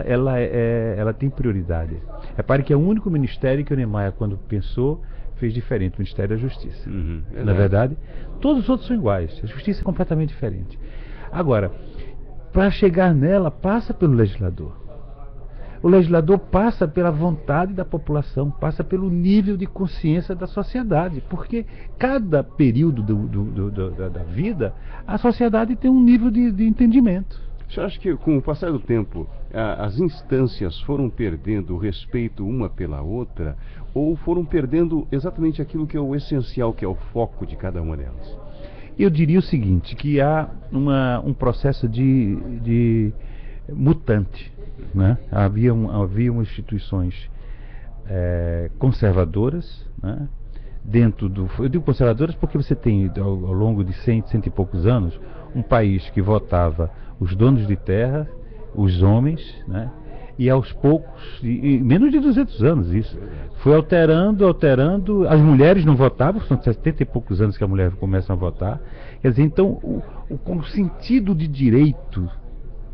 ela, é, ela tem prioridade. Repare que é o único ministério que o Niemeyer, quando pensou, fez diferente, o Ministério da Justiça. Uhum, Na verdade, todos os outros são iguais, a justiça é completamente diferente. Agora, para chegar nela, passa pelo legislador. O legislador passa pela vontade da população, passa pelo nível de consciência da sociedade, porque cada período do, do, do, da, da, vida, a sociedade tem um nível de, de entendimento. Você acha que com o passar do tempo as instâncias foram perdendo o respeito uma pela outra ou foram perdendo exatamente aquilo que é o essencial, que é o foco de cada uma delas? Eu diria o seguinte, que há uma, um processo de, de mutante. Né? Havia, havia instituições é, conservadoras, né? dentro do. Eu digo conservadoras porque você tem, ao, ao longo de cento, cento e poucos anos, um país que votava os donos de terra, os homens, né? e aos poucos, e, e menos de 200 anos isso, foi alterando, alterando, as mulheres não votavam, são 70 e poucos anos que as mulheres começam a votar, quer dizer, então o, o, o sentido de direito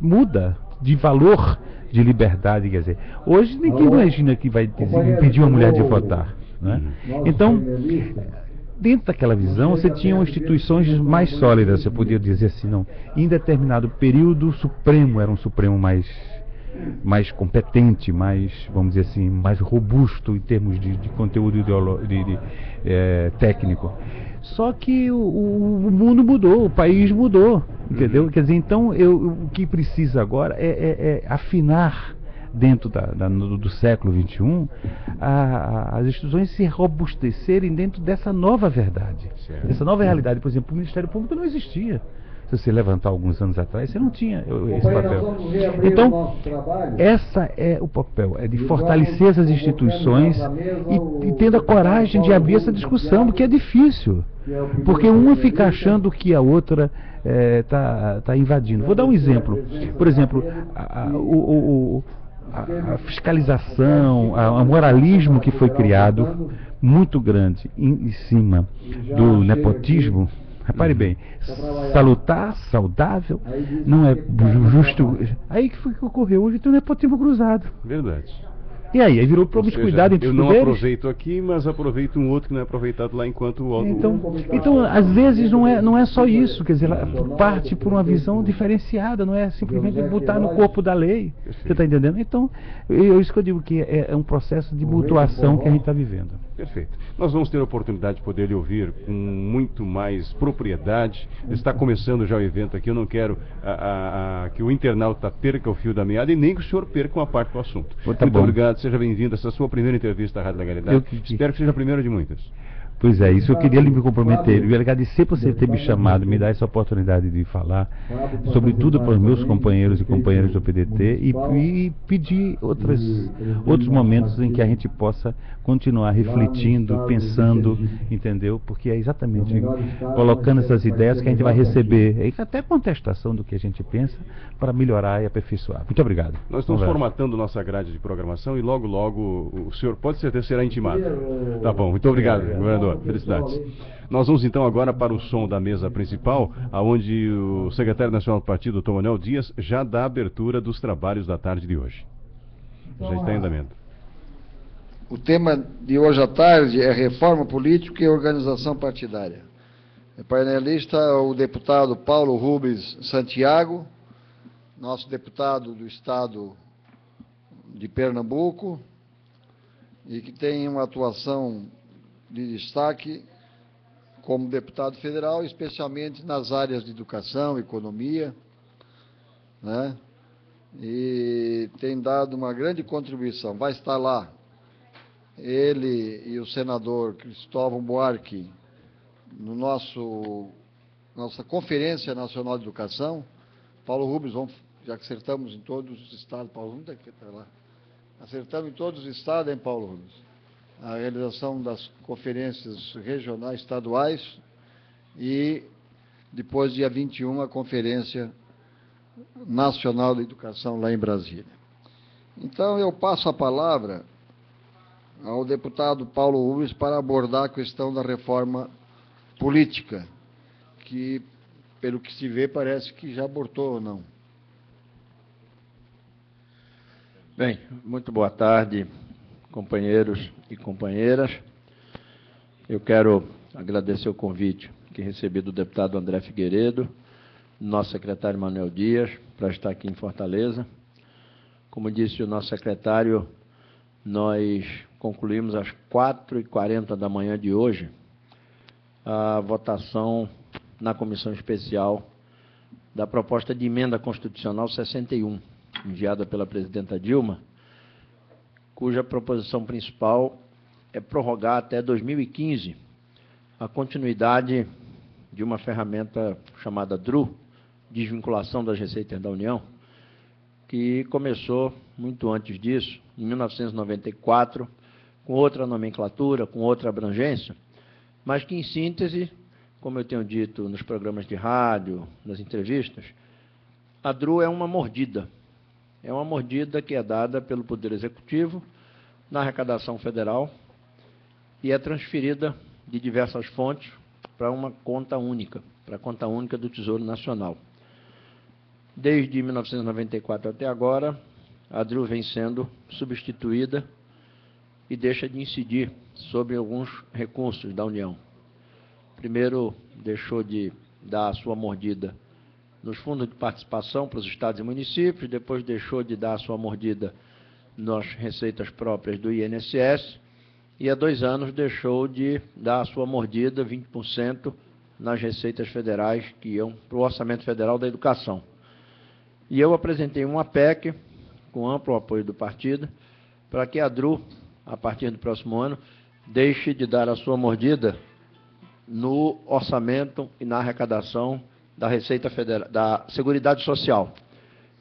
muda, de valor de liberdade, quer dizer, hoje ninguém imagina que vai impedir uma mulher de votar, né? Então, dentro daquela visão, você tinha instituições mais sólidas, você podia dizer assim, não. Em determinado período, o Supremo era um Supremo mais mais competente, mais, vamos dizer assim, mais robusto em termos de, de conteúdo de, de, é, técnico. Só que o, o, mundo mudou, o país mudou, entendeu? Uhum. Quer dizer, então eu, o que precisa agora é, é, é afinar dentro da, da, do, do, século XXI, a, a, as instituições se robustecerem dentro dessa nova verdade, certo. dessa nova realidade. Por exemplo, o Ministério Público não existia. Se você levantar alguns anos atrás, você não tinha esse papel. Então, essa é o papel, é de fortalecer essas instituições e, e tendo a coragem de abrir essa discussão, porque é difícil. Porque uma fica achando que a outra está é, tá, tá invadindo. Vou dar um exemplo. Por exemplo, a, a, o, o, a, fiscalização, o moralismo que foi criado muito grande em, em cima do nepotismo. Repare bem, salutar, saudável, não é justo. Aí que foi que ocorreu hoje tem o nepotismo cruzado. Verdade. E aí, aí virou promiscuidade entre os Eu não poderes. aproveito aqui, mas aproveito um outro que não é aproveitado lá enquanto o outro. Então, então às vezes não é, não é só isso, quer dizer, parte por uma visão diferenciada, não é simplesmente botar no corpo da lei. Você está entendendo? Então, é isso que eu digo que é, é um processo de mutuação que a gente está vivendo. Perfeito. Nós vamos ter a oportunidade de poder lhe ouvir com muito mais propriedade. Está começando já o evento aqui. Eu não quero a, a, a, que o internauta perca o fio da meada e nem que o senhor perca uma parte do assunto. Tá muito bom. obrigado. Seja bem-vindo. Essa é a sua primeira entrevista à Rádio Legalidade. Espero que seja a primeira de muitas. Pois é, isso eu queria lhe comprometer. Eu agradecer por você ter me chamado, me dar essa oportunidade de falar, sobretudo para os meus companheiros e companheiras do PDT, e, e pedir outras, outros momentos em que a gente possa continuar refletindo, pensando, entendeu? Porque é exatamente colocando essas ideias que a gente vai receber, e até contestação do que a gente pensa, para melhorar e aperfeiçoar. Muito obrigado. Nós estamos formatando nossa grade de programação e logo, logo o senhor pode certeza será intimado. Tá bom, muito obrigado, governador. Felicidades. Nós vamos então agora para o som da mesa principal, aonde o secretário nacional do partido, Tom Manuel Dias, já dá abertura dos trabalhos da tarde de hoje. Já está em andamento. O tema de hoje à tarde é reforma política e organização partidária. É painelista o deputado Paulo Rubens Santiago, nosso deputado do estado de Pernambuco, e que tem uma atuação de destaque como deputado federal, especialmente nas áreas de educação, economia, né? E tem dado uma grande contribuição. Vai estar lá ele e o senador Cristóvão Buarque no nosso nossa Conferência Nacional de Educação. Paulo Rubens, vamos, já acertamos em todos os estados, Paulo Rubens está lá. Acertamos em todos os estados, hein, Paulo Rubens? A realização das conferências regionais, estaduais e depois, dia 21, a Conferência Nacional de Educação lá em Brasília. Então, eu passo a palavra ao deputado Paulo Rubens para abordar a questão da reforma política, que, pelo que se vê, parece que já abortou ou não. Bem, muito boa tarde, companheiros e companheiras. Eu quero agradecer o convite que recebi do deputado André Figueiredo, nosso secretário Manuel Dias, para estar aqui em Fortaleza. Como disse o nosso secretário, nós concluímos às 4h40 da manhã de hoje a votação na comissão especial da proposta de emenda constitucional 61, enviada pela presidenta Dilma, cuja proposição principal é prorrogar até 2015 a continuidade de uma ferramenta chamada DRU, desvinculação das receitas da União, que começou muito antes disso, em 1994, com outra nomenclatura, com outra abrangência, mas que, em síntese, como eu tenho dito nos programas de rádio, nas entrevistas, a DRU é uma mordida. É uma mordida que é dada pelo Poder Executivo na arrecadação federal e é transferida de diversas fontes para uma conta única, para a conta única do Tesouro Nacional. Desde 1994 até agora, a DRU vem sendo substituída e deixa de incidir sobre alguns recursos da União. Primeiro, deixou de dar a sua mordida nos fundos de participação para os estados e municípios, depois deixou de dar a sua mordida nas receitas próprias do INSS, e há dois anos deixou de dar a sua mordida, 20%, nas receitas federais que iam para o Orçamento Federal da Educação. E eu apresentei uma PEC, com amplo apoio do partido, para que a DRU, a partir do próximo ano, deixe de dar a sua mordida no orçamento e na arrecadação da Receita Federal, da Seguridade Social,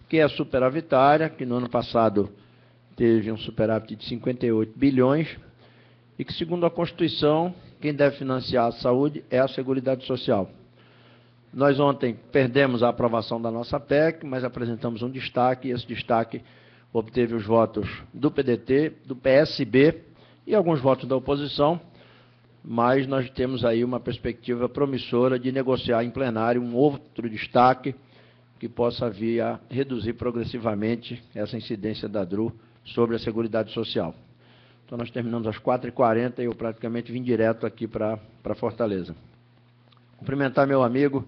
que é superavitária, que no ano passado teve um superávit de 58 bilhões e que, segundo a Constituição, quem deve financiar a saúde é a Seguridade Social. Nós ontem perdemos a aprovação da nossa PEC, mas apresentamos um destaque, e esse destaque obteve os votos do PDT, do PSB e alguns votos da oposição, mas nós temos aí uma perspectiva promissora de negociar em plenário um outro destaque que possa vir a reduzir progressivamente essa incidência da DRU sobre a Seguridade Social. Então nós terminamos às 4h40 e eu praticamente vim direto aqui para Fortaleza. Cumprimentar meu amigo,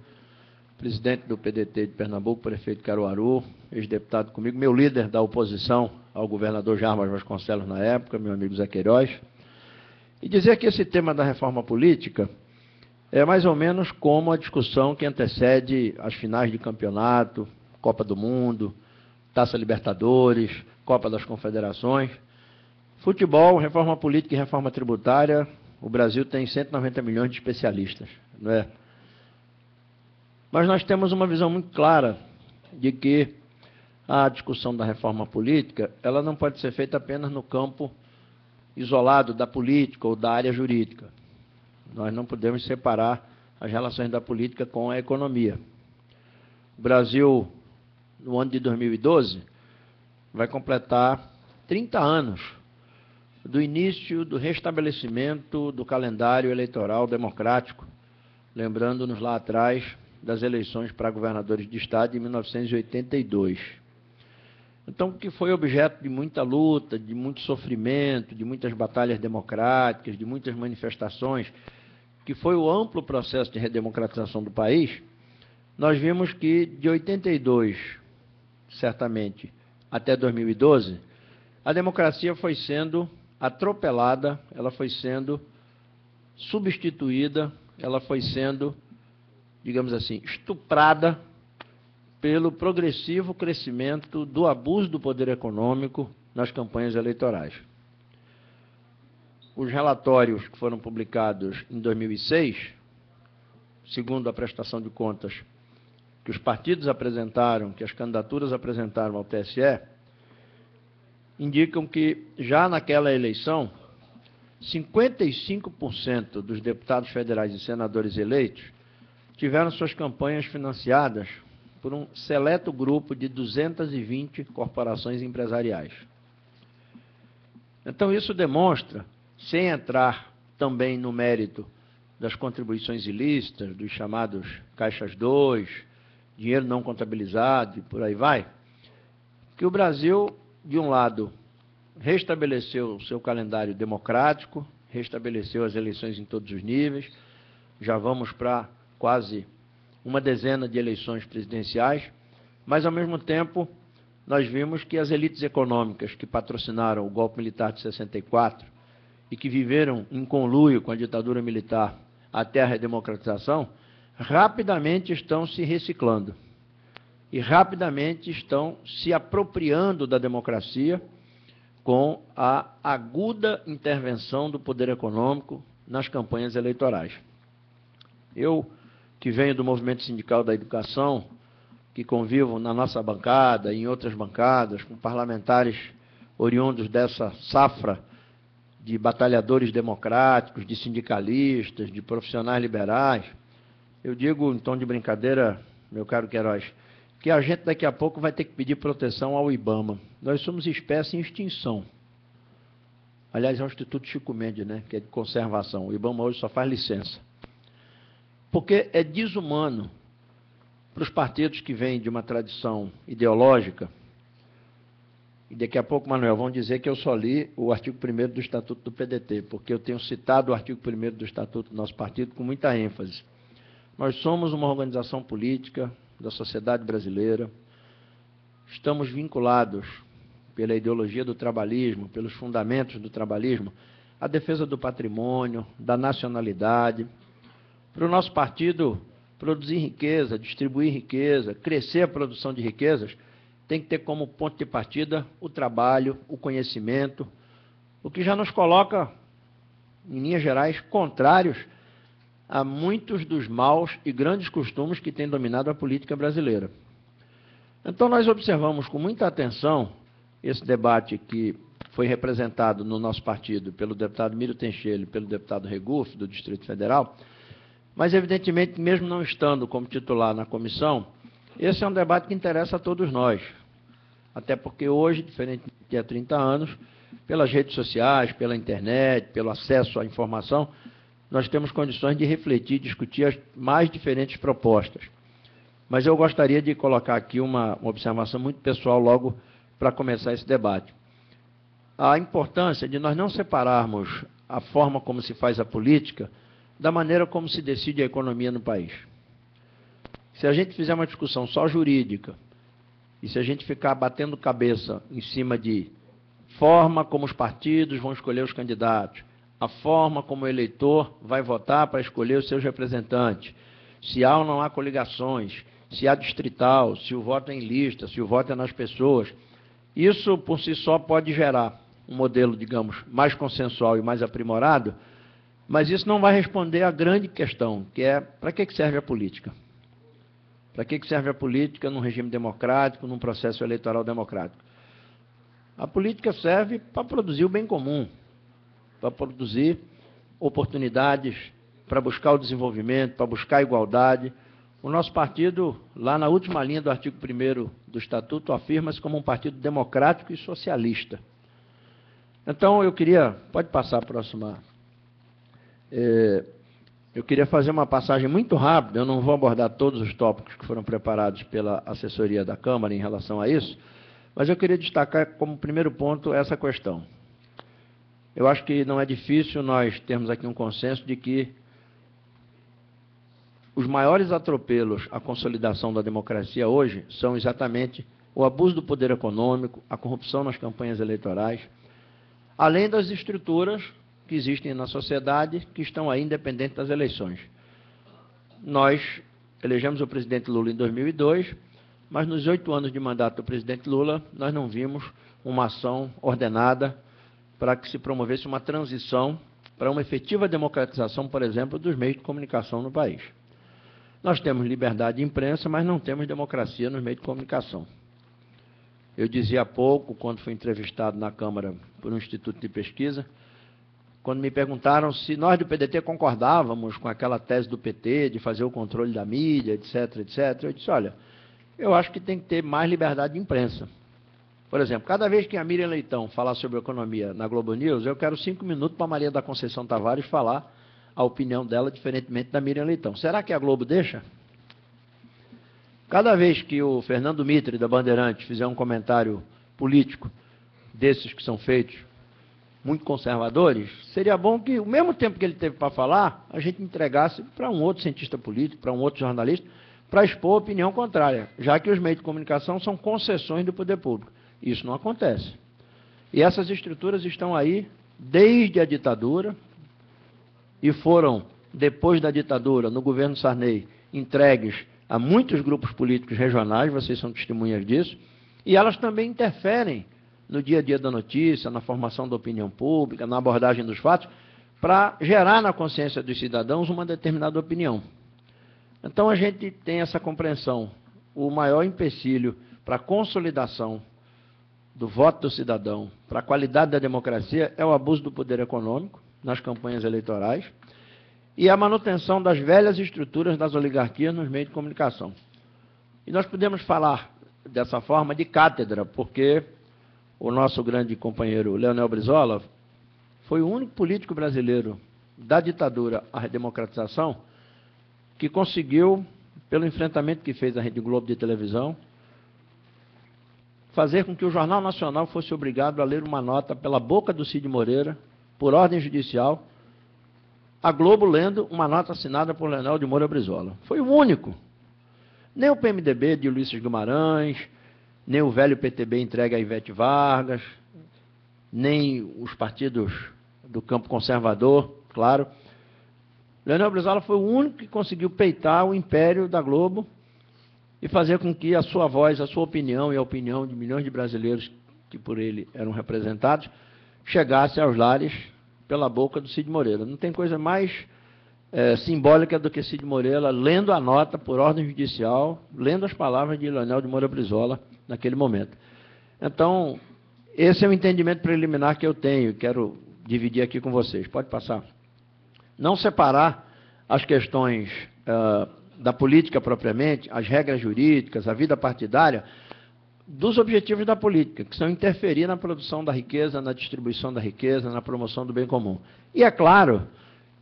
presidente do PDT de Pernambuco, prefeito Caruaru, ex-deputado comigo, meu líder da oposição ao governador Jarmas Vasconcelos na época, meu amigo Zé Queiroz, e dizer que esse tema da reforma política é mais ou menos como a discussão que antecede as finais de campeonato, Copa do Mundo, Taça Libertadores, Copa das Confederações. Futebol, reforma política e reforma tributária, o Brasil tem 190 milhões de especialistas, não é? Mas nós temos uma visão muito clara de que a discussão da reforma política, ela não pode ser feita apenas no campo isolado da política ou da área jurídica. Nós não podemos separar as relações da política com a economia. O Brasil, no ano de 2012, vai completar 30 anos do início do restabelecimento do calendário eleitoral democrático, lembrando-nos lá atrás das eleições para governadores de estado em 1982. Então, que foi objeto de muita luta, de muito sofrimento, de muitas batalhas democráticas, de muitas manifestações, que foi o amplo processo de redemocratização do país, nós vimos que de 82, certamente, até 2012, a democracia foi sendo atropelada, ela foi sendo substituída, ela foi sendo, digamos assim, estuprada pelo progressivo crescimento do abuso do poder econômico nas campanhas eleitorais. Os relatórios que foram publicados em 2006, segundo a prestação de contas que os partidos apresentaram, que as candidaturas apresentaram ao TSE, indicam que já naquela eleição, 55% dos deputados federais e senadores eleitos tiveram suas campanhas financiadas por um seleto grupo de 220 corporações empresariais. Então, isso demonstra, sem entrar também no mérito das contribuições ilícitas, dos chamados caixas 2, dinheiro não contabilizado e por aí vai, que o Brasil de um lado, restabeleceu o seu calendário democrático, restabeleceu as eleições em todos os níveis, já vamos para quase uma dezena de eleições presidenciais, mas, ao mesmo tempo, nós vimos que as elites econômicas que patrocinaram o golpe militar de 64 e que viveram em conluio com a ditadura militar até a redemocratização, rapidamente estão se reciclando e rapidamente estão se apropriando da democracia com a aguda intervenção do poder econômico nas campanhas eleitorais. Eu, que venho do movimento sindical da educação, que convivo na nossa bancada em outras bancadas com parlamentares oriundos dessa safra de batalhadores democráticos, de sindicalistas, de profissionais liberais, eu digo em tom de brincadeira, meu caro Queiroz, que a gente daqui a pouco vai ter que pedir proteção ao IBAMA. Nós somos espécie em extinção. Aliás, é o Instituto Chico Mendes, né, que é de conservação. O IBAMA hoje só faz licença. Porque é desumano para os partidos que vêm de uma tradição ideológica, e daqui a pouco, Manuel, vão dizer que eu só li o artigo 1 do Estatuto do PDT, porque eu tenho citado o artigo 1 do Estatuto do nosso partido com muita ênfase. Nós somos uma organização política da sociedade brasileira, estamos vinculados pela ideologia do trabalhismo, pelos fundamentos do trabalhismo, à defesa do patrimônio, da nacionalidade. Para o nosso partido produzir riqueza, distribuir riqueza, crescer a produção de riquezas, tem que ter como ponto de partida o trabalho, o conhecimento, o que já nos coloca, em linhas gerais, contrários a muitos dos maus e grandes costumes que têm dominado a política brasileira. Então, nós observamos com muita atenção esse debate que foi representado no nosso partido pelo deputado Miro Tencheiro e pelo deputado Regufe, do Distrito Federal, mas, evidentemente, mesmo não estando como titular na comissão, esse é um debate que interessa a todos nós. Até porque hoje, diferente de há 30 anos, pelas redes sociais, pela internet, pelo acesso à informação, nós temos condições de refletir, discutir as mais diferentes propostas. Mas eu gostaria de colocar aqui uma, uma observação muito pessoal logo para começar esse debate. A importância de nós não separarmos a forma como se faz a política da maneira como se decide a economia no país. Se a gente fizer uma discussão só jurídica, e se a gente ficar batendo cabeça em cima de forma como os partidos vão escolher os candidatos, a forma como o eleitor vai votar para escolher os seus representantes, se há ou não há coligações, se há distrital, se o voto é em lista, se o voto é nas pessoas. Isso por si só pode gerar um modelo, digamos, mais consensual e mais aprimorado, mas isso não vai responder à grande questão, que é para que serve a política? Para que serve a política num regime democrático, num processo eleitoral democrático? A política serve para produzir o bem comum, para produzir oportunidades, para buscar o desenvolvimento, para buscar a igualdade. O nosso partido, lá na última linha do artigo 1 do Estatuto, afirma-se como um partido democrático e socialista. Então, eu queria. Pode passar a próxima. É, eu queria fazer uma passagem muito rápida, eu não vou abordar todos os tópicos que foram preparados pela assessoria da Câmara em relação a isso, mas eu queria destacar como primeiro ponto essa questão. Eu acho que não é difícil nós termos aqui um consenso de que os maiores atropelos à consolidação da democracia hoje são exatamente o abuso do poder econômico, a corrupção nas campanhas eleitorais, além das estruturas que existem na sociedade que estão aí independentes das eleições. Nós elegemos o presidente Lula em 2002, mas nos oito anos de mandato do presidente Lula, nós não vimos uma ação ordenada para que se promovesse uma transição para uma efetiva democratização, por exemplo, dos meios de comunicação no país. Nós temos liberdade de imprensa, mas não temos democracia nos meios de comunicação. Eu dizia há pouco, quando fui entrevistado na Câmara por um instituto de pesquisa, quando me perguntaram se nós do PDT concordávamos com aquela tese do PT de fazer o controle da mídia, etc, etc, eu disse, olha, eu acho que tem que ter mais liberdade de imprensa. Por exemplo, cada vez que a Miriam Leitão falar sobre economia na Globo News, eu quero cinco minutos para Maria da Conceição Tavares falar a opinião dela, diferentemente da Miriam Leitão. Será que a Globo deixa? Cada vez que o Fernando Mitre, da Bandeirante, fizer um comentário político desses que são feitos, muito conservadores, seria bom que o mesmo tempo que ele teve para falar, a gente entregasse para um outro cientista político, para um outro jornalista, para expor a opinião contrária, já que os meios de comunicação são concessões do poder público. Isso não acontece. E essas estruturas estão aí desde a ditadura e foram, depois da ditadura, no governo Sarney, entregues a muitos grupos políticos regionais, vocês são testemunhas disso, e elas também interferem no dia a dia da notícia, na formação da opinião pública, na abordagem dos fatos, para gerar na consciência dos cidadãos uma determinada opinião. Então a gente tem essa compreensão. O maior empecilho para a consolidação do voto do cidadão, para a qualidade da democracia, é o abuso do poder econômico nas campanhas eleitorais e a manutenção das velhas estruturas das oligarquias nos meios de comunicação. E nós podemos falar dessa forma de cátedra, porque o nosso grande companheiro Leonel Brizola foi o único político brasileiro da ditadura à redemocratização que conseguiu, pelo enfrentamento que fez a Rede Globo de televisão, fazer com que o Jornal Nacional fosse obrigado a ler uma nota pela boca do Cid Moreira, por ordem judicial, a Globo lendo uma nota assinada por Leonel de Moura Brizola. Foi o único. Nem o PMDB de Ulisses Guimarães, nem o velho PTB entregue a Ivete Vargas, nem os partidos do campo conservador, claro. Leonel Brizola foi o único que conseguiu peitar o império da Globo e fazer com que a sua voz, a sua opinião e a opinião de milhões de brasileiros que por ele eram representados chegasse aos lares pela boca do Cid Moreira. Não tem coisa mais é, simbólica do que Cid Moreira lendo a nota por ordem judicial, lendo as palavras de Leonel de Moura Brizola naquele momento. Então, esse é o entendimento preliminar que eu tenho, quero dividir aqui com vocês. Pode passar. Não separar as questões uh, da política propriamente, as regras jurídicas, a vida partidária, dos objetivos da política, que são interferir na produção da riqueza, na distribuição da riqueza, na promoção do bem comum. E é claro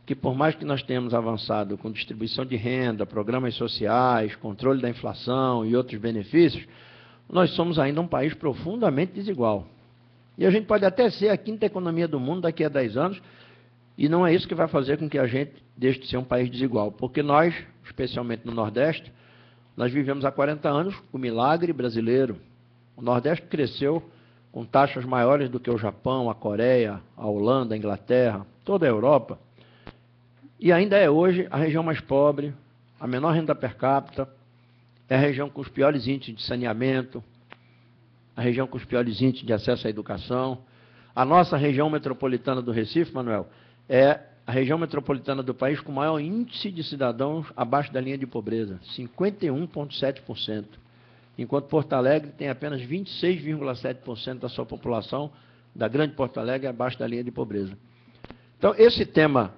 que, por mais que nós tenhamos avançado com distribuição de renda, programas sociais, controle da inflação e outros benefícios, nós somos ainda um país profundamente desigual. E a gente pode até ser a quinta economia do mundo daqui a 10 anos, e não é isso que vai fazer com que a gente deixe de ser um país desigual, porque nós, especialmente no Nordeste, nós vivemos há 40 anos o milagre brasileiro. O Nordeste cresceu com taxas maiores do que o Japão, a Coreia, a Holanda, a Inglaterra, toda a Europa. E ainda é hoje a região mais pobre, a menor renda per capita, é a região com os piores índices de saneamento, a região com os piores índices de acesso à educação. A nossa região metropolitana do Recife, Manuel, é a região metropolitana do país com maior índice de cidadãos abaixo da linha de pobreza, 51,7%, enquanto Porto Alegre tem apenas 26,7% da sua população da grande Porto Alegre abaixo da linha de pobreza. Então, esse tema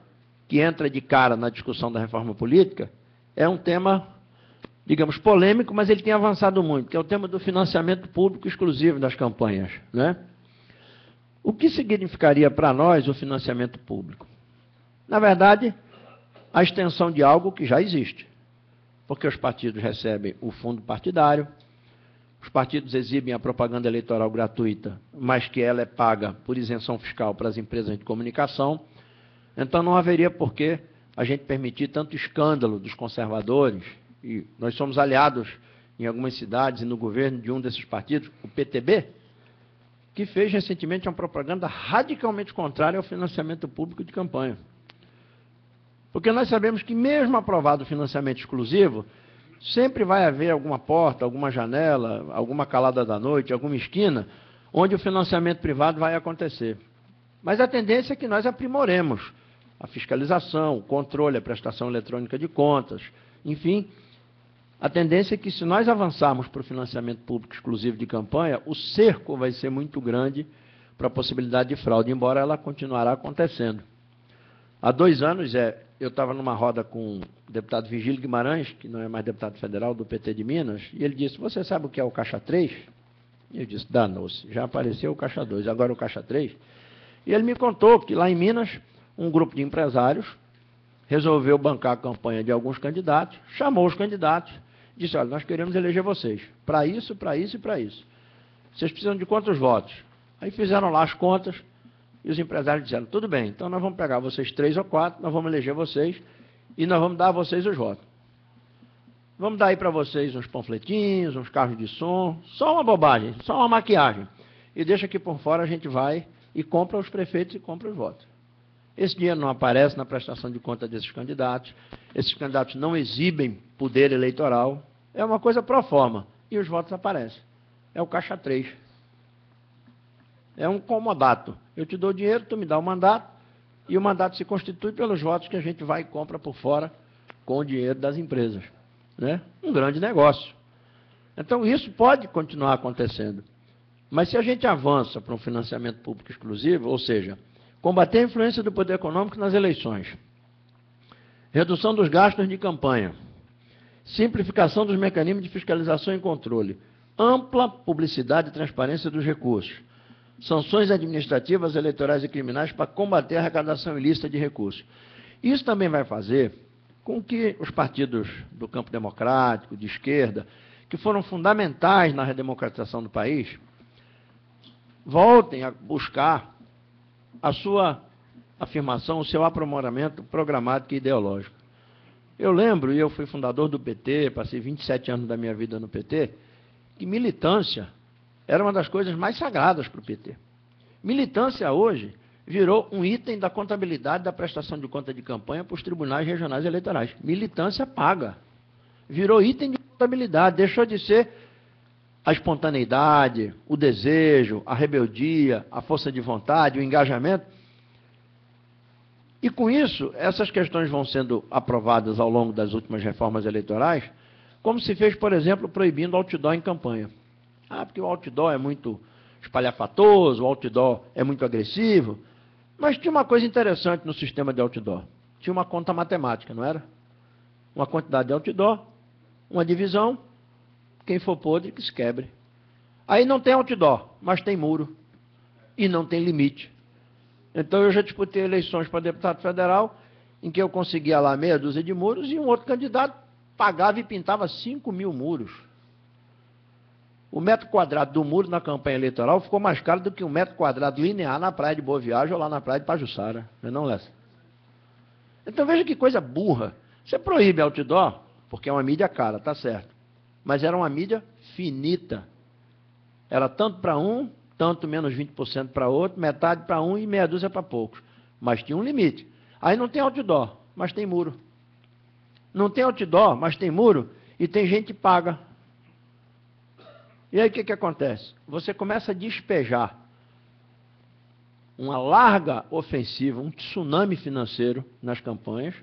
que entra de cara na discussão da reforma política é um tema, digamos, polêmico, mas ele tem avançado muito, que é o tema do financiamento público exclusivo das campanhas. Né? O que significaria para nós o financiamento público? Na verdade, a extensão de algo que já existe. Porque os partidos recebem o fundo partidário, os partidos exibem a propaganda eleitoral gratuita, mas que ela é paga por isenção fiscal para as empresas de comunicação. Então não haveria por que a gente permitir tanto escândalo dos conservadores, e nós somos aliados em algumas cidades e no governo de um desses partidos, o PTB, que fez recentemente uma propaganda radicalmente contrária ao financiamento público de campanha. Porque nós sabemos que, mesmo aprovado o financiamento exclusivo, sempre vai haver alguma porta, alguma janela, alguma calada da noite, alguma esquina, onde o financiamento privado vai acontecer. Mas a tendência é que nós aprimoremos a fiscalização, o controle, a prestação eletrônica de contas, enfim, a tendência é que, se nós avançarmos para o financiamento público exclusivo de campanha, o cerco vai ser muito grande para a possibilidade de fraude, embora ela continuará acontecendo. Há dois anos, é, eu estava numa roda com o deputado Vigílio Guimarães, que não é mais deputado federal do PT de Minas, e ele disse: Você sabe o que é o Caixa 3? E eu disse: Danou-se, já apareceu o Caixa 2, agora o Caixa 3. E ele me contou que lá em Minas, um grupo de empresários resolveu bancar a campanha de alguns candidatos, chamou os candidatos disse: olha, nós queremos eleger vocês para isso, para isso e para isso. Vocês precisam de quantos votos? Aí fizeram lá as contas e os empresários disseram: tudo bem, então nós vamos pegar vocês três ou quatro, nós vamos eleger vocês e nós vamos dar a vocês os votos. Vamos dar aí para vocês uns panfletinhos, uns carros de som, só uma bobagem, só uma maquiagem. E deixa aqui por fora a gente vai e compra os prefeitos e compra os votos. Esse dinheiro não aparece na prestação de conta desses candidatos, esses candidatos não exibem poder eleitoral, é uma coisa pro forma, e os votos aparecem. É o caixa 3. É um comodato. Eu te dou dinheiro, tu me dá o mandato, e o mandato se constitui pelos votos que a gente vai e compra por fora com o dinheiro das empresas. Né? Um grande negócio. Então, isso pode continuar acontecendo. Mas se a gente avança para um financiamento público exclusivo, ou seja, combater a influência do poder econômico nas eleições, redução dos gastos de campanha, simplificação dos mecanismos de fiscalização e controle, ampla publicidade e transparência dos recursos, sanções administrativas, eleitorais e criminais para combater a arrecadação ilícita de recursos. Isso também vai fazer com que os partidos do campo democrático, de esquerda, que foram fundamentais na redemocratização do país, voltem a buscar a sua afirmação, o seu aprimoramento programático e ideológico. Eu lembro, e eu fui fundador do PT, passei 27 anos da minha vida no PT, que militância era uma das coisas mais sagradas para o PT. Militância hoje virou um item da contabilidade da prestação de conta de campanha para os tribunais regionais eleitorais. Militância paga. Virou item de contabilidade, deixou de ser a espontaneidade, o desejo, a rebeldia, a força de vontade, o engajamento. E com isso, essas questões vão sendo aprovadas ao longo das últimas reformas eleitorais, como se fez, por exemplo, proibindo outdoor em campanha. Ah, porque o outdoor é muito espalhafatoso, o outdoor é muito agressivo. Mas tinha uma coisa interessante no sistema de outdoor. Tinha uma conta matemática, não era? Uma quantidade de outdoor, uma divisão, quem for podre que se quebre. Aí não tem outdoor, mas tem muro. E não tem limite. Então eu já disputei eleições para deputado federal, em que eu conseguia lá meia dúzia de muros, e um outro candidato pagava e pintava 5 mil muros. O metro quadrado do muro na campanha eleitoral ficou mais caro do que um metro quadrado linear na praia de Boa Viagem ou lá na praia de Pajuçara. Não é não? Então veja que coisa burra. Você proíbe outdoor, porque é uma mídia cara, tá certo. Mas era uma mídia finita. Era tanto para um, tanto menos 20% para outro, metade para um e meia dúzia para poucos. Mas tinha um limite. Aí não tem outdoor, mas tem muro. Não tem outdoor, mas tem muro e tem gente que paga e aí o que, que acontece? Você começa a despejar uma larga ofensiva, um tsunami financeiro nas campanhas.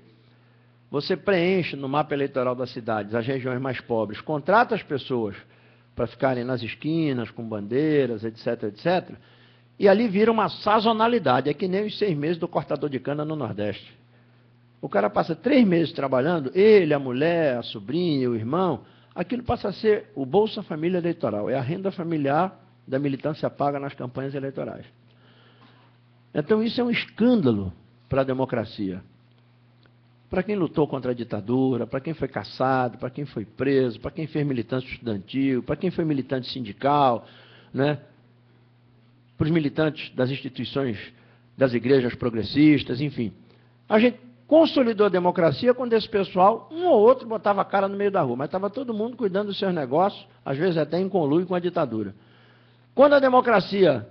Você preenche no mapa eleitoral das cidades as regiões mais pobres, contrata as pessoas para ficarem nas esquinas, com bandeiras, etc, etc. E ali vira uma sazonalidade. É que nem os seis meses do cortador de cana no Nordeste. O cara passa três meses trabalhando, ele, a mulher, a sobrinha, o irmão aquilo passa a ser o Bolsa Família Eleitoral, é a renda familiar da militância paga nas campanhas eleitorais. Então, isso é um escândalo para a democracia. Para quem lutou contra a ditadura, para quem foi caçado, para quem foi preso, para quem fez militância estudantil, para quem foi militante sindical, né? para os militantes das instituições das igrejas progressistas, enfim. A gente consolidou a democracia quando esse pessoal, um ou outro, botava a cara no meio da rua, mas estava todo mundo cuidando dos seus negócios, às vezes até em conluio com a ditadura. Quando a democracia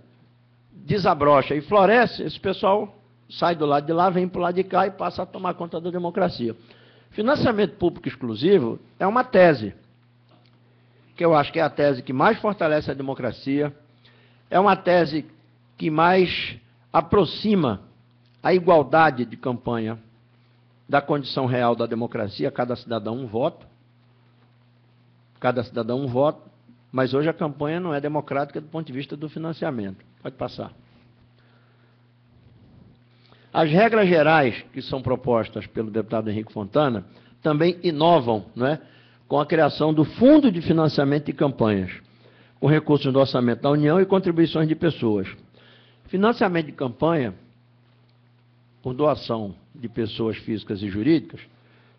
desabrocha e floresce, esse pessoal sai do lado de lá, vem para o lado de cá e passa a tomar conta da democracia. Financiamento público exclusivo é uma tese, que eu acho que é a tese que mais fortalece a democracia, é uma tese que mais aproxima a igualdade de campanha da condição real da democracia, cada cidadão um voto. Cada cidadão um voto. Mas hoje a campanha não é democrática do ponto de vista do financiamento. Pode passar. As regras gerais que são propostas pelo deputado Henrique Fontana também inovam não é, com a criação do Fundo de Financiamento de Campanhas, com recursos do orçamento da União e contribuições de pessoas. Financiamento de campanha por doação de pessoas físicas e jurídicas,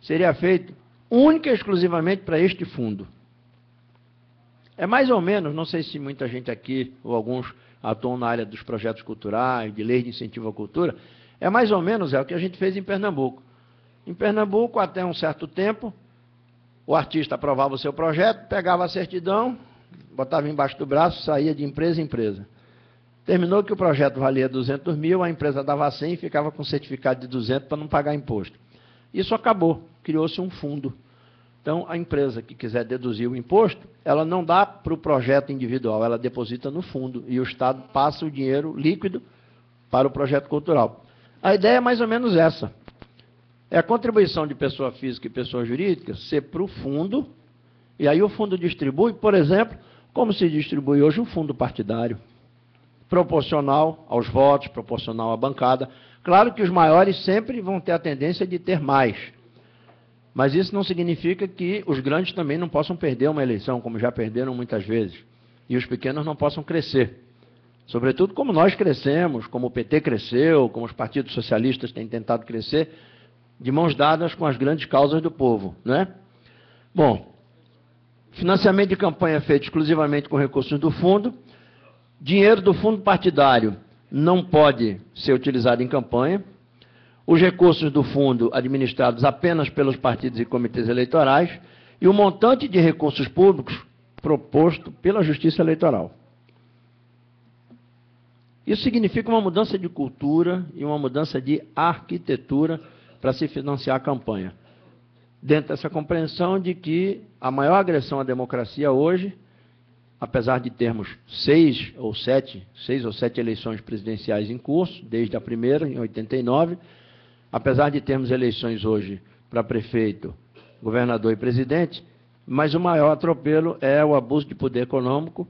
seria feito única e exclusivamente para este fundo. É mais ou menos, não sei se muita gente aqui ou alguns atuam na área dos projetos culturais, de leis de incentivo à cultura. É mais ou menos é o que a gente fez em Pernambuco. Em Pernambuco, até um certo tempo, o artista aprovava o seu projeto, pegava a certidão, botava embaixo do braço, saía de empresa em empresa. Terminou que o projeto valia 200 mil, a empresa dava 100 e ficava com certificado de 200 para não pagar imposto. Isso acabou, criou-se um fundo. Então, a empresa que quiser deduzir o imposto, ela não dá para o projeto individual, ela deposita no fundo e o Estado passa o dinheiro líquido para o projeto cultural. A ideia é mais ou menos essa. É a contribuição de pessoa física e pessoa jurídica ser para o fundo, e aí o fundo distribui, por exemplo, como se distribui hoje o fundo partidário proporcional aos votos, proporcional à bancada. Claro que os maiores sempre vão ter a tendência de ter mais. Mas isso não significa que os grandes também não possam perder uma eleição, como já perderam muitas vezes. E os pequenos não possam crescer. Sobretudo como nós crescemos, como o PT cresceu, como os partidos socialistas têm tentado crescer, de mãos dadas com as grandes causas do povo. Não é? Bom, financiamento de campanha feito exclusivamente com recursos do fundo Dinheiro do fundo partidário não pode ser utilizado em campanha. Os recursos do fundo administrados apenas pelos partidos e comitês eleitorais e o montante de recursos públicos proposto pela Justiça Eleitoral. Isso significa uma mudança de cultura e uma mudança de arquitetura para se financiar a campanha. Dentro dessa compreensão de que a maior agressão à democracia hoje apesar de termos seis ou sete, seis ou sete eleições presidenciais em curso, desde a primeira, em 89, apesar de termos eleições hoje para prefeito, governador e presidente, mas o maior atropelo é o abuso de poder econômico,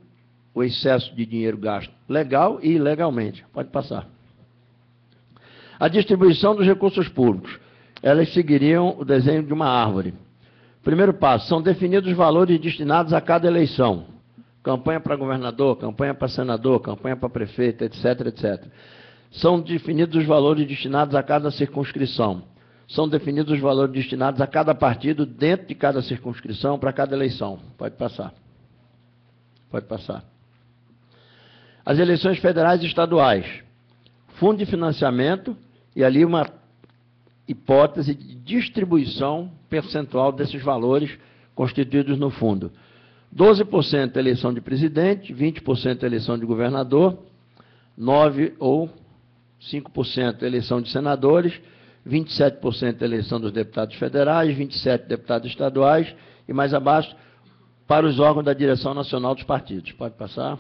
o excesso de dinheiro gasto legal e ilegalmente. Pode passar. A distribuição dos recursos públicos. Elas seguiriam o desenho de uma árvore. Primeiro passo: são definidos os valores destinados a cada eleição campanha para governador, campanha para senador, campanha para prefeito, etc, etc. São definidos os valores destinados a cada circunscrição. São definidos os valores destinados a cada partido dentro de cada circunscrição para cada eleição. Pode passar. Pode passar. As eleições federais e estaduais. Fundo de financiamento e ali uma hipótese de distribuição percentual desses valores constituídos no fundo. 12% eleição de presidente, 20% eleição de governador, 9 ou 5% eleição de senadores, 27% eleição dos deputados federais, 27 deputados estaduais e mais abaixo para os órgãos da direção nacional dos partidos. Pode passar?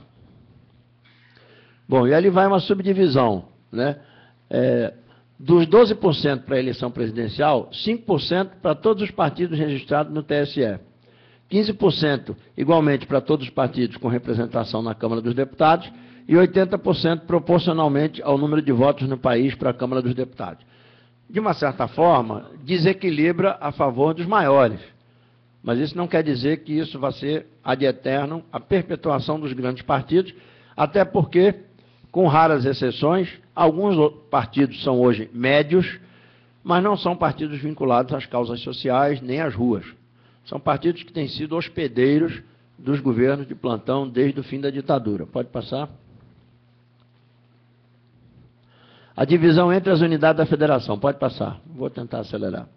Bom, e ali vai uma subdivisão, né? É, dos 12% para a eleição presidencial, 5% para todos os partidos registrados no TSE. 15% igualmente para todos os partidos com representação na Câmara dos Deputados e 80% proporcionalmente ao número de votos no país para a Câmara dos Deputados. De uma certa forma, desequilibra a favor dos maiores. Mas isso não quer dizer que isso vai ser ad eterno a perpetuação dos grandes partidos, até porque, com raras exceções, alguns partidos são hoje médios, mas não são partidos vinculados às causas sociais nem às ruas. São partidos que têm sido hospedeiros dos governos de plantão desde o fim da ditadura. Pode passar? A divisão entre as unidades da federação. Pode passar. Vou tentar acelerar.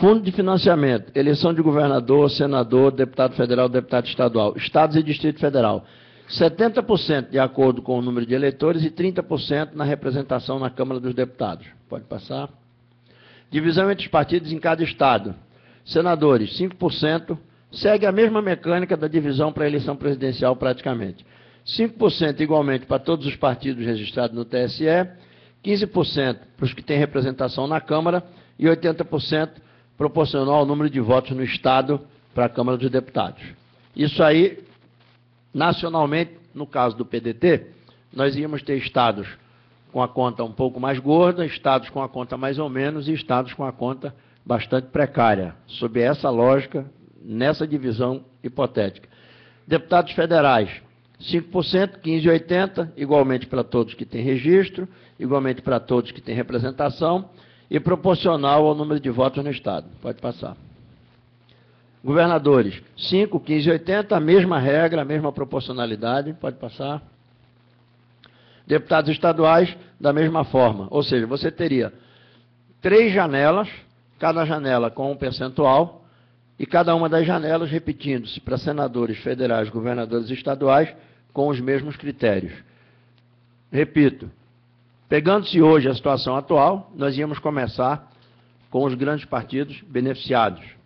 Fundo de financiamento, eleição de governador, senador, deputado federal, deputado estadual, estados e Distrito Federal. 70% de acordo com o número de eleitores e 30% na representação na Câmara dos Deputados. Pode passar. Divisão entre os partidos em cada estado. Senadores, 5%, segue a mesma mecânica da divisão para a eleição presidencial praticamente. 5% igualmente para todos os partidos registrados no TSE, 15% para os que têm representação na Câmara e 80% proporcional ao número de votos no Estado para a Câmara dos Deputados. Isso aí, nacionalmente, no caso do PDT, nós íamos ter estados com a conta um pouco mais gorda, estados com a conta mais ou menos e estados com a conta bastante precária, sob essa lógica, nessa divisão hipotética. Deputados federais, 5%, 15,80%, igualmente para todos que têm registro, igualmente para todos que têm representação e proporcional ao número de votos no Estado. Pode passar. Governadores, 5, 15, 80, a mesma regra, a mesma proporcionalidade. Pode passar. Deputados estaduais, da mesma forma. Ou seja, você teria três janelas, cada janela com um percentual, e cada uma das janelas repetindo-se para senadores federais, governadores estaduais, com os mesmos critérios. Repito, pegando-se hoje a situação atual, nós íamos começar com os grandes partidos beneficiados.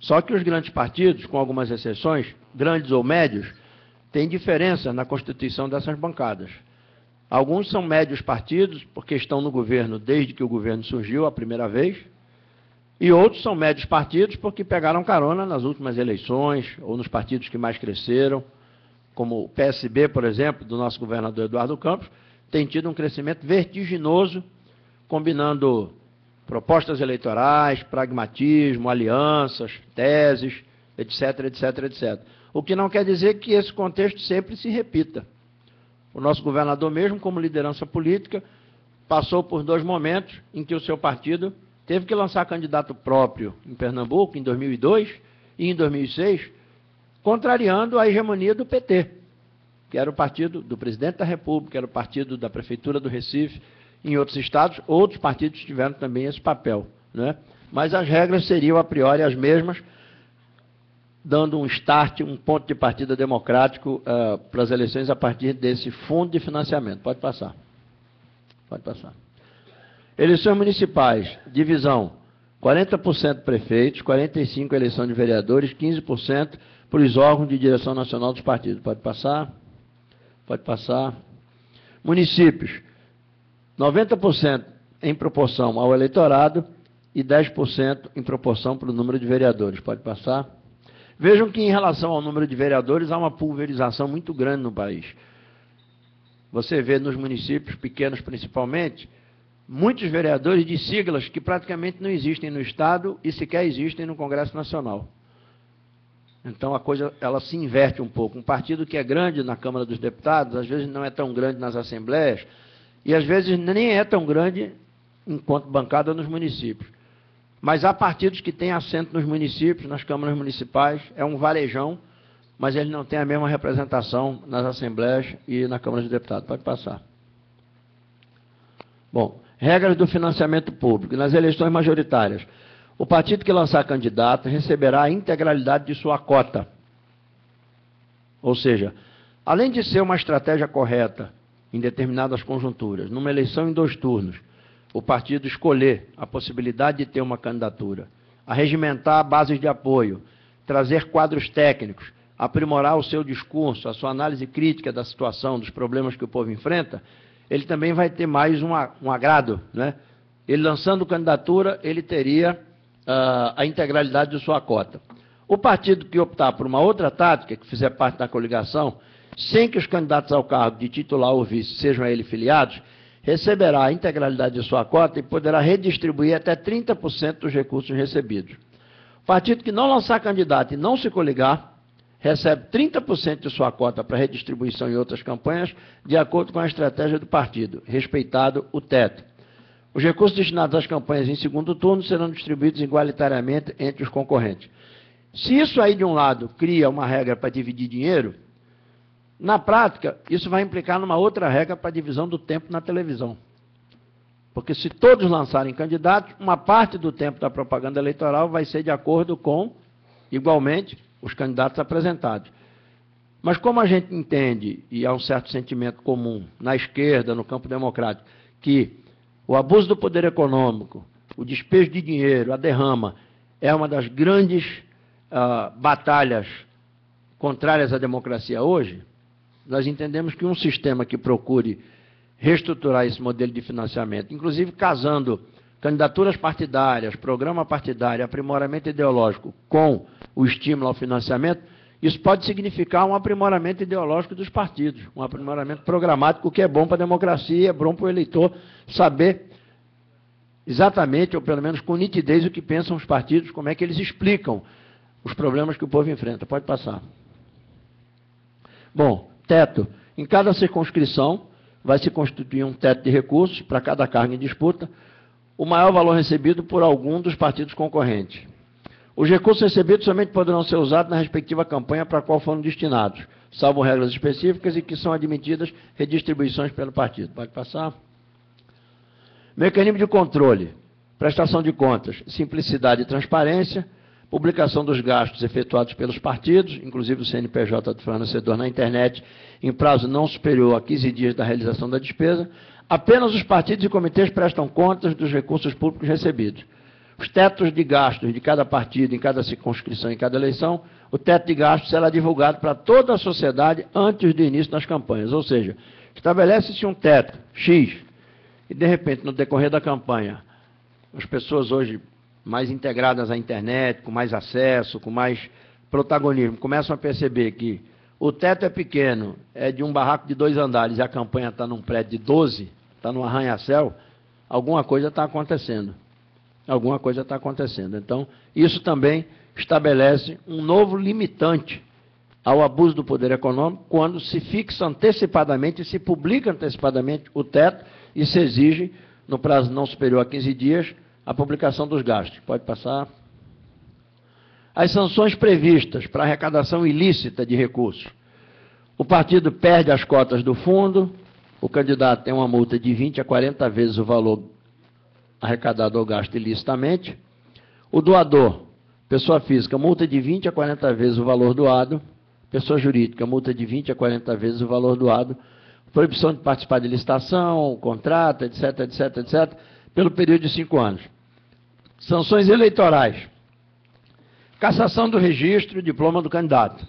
Só que os grandes partidos, com algumas exceções, grandes ou médios, têm diferença na constituição dessas bancadas. Alguns são médios partidos, porque estão no governo desde que o governo surgiu a primeira vez, e outros são médios partidos porque pegaram carona nas últimas eleições ou nos partidos que mais cresceram, como o PSB, por exemplo, do nosso governador Eduardo Campos, tem tido um crescimento vertiginoso, combinando propostas eleitorais, pragmatismo, alianças, teses, etc, etc, etc. O que não quer dizer que esse contexto sempre se repita. O nosso governador, mesmo como liderança política, passou por dois momentos em que o seu partido teve que lançar candidato próprio em Pernambuco, em 2002 e em 2006, contrariando a hegemonia do PT, que era o partido do presidente da República, era o partido da Prefeitura do Recife, em outros estados, outros partidos tiveram também esse papel. Né? Mas as regras seriam a priori as mesmas, dando um start, um ponto de partida democrático uh, para as eleições a partir desse fundo de financiamento. Pode passar. Pode passar. Eleições municipais, divisão: 40% prefeitos, 45% eleição de vereadores, 15% para os órgãos de direção nacional dos partidos. Pode passar? Pode passar. Municípios: 90% em proporção ao eleitorado e 10% em proporção para o número de vereadores. Pode passar? Vejam que, em relação ao número de vereadores, há uma pulverização muito grande no país. Você vê nos municípios pequenos, principalmente, muitos vereadores de siglas que praticamente não existem no Estado e sequer existem no Congresso Nacional. Então a coisa ela se inverte um pouco. Um partido que é grande na Câmara dos Deputados, às vezes não é tão grande nas assembleias, e às vezes nem é tão grande enquanto bancada nos municípios. Mas há partidos que têm assento nos municípios, nas câmaras municipais, é um varejão, mas ele não tem a mesma representação nas assembleias e na Câmara dos Deputados. Pode passar. Bom, Regras do financiamento público. Nas eleições majoritárias, o partido que lançar candidato receberá a integralidade de sua cota. Ou seja, além de ser uma estratégia correta em determinadas conjunturas, numa eleição em dois turnos, o partido escolher a possibilidade de ter uma candidatura, arregimentar bases de apoio, trazer quadros técnicos, aprimorar o seu discurso, a sua análise crítica da situação, dos problemas que o povo enfrenta, ele também vai ter mais um agrado. Né? Ele lançando candidatura, ele teria uh, a integralidade de sua cota. O partido que optar por uma outra tática, que fizer parte da coligação, sem que os candidatos ao cargo de titular ou vice sejam a ele filiados, receberá a integralidade de sua cota e poderá redistribuir até 30% dos recursos recebidos. O partido que não lançar candidato e não se coligar, recebe 30% de sua cota para redistribuição em outras campanhas, de acordo com a estratégia do partido, respeitado o teto. Os recursos destinados às campanhas em segundo turno serão distribuídos igualitariamente entre os concorrentes. Se isso aí, de um lado, cria uma regra para dividir dinheiro, na prática, isso vai implicar numa outra regra para a divisão do tempo na televisão. Porque se todos lançarem candidatos, uma parte do tempo da propaganda eleitoral vai ser de acordo com, igualmente, os candidatos apresentados. Mas como a gente entende, e há um certo sentimento comum na esquerda, no campo democrático, que o abuso do poder econômico, o despejo de dinheiro, a derrama, é uma das grandes uh, batalhas contrárias à democracia hoje, nós entendemos que um sistema que procure reestruturar esse modelo de financiamento, inclusive casando candidaturas partidárias, programa partidário, aprimoramento ideológico com o estímulo ao financiamento, isso pode significar um aprimoramento ideológico dos partidos, um aprimoramento programático que é bom para a democracia, é bom para o eleitor saber exatamente, ou pelo menos com nitidez, o que pensam os partidos, como é que eles explicam os problemas que o povo enfrenta. Pode passar. Bom, teto. Em cada circunscrição vai se constituir um teto de recursos para cada cargo em disputa, o maior valor recebido por algum dos partidos concorrentes. Os recursos recebidos somente poderão ser usados na respectiva campanha para a qual foram destinados. salvo regras específicas e que são admitidas redistribuições pelo partido. Pode passar. Mecanismo de controle, prestação de contas, simplicidade e transparência, publicação dos gastos efetuados pelos partidos, inclusive o CNPJ do fornecedor na internet, em prazo não superior a 15 dias da realização da despesa. Apenas os partidos e comitês prestam contas dos recursos públicos recebidos. Os tetos de gastos de cada partido, em cada circunscrição, em cada eleição, o teto de gastos será divulgado para toda a sociedade antes do início das campanhas. Ou seja, estabelece-se um teto X, e de repente, no decorrer da campanha, as pessoas hoje mais integradas à internet, com mais acesso, com mais protagonismo, começam a perceber que o teto é pequeno, é de um barraco de dois andares e a campanha está num prédio de 12, está no arranha-céu, alguma coisa está acontecendo. Alguma coisa está acontecendo. Então, isso também estabelece um novo limitante ao abuso do poder econômico quando se fixa antecipadamente, se publica antecipadamente o teto e se exige, no prazo não superior a 15 dias, a publicação dos gastos. Pode passar. As sanções previstas para arrecadação ilícita de recursos. O partido perde as cotas do fundo, o candidato tem uma multa de 20 a 40 vezes o valor arrecadado ou gasto ilicitamente. O doador, pessoa física, multa de 20 a 40 vezes o valor doado. Pessoa jurídica, multa de 20 a 40 vezes o valor doado. Proibição de participar de licitação, contrato, etc, etc, etc, pelo período de cinco anos. Sanções eleitorais. Cassação do registro, diploma do candidato.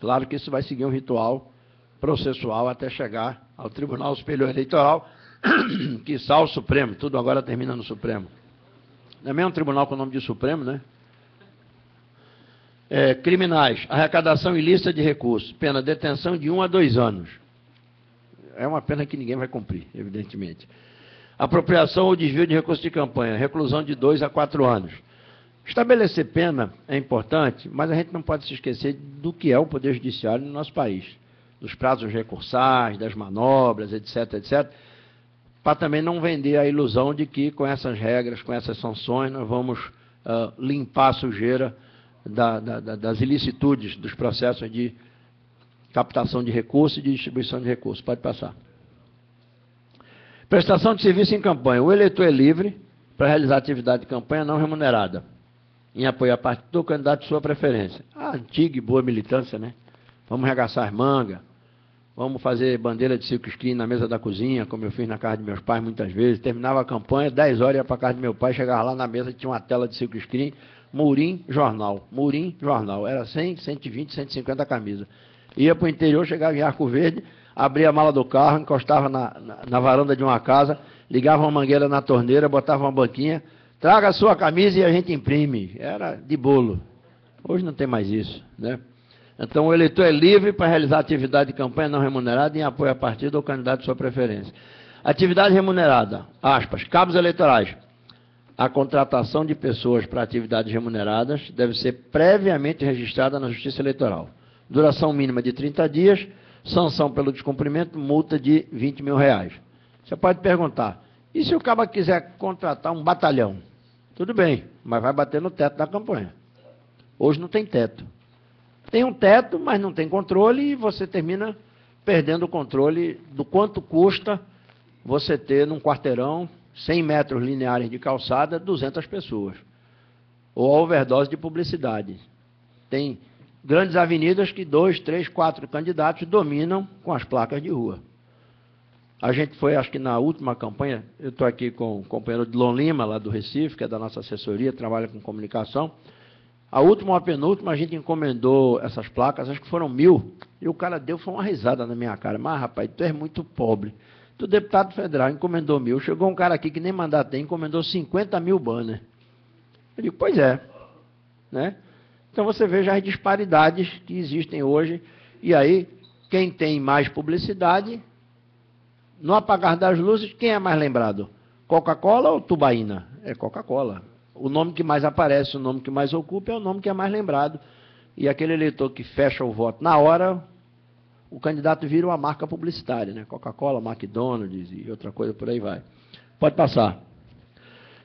Claro que isso vai seguir um ritual processual até chegar ao Tribunal Superior Eleitoral, que está o Supremo, tudo agora termina no Supremo. Também é um tribunal com o nome de Supremo, né? É, criminais, arrecadação ilícita de recursos, pena detenção de um a dois anos. É uma pena que ninguém vai cumprir, evidentemente. Apropriação ou desvio de recursos de campanha, reclusão de dois a quatro anos. Estabelecer pena é importante, mas a gente não pode se esquecer do que é o Poder Judiciário no nosso país. Dos prazos recursais, das manobras, etc, etc, para também não vender a ilusão de que com essas regras, com essas sanções, nós vamos uh, limpar a sujeira da, da, da, das ilicitudes dos processos de captação de recursos e de distribuição de recursos. Pode passar. Prestação de serviço em campanha. O eleitor é livre para realizar atividade de campanha não remunerada, em apoio a partido do candidato de sua preferência. A antiga e boa militância, né? Vamos regaçar as mangas, vamos fazer bandeira de circo screen na mesa da cozinha, como eu fiz na casa de meus pais muitas vezes. Terminava a campanha, 10 horas ia para a casa de meu pai, chegava lá na mesa tinha uma tela de circo screen, Murim Jornal. Murim Jornal. Era 100, 120, 150 camisas. Ia para o interior, chegava em Arco Verde, abria a mala do carro, encostava na, na, na, varanda de uma casa, ligava uma mangueira na torneira, botava uma banquinha, traga a sua camisa e a gente imprime. Era de bolo. Hoje não tem mais isso, né? Então o eleitor é livre para realizar atividade de campanha não remunerada em apoio a partido ou candidato de sua preferência. Atividade remunerada, aspas, cabos eleitorais. A contratação de pessoas para atividades remuneradas deve ser previamente registrada na Justiça Eleitoral. Duração mínima de 30 dias, sanção pelo descumprimento, multa de 20 mil reais. Você pode perguntar, e se o cara quiser contratar um batalhão? Tudo bem, mas vai bater no teto da campanha. Hoje não tem teto. Tem um teto, mas não tem controle e você termina perdendo o controle do quanto custa você ter num quarteirão 100 metros lineares de calçada, 200 pessoas. Ou a overdose de publicidade. Tem grandes avenidas que dois, três, quatro candidatos dominam com as placas de rua. A gente foi, acho que na última campanha, eu estou aqui com o companheiro Dilon Lima, lá do Recife, que é da nossa assessoria, trabalha com comunicação. A última ou a penúltima, a gente encomendou essas placas, acho que foram mil, e o cara deu, foi uma risada na minha cara. Mas, rapaz, tu és muito pobre. Tu, deputado federal, encomendou mil. Chegou um cara aqui que nem mandato tem, encomendou 50 mil banners. Eu digo, pois é. Né? Então você veja as disparidades que existem hoje. E aí, quem tem mais publicidade, no apagar das luzes, quem é mais lembrado? Coca-Cola ou Tubaína? É Coca-Cola. O nome que mais aparece, o nome que mais ocupa, é o nome que é mais lembrado. E aquele eleitor que fecha o voto na hora, o candidato vira uma marca publicitária, né? Coca-Cola, McDonald's e outra coisa por aí vai. Pode passar.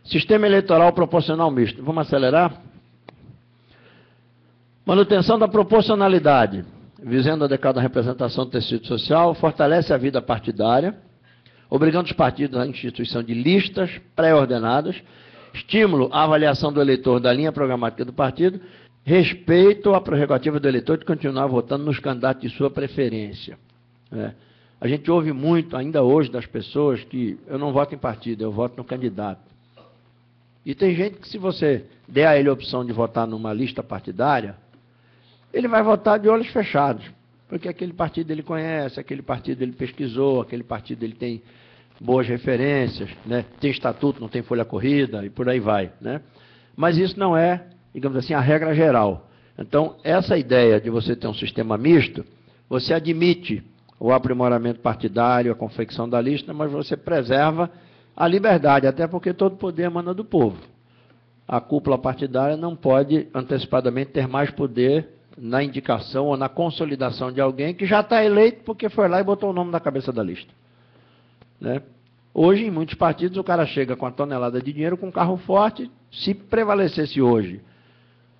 Sistema eleitoral proporcional misto. Vamos acelerar? Manutenção da proporcionalidade. visando a adequada representação do tecido social, fortalece a vida partidária, obrigando os partidos à instituição de listas pré-ordenadas, estímulo à avaliação do eleitor da linha programática do partido, respeito à prerrogativa do eleitor de continuar votando nos candidatos de sua preferência. É. A gente ouve muito, ainda hoje, das pessoas que eu não voto em partido, eu voto no candidato. E tem gente que, se você der a ele a opção de votar numa lista partidária, ele vai votar de olhos fechados, porque aquele partido ele conhece, aquele partido ele pesquisou, aquele partido ele tem boas referências, né? tem estatuto, não tem folha corrida e por aí vai. Né? Mas isso não é, digamos assim, a regra geral. Então, essa ideia de você ter um sistema misto, você admite o aprimoramento partidário, a confecção da lista, mas você preserva a liberdade, até porque todo poder emana do povo. A cúpula partidária não pode antecipadamente ter mais poder na indicação ou na consolidação de alguém que já está eleito porque foi lá e botou o nome na cabeça da lista. Né? Hoje, em muitos partidos, o cara chega com a tonelada de dinheiro com um carro forte. Se prevalecesse hoje,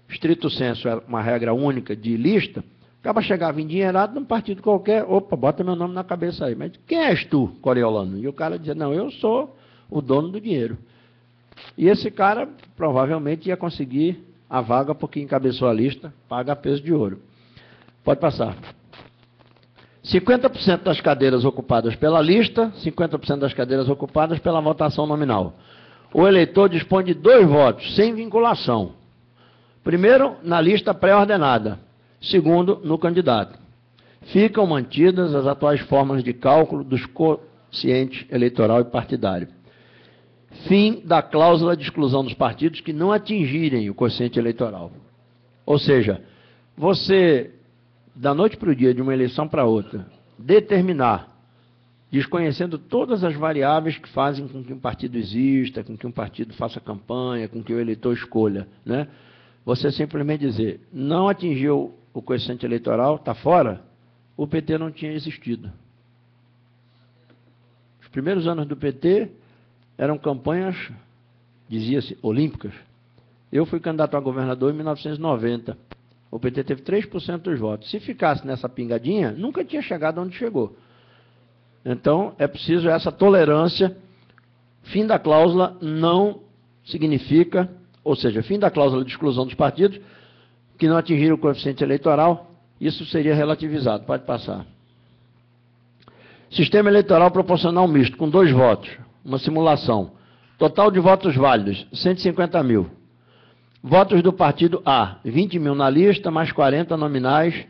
estrito senso, é uma regra única de lista, acaba chegava endinheirado num partido qualquer, opa, bota meu nome na cabeça aí. Mas quem és tu, Coriolano? E o cara dizia, não, eu sou o dono do dinheiro. E esse cara provavelmente ia conseguir a vaga porque encabeçou a lista, paga peso de ouro. Pode passar. 50% das cadeiras ocupadas pela lista, 50% das cadeiras ocupadas pela votação nominal. O eleitor dispõe de dois votos, sem vinculação. Primeiro, na lista pré-ordenada. Segundo, no candidato. Ficam mantidas as atuais formas de cálculo dos quocientes eleitoral e partidário. Fim da cláusula de exclusão dos partidos que não atingirem o quociente eleitoral. Ou seja, você, da noite para o dia, de uma eleição para outra, determinar, desconhecendo todas as variáveis que fazem com que um partido exista, com que um partido faça campanha, com que o eleitor escolha, né? Você simplesmente dizer, não atingiu o coeficiente eleitoral, está fora, o PT não tinha existido. Os primeiros anos do PT, eram campanhas, dizia-se, olímpicas. Eu fui candidato a governador em 1990. O PT teve 3% dos votos. Se ficasse nessa pingadinha, nunca tinha chegado onde chegou. Então, é preciso essa tolerância. Fim da cláusula não significa, ou seja, fim da cláusula de exclusão dos partidos que não atingiram o coeficiente eleitoral, isso seria relativizado. Pode passar. Sistema eleitoral proporcional misto, com dois votos uma simulação. Total de votos válidos, 150 mil. Votos do partido A, 20 mil na lista, mais 40 nominais,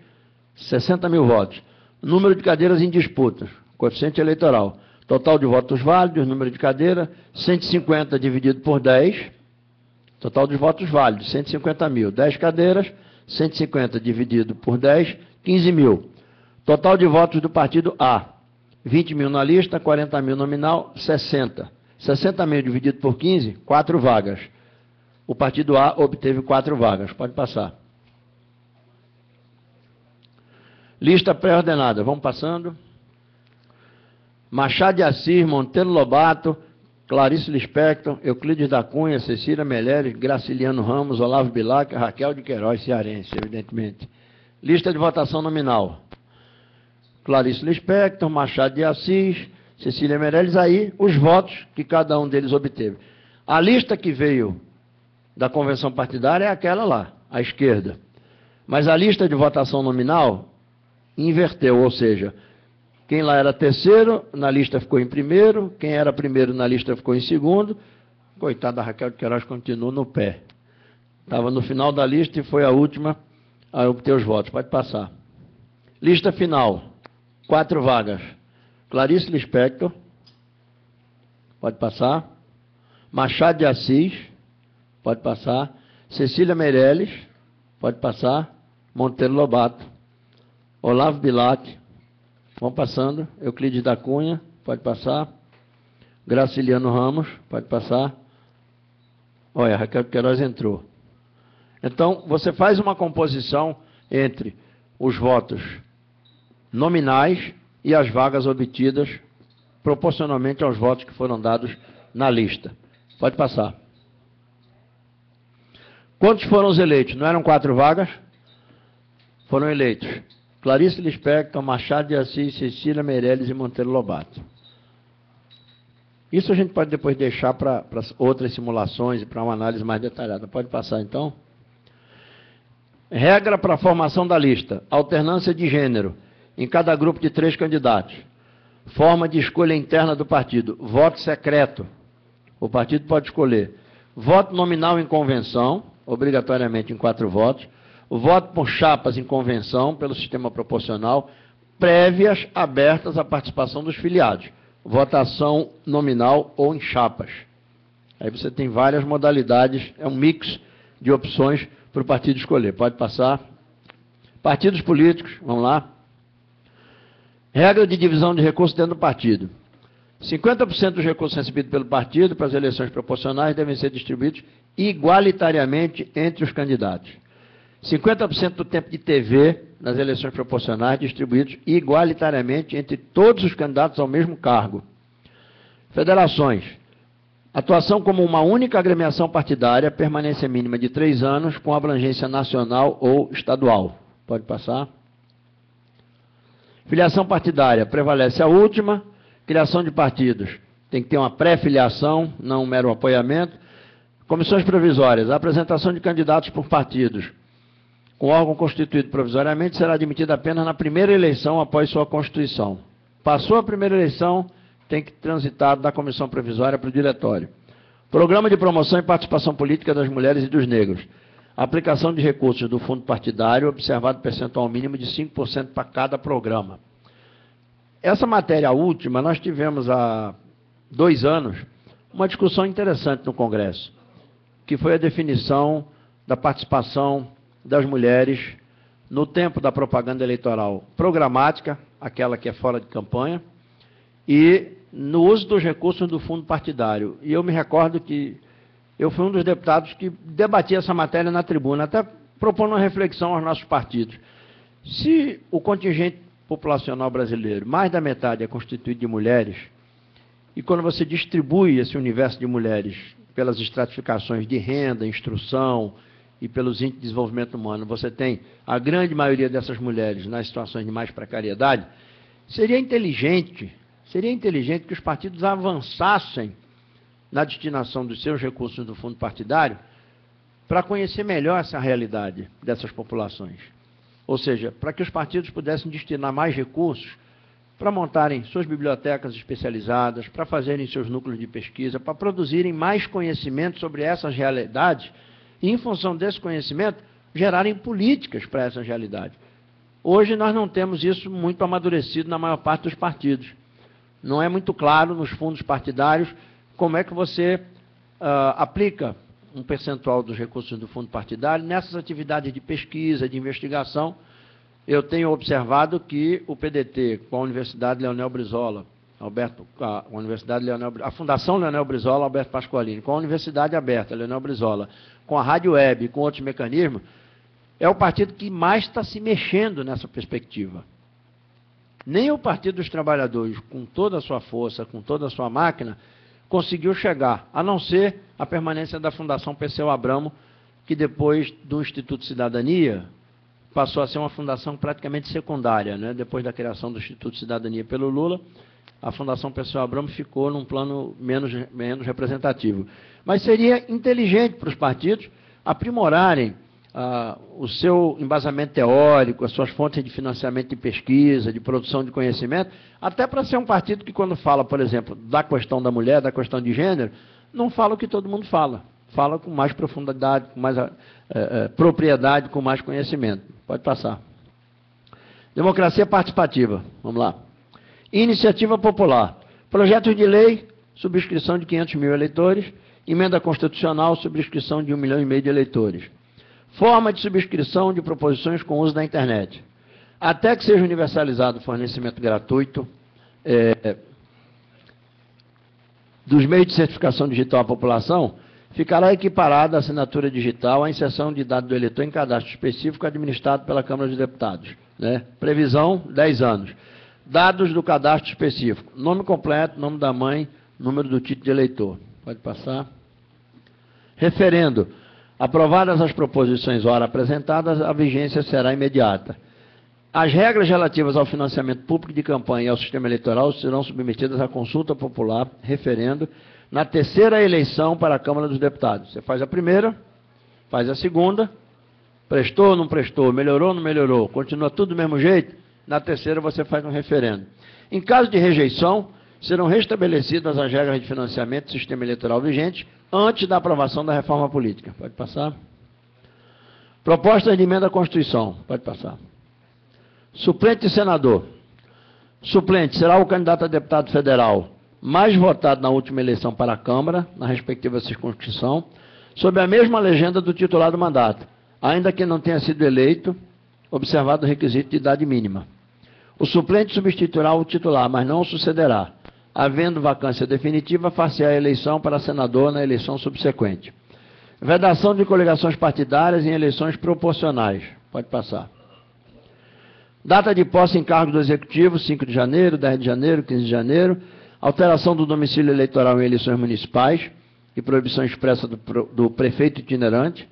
60 mil votos. Número de cadeiras em disputas, coeficiente eleitoral. Total de votos válidos, número de cadeira, 150 dividido por 10. Total de votos válidos, 150 mil. 10 cadeiras, 150 dividido por 10, 15 mil. Total de votos do partido A, 20 mil na lista, 40 mil nominal, 60. 60 mil dividido por 15, 4 vagas. O partido A obteve 4 vagas. Pode passar. Lista pré-ordenada. Vamos passando. Machado de Assis, Monteiro Lobato, Clarice Lispector, Euclides da Cunha, Cecília Meleres, Graciliano Ramos, Olavo Bilac, Raquel de Queiroz, cearense, evidentemente. Lista de votação nominal. Clarice Lispector, Machado de Assis, Cecília Meirelles, aí os votos que cada um deles obteve. A lista que veio da convenção partidária é aquela lá, à esquerda. Mas a lista de votação nominal inverteu, ou seja, quem lá era terceiro, na lista ficou em primeiro, quem era primeiro na lista ficou em segundo. Coitada, Raquel de Queiroz continuou no pé. Estava no final da lista e foi a última a obter os votos. Pode passar. Lista final. Quatro vagas. Clarice Lispector. Pode passar. Machado de Assis. Pode passar. Cecília Meirelles. Pode passar. Monteiro Lobato. Olavo Bilac. Vão passando. Euclides da Cunha. Pode passar. Graciliano Ramos. Pode passar. Olha, Raquel Queiroz entrou. Então, você faz uma composição entre os votos nominais e as vagas obtidas proporcionalmente aos votos que foram dados na lista. Pode passar. Quantos foram os eleitos? Não eram quatro vagas? Foram eleitos Clarice Lispector, Machado de Assis, Cecília Meirelles e Monteiro Lobato. Isso a gente pode depois deixar para outras simulações e para uma análise mais detalhada. Pode passar então? Regra para a formação da lista: alternância de gênero em cada grupo de três candidatos. Forma de escolha interna do partido: voto secreto. O partido pode escolher voto nominal em convenção, obrigatoriamente em quatro votos, voto por chapas em convenção pelo sistema proporcional, prévias abertas à participação dos filiados votação nominal ou em chapas. Aí você tem várias modalidades, é um mix de opções para o partido escolher. Pode passar. Partidos políticos, vamos lá. Regra de divisão de recursos dentro do partido. 50% dos recursos recebidos pelo partido para as eleições proporcionais devem ser distribuídos igualitariamente entre os candidatos. 50% do tempo de TV nas eleições proporcionais distribuídos igualitariamente entre todos os candidatos ao mesmo cargo. Federações. Atuação como uma única agremiação partidária, permanência mínima de três anos, com abrangência nacional ou estadual. Pode passar. Filiação partidária. Prevalece a última. Criação de partidos. Tem que ter uma pré-filiação, não um mero apoiamento. Comissões provisórias. A apresentação de candidatos por partidos com órgão constituído provisoriamente será admitido apenas na primeira eleição após sua constituição. Passou a primeira eleição, tem que transitar da comissão provisória para o diretório. Programa de promoção e participação política das mulheres e dos negros. Aplicação de recursos do fundo partidário, observado percentual mínimo de 5% para cada programa. Essa matéria última, nós tivemos há dois anos uma discussão interessante no Congresso, que foi a definição da participação das mulheres no tempo da propaganda eleitoral programática, aquela que é fora de campanha, e no uso dos recursos do fundo partidário. E eu me recordo que eu fui um dos deputados que debati essa matéria na tribuna, até propondo uma reflexão aos nossos partidos. Se o contingente populacional brasileiro, mais da metade é constituído de mulheres, e quando você distribui esse universo de mulheres pelas estratificações de renda, instrução, e pelos índices de desenvolvimento humano, você tem a grande maioria dessas mulheres nas situações de mais precariedade, seria inteligente, seria inteligente que os partidos avançassem na destinação dos seus recursos do fundo partidário para conhecer melhor essa realidade dessas populações. Ou seja, para que os partidos pudessem destinar mais recursos para montarem suas bibliotecas especializadas, para fazerem seus núcleos de pesquisa, para produzirem mais conhecimento sobre essas realidades e, em função desse conhecimento, gerarem políticas para essa realidade. Hoje nós não temos isso muito amadurecido na maior parte dos partidos. Não é muito claro nos fundos partidários como é que você uh, aplica um percentual dos recursos do fundo partidário nessas atividades de pesquisa, de investigação. Eu tenho observado que o PDT, com a Universidade Leonel Brizola, Alberto, a Universidade Leonel, a Fundação Leonel Brizola, Alberto Pasqualini, com a Universidade Aberta, Leonel Brizola, com a Rádio Web, com outros mecanismos, é o partido que mais está se mexendo nessa perspectiva. Nem o Partido dos Trabalhadores, com toda a sua força, com toda a sua máquina, conseguiu chegar, a não ser a permanência da Fundação Perseu Abramo, que depois do Instituto Cidadania passou a ser uma fundação praticamente secundária, né? depois da criação do Instituto Cidadania pelo Lula, a Fundação Pessoal Abramo ficou num plano menos, menos representativo. Mas seria inteligente para os partidos aprimorarem ah, o seu embasamento teórico, as suas fontes de financiamento de pesquisa, de produção de conhecimento, até para ser um partido que, quando fala, por exemplo, da questão da mulher, da questão de gênero, não fala o que todo mundo fala. Fala com mais profundidade, com mais eh, eh, propriedade, com mais conhecimento. Pode passar. Democracia participativa. Vamos lá. Iniciativa Popular. Projeto de lei, subscrição de 500 mil eleitores. Emenda constitucional, subscrição de 1 milhão e meio de eleitores. Forma de subscrição de proposições com uso da internet. Até que seja universalizado o fornecimento gratuito é, dos meios de certificação digital à população, ficará equiparada a assinatura digital à inserção de dados do eleitor em cadastro específico administrado pela Câmara dos Deputados. Né? Previsão, 10 anos. Dados do cadastro específico: nome completo, nome da mãe, número do título de eleitor. Pode passar. Referendo. Aprovadas as proposições ora apresentadas, a vigência será imediata. As regras relativas ao financiamento público de campanha e ao sistema eleitoral serão submetidas à consulta popular, referendo, na terceira eleição para a Câmara dos Deputados. Você faz a primeira, faz a segunda, prestou ou não prestou, melhorou ou não melhorou, continua tudo do mesmo jeito, na terceira você faz um referendo. Em caso de rejeição, serão restabelecidas as regras de financiamento do sistema eleitoral vigente antes da aprovação da reforma política. Pode passar. Proposta de emenda à Constituição. Pode passar. Suplente senador. Suplente será o candidato a deputado federal mais votado na última eleição para a Câmara, na respectiva circunscrição, sob a mesma legenda do titular do mandato, ainda que não tenha sido eleito, observado o requisito de idade mínima. O suplente substituirá o titular, mas não o sucederá. Havendo vacância definitiva, far-se a eleição para senador na eleição subsequente. Vedação de coligações partidárias em eleições proporcionais. Pode passar. Data de posse em cargo do Executivo, 5 de janeiro, 10 de janeiro, 15 de janeiro. Alteração do domicílio eleitoral em eleições municipais e proibição expressa do, do prefeito itinerante.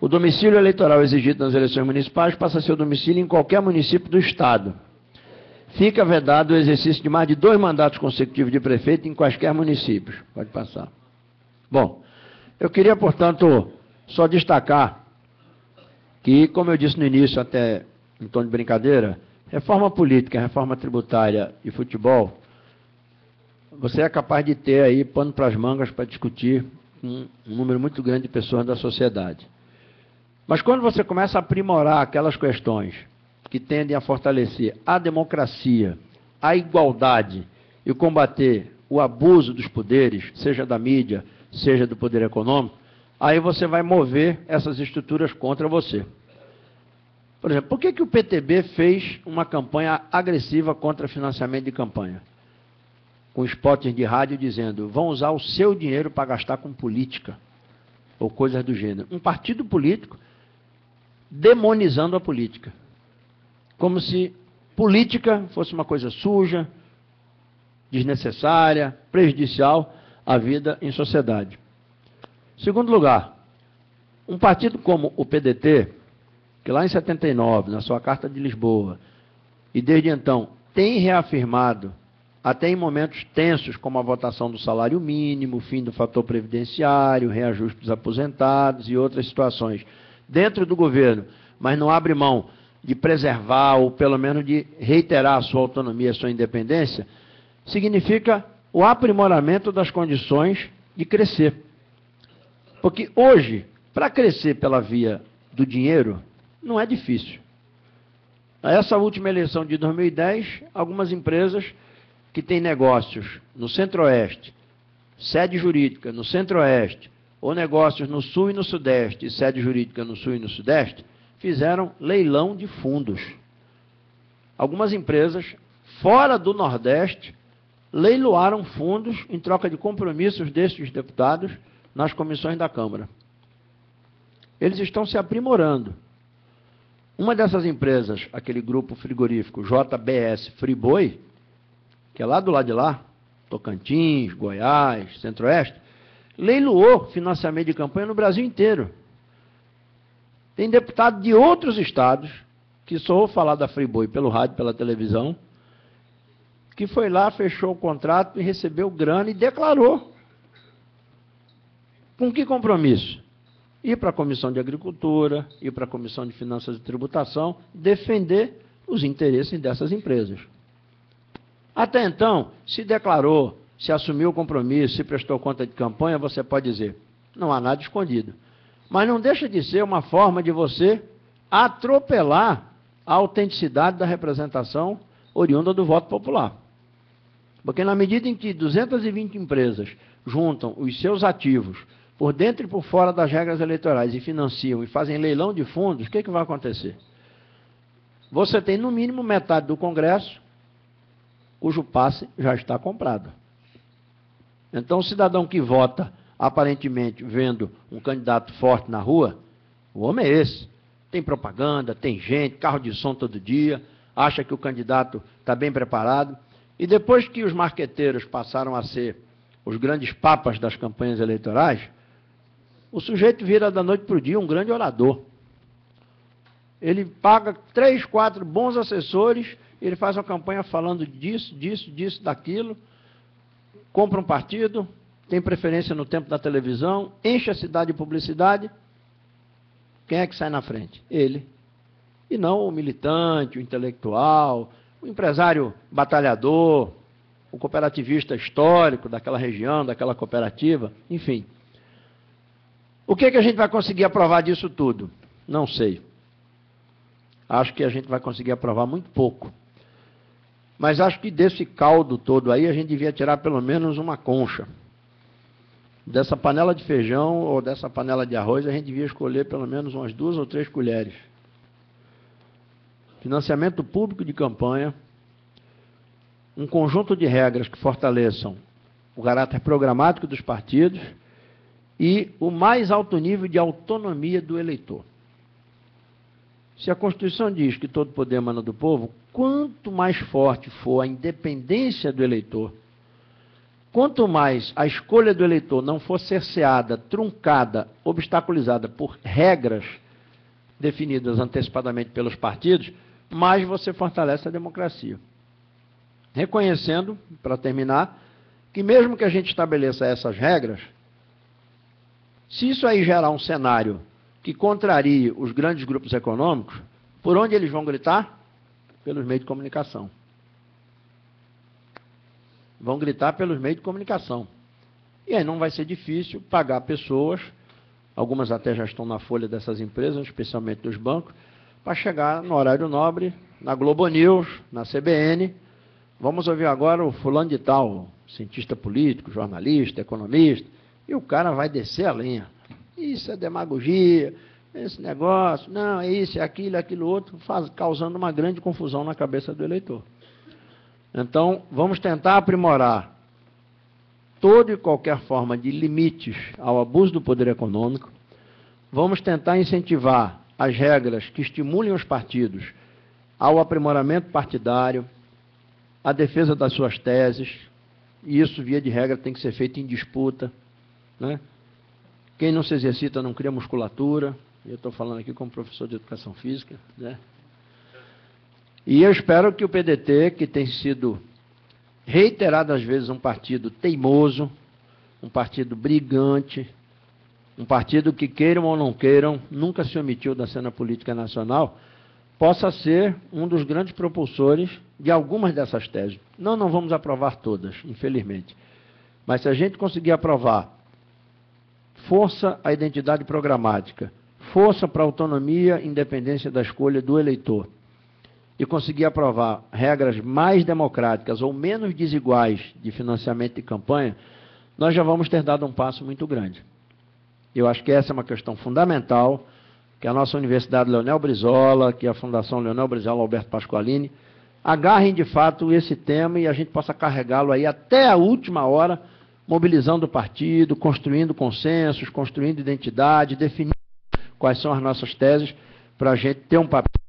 O domicílio eleitoral exigido nas eleições municipais passa a ser o domicílio em qualquer município do Estado. Fica vedado o exercício de mais de dois mandatos consecutivos de prefeito em quaisquer municípios. Pode passar. Bom, eu queria, portanto, só destacar que, como eu disse no início, até em tom de brincadeira, reforma política, reforma tributária e futebol, você é capaz de ter aí pano para as mangas para discutir com um número muito grande de pessoas da sociedade. Mas quando você começa a aprimorar aquelas questões que tendem a fortalecer a democracia, a igualdade e combater o abuso dos poderes, seja da mídia, seja do poder econômico, aí você vai mover essas estruturas contra você. Por exemplo, por que, que o PTB fez uma campanha agressiva contra financiamento de campanha? Com spots de rádio dizendo: vão usar o seu dinheiro para gastar com política, ou coisas do gênero. Um partido político demonizando a política. Como se política fosse uma coisa suja, desnecessária, prejudicial à vida em sociedade. Segundo lugar, um partido como o PDT, que lá em 79, na sua Carta de Lisboa, e desde então tem reafirmado, até em momentos tensos, como a votação do salário mínimo, fim do fator previdenciário, reajuste dos aposentados e outras situações, dentro do governo, mas não abre mão de preservar ou pelo menos de reiterar a sua autonomia, a sua independência, significa o aprimoramento das condições de crescer. Porque hoje, para crescer pela via do dinheiro, não é difícil. Essa última eleição de 2010, algumas empresas que têm negócios no Centro-Oeste, sede jurídica no Centro-Oeste, ou negócios no Sul e no Sudeste, sede jurídica no Sul e no Sudeste, fizeram leilão de fundos. Algumas empresas fora do Nordeste leiloaram fundos em troca de compromissos destes deputados nas comissões da Câmara. Eles estão se aprimorando. Uma dessas empresas, aquele grupo frigorífico JBS Friboi, que é lá do lado de lá, Tocantins, Goiás, Centro-Oeste, leiloou financiamento de campanha no Brasil inteiro. Tem deputado de outros estados, que só ouve falar da Friboi pelo rádio, pela televisão, que foi lá, fechou o contrato e recebeu grana e declarou. Com que compromisso? Ir para a Comissão de Agricultura, ir para a Comissão de Finanças e Tributação, defender os interesses dessas empresas. Até então, se declarou, se assumiu o compromisso, se prestou conta de campanha, você pode dizer, não há nada escondido. Mas não deixa de ser uma forma de você atropelar a autenticidade da representação oriunda do voto popular. Porque na medida em que 220 empresas juntam os seus ativos por dentro e por fora das regras eleitorais e financiam e fazem leilão de fundos, o que, que vai acontecer? Você tem no mínimo metade do Congresso cujo passe já está comprado. Então, o cidadão que vota, aparentemente vendo um candidato forte na rua, o homem é esse. Tem propaganda, tem gente, carro de som todo dia, acha que o candidato está bem preparado. E depois que os marqueteiros passaram a ser os grandes papas das campanhas eleitorais, o sujeito vira da noite para o dia um grande orador. Ele paga três, quatro bons assessores, ele faz uma campanha falando disso, disso, disso, daquilo, compra um partido, tem preferência no tempo da televisão, enche a cidade de publicidade. Quem é que sai na frente? Ele. E não o militante, o intelectual, o empresário batalhador, o cooperativista histórico daquela região, daquela cooperativa, enfim. O que, é que a gente vai conseguir aprovar disso tudo? Não sei. Acho que a gente vai conseguir aprovar muito pouco. Mas acho que desse caldo todo aí a gente devia tirar pelo menos uma concha. Dessa panela de feijão ou dessa panela de arroz a gente devia escolher pelo menos umas duas ou três colheres. Financiamento público de campanha, um conjunto de regras que fortaleçam o caráter programático dos partidos e o mais alto nível de autonomia do eleitor. Se a Constituição diz que todo poder emana do povo, quanto mais forte for a independência do eleitor, quanto mais a escolha do eleitor não for cerceada, truncada, obstaculizada por regras definidas antecipadamente pelos partidos, mais você fortalece a democracia. Reconhecendo, para terminar, que mesmo que a gente estabeleça essas regras, se isso aí gerar um cenário que contrarie os grandes grupos econômicos, por onde eles vão gritar? Pelos meios de comunicação. Vão gritar pelos meios de comunicação. E aí não vai ser difícil pagar pessoas, algumas até já estão na folha dessas empresas, especialmente dos bancos, para chegar no horário nobre, na Globo News, na CBN. Vamos ouvir agora o fulano de tal, cientista político, jornalista, economista, e o cara vai descer a linha. Isso é demagogia, esse negócio, não, é isso, é aquilo, é aquilo outro, faz, causando uma grande confusão na cabeça do eleitor. Então, vamos tentar aprimorar toda e qualquer forma de limites ao abuso do poder econômico. Vamos tentar incentivar as regras que estimulem os partidos ao aprimoramento partidário, à defesa das suas teses, e isso, via de regra, tem que ser feito em disputa. Né? Quem não se exercita não cria musculatura. Eu estou falando aqui como professor de educação física. Né? E eu espero que o PDT, que tem sido reiteradas vezes um partido teimoso, um partido brigante, um partido que queiram ou não queiram, nunca se omitiu da cena política nacional, possa ser um dos grandes propulsores de algumas dessas teses. Não, não vamos aprovar todas, infelizmente. Mas se a gente conseguir aprovar força à identidade programática, força para a autonomia e independência da escolha do eleitor, e conseguir aprovar regras mais democráticas ou menos desiguais de financiamento de campanha, nós já vamos ter dado um passo muito grande. Eu acho que essa é uma questão fundamental, que a nossa Universidade Leonel Brizola, que a Fundação Leonel Brizola Alberto Pasqualini, agarrem de fato esse tema e a gente possa carregá-lo aí até a última hora mobilizando o partido, construindo consensos, construindo identidade, definindo quais são as nossas teses, para a gente ter um papel.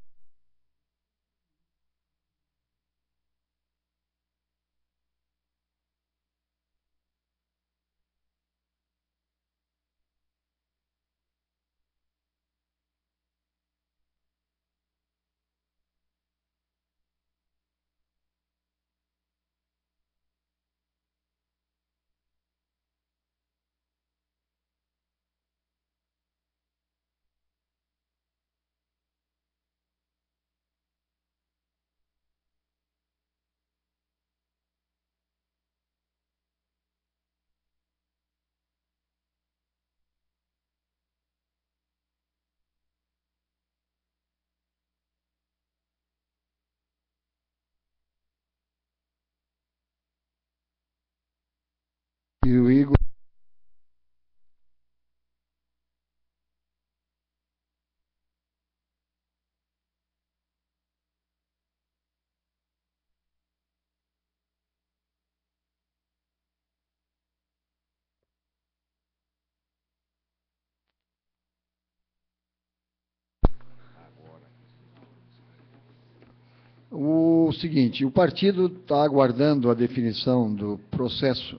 E o Igor. O seguinte, o partido está aguardando a definição do processo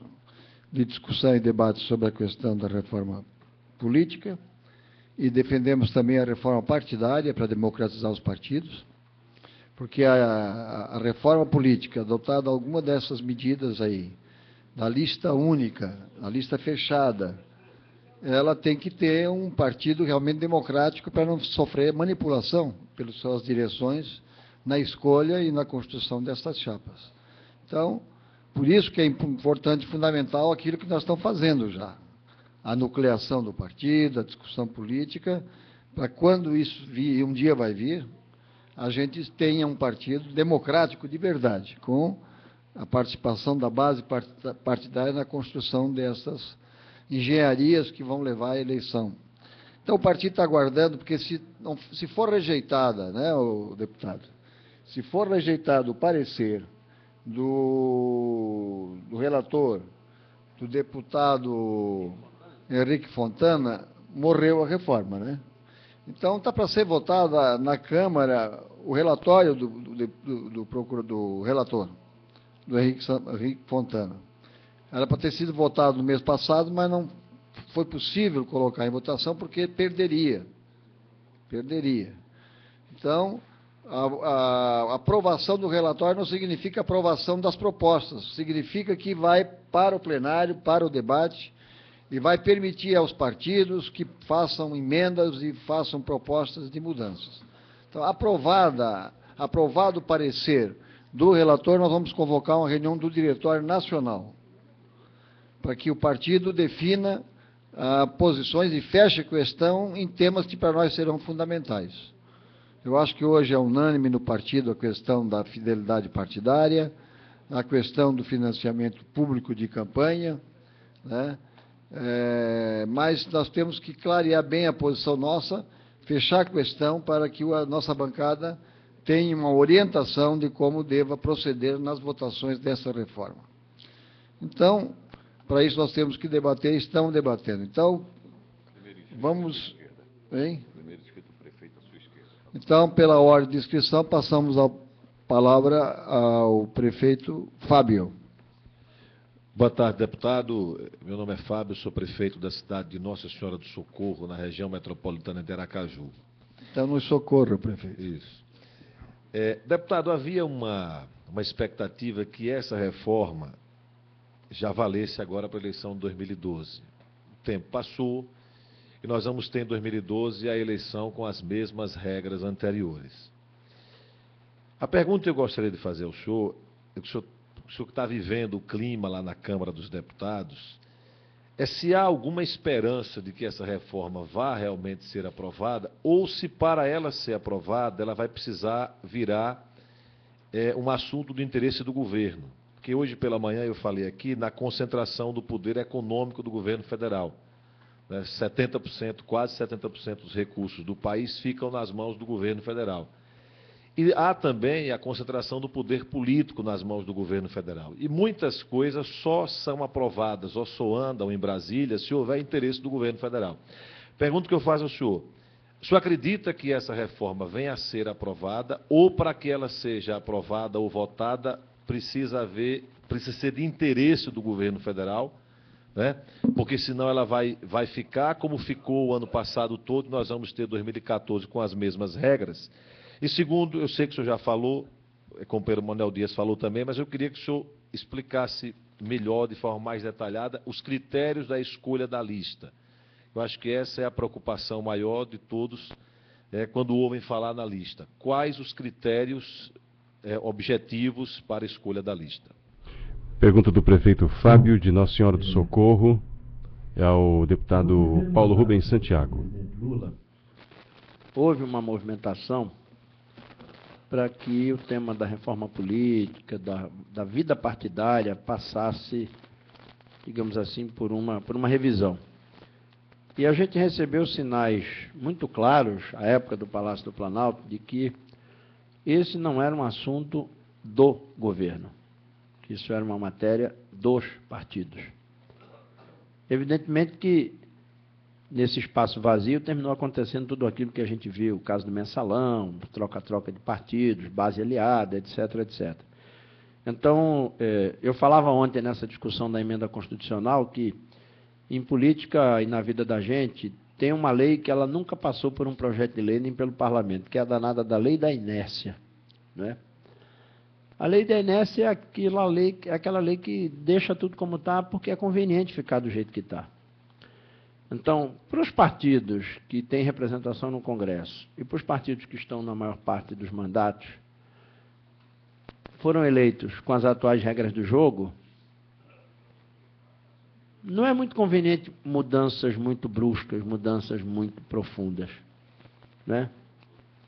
de discussão e debate sobre a questão da reforma política e defendemos também a reforma partidária para democratizar os partidos, porque a, a, reforma política adotada alguma dessas medidas aí, da lista única, a lista fechada, ela tem que ter um partido realmente democrático para não sofrer manipulação pelas suas direções na escolha e na construção dessas chapas. Então, por isso que é importante, fundamental, aquilo que nós estamos fazendo já. A nucleação do partido, a discussão política, para quando isso vir, um dia vai vir, a gente tenha um partido democrático de verdade, com a participação da base partidária na construção dessas engenharias que vão levar à eleição. Então o partido está aguardando, porque se, não, se for rejeitada, né, o deputado, se for rejeitado o parecer do, do relator, do deputado Henrique Fontana, morreu a reforma, né? Então está para ser votada na Câmara o relatório do, do, do, do, do relator, do Henrique, Henrique Fontana. Era para ter sido votado no mês passado, mas não foi possível colocar em votação porque perderia. Perderia. Então, a, a, aprovação do relatório não significa aprovação das propostas, significa que vai para o plenário, para o debate, e vai permitir aos partidos que façam emendas e façam propostas de mudanças. Então, aprovada, aprovado o parecer do relator, nós vamos convocar uma reunião do Diretório Nacional para que o partido defina ah, posições e feche a questão em temas que para nós serão fundamentais. Eu acho que hoje é unânime no partido a questão da fidelidade partidária, a questão do financiamento público de campanha, né? É, mas nós temos que clarear bem a posição nossa, fechar a questão para que a nossa bancada tenha uma orientação de como deva proceder nas votações dessa reforma. Então, para isso nós temos que debater, estamos debatendo. Então, vamos. Hein? Então, pela ordem de inscrição, passamos a palavra ao prefeito Fábio. Boa tarde, deputado. Meu nome é Fábio, sou prefeito da cidade de Nossa Senhora do Socorro, na região metropolitana de Aracaju. Então, no Socorro, prefeito. Isso. É, deputado, havia uma, uma expectativa que essa reforma já valesse agora para a eleição de 2012. O tempo passou e nós vamos ter em 2012 a eleição com as mesmas regras anteriores. A pergunta que eu gostaria de fazer ao senhor, é senhor, o senhor que está vivendo o clima lá na Câmara dos Deputados, é se há alguma esperança de que essa reforma vá realmente ser aprovada, ou se para ela ser aprovada, ela vai precisar virar é, um assunto do interesse do governo que hoje pela manhã eu falei aqui na concentração do poder econômico do governo federal. Né? 70%, quase 70% dos recursos do país ficam nas mãos do governo federal. E há também a concentração do poder político nas mãos do governo federal. E muitas coisas só são aprovadas ou só andam em Brasília se houver interesse do governo federal. Pergunta que eu faço ao senhor. O senhor acredita que essa reforma venha a ser aprovada ou para que ela seja aprovada ou votada, precisa haver, precisa ser de interesse do governo federal, né? porque senão ela vai, vai ficar como ficou o ano passado todo, nós vamos ter 2014 com as mesmas regras. E segundo, eu sei que o senhor já falou, o Pedro Manuel Dias falou também, mas eu queria que o senhor explicasse melhor, de forma mais detalhada, os critérios da escolha da lista. Eu acho que essa é a preocupação maior de todos é, quando ouvem falar na lista. Quais os critérios é, objetivos para a escolha da lista. Pergunta do prefeito Fábio de Nossa Senhora do Socorro ao deputado Paulo Rubens Santiago. Houve uma movimentação para que o tema da reforma política, da, da vida partidária, passasse, digamos assim, por uma, por uma revisão. E a gente recebeu sinais muito claros, à época do Palácio do Planalto, de que esse não era um assunto do governo, isso era uma matéria dos partidos. Evidentemente que nesse espaço vazio terminou acontecendo tudo aquilo que a gente viu, o caso do mensalão, troca-troca de partidos, base aliada, etc, etc. Então, eh, eu falava ontem nessa discussão da emenda constitucional que em política e na vida da gente tem uma lei que ela nunca passou por um projeto de lei nem pelo parlamento, que é a danada da lei da inércia. Né? A lei da inércia é aquela lei, é aquela lei que deixa tudo como está porque é conveniente ficar do jeito que está. Então, para os partidos que têm representação no Congresso e para os partidos que estão na maior parte dos mandatos, foram eleitos com as atuais regras do jogo, não é muito conveniente mudanças muito bruscas, mudanças muito profundas. Né?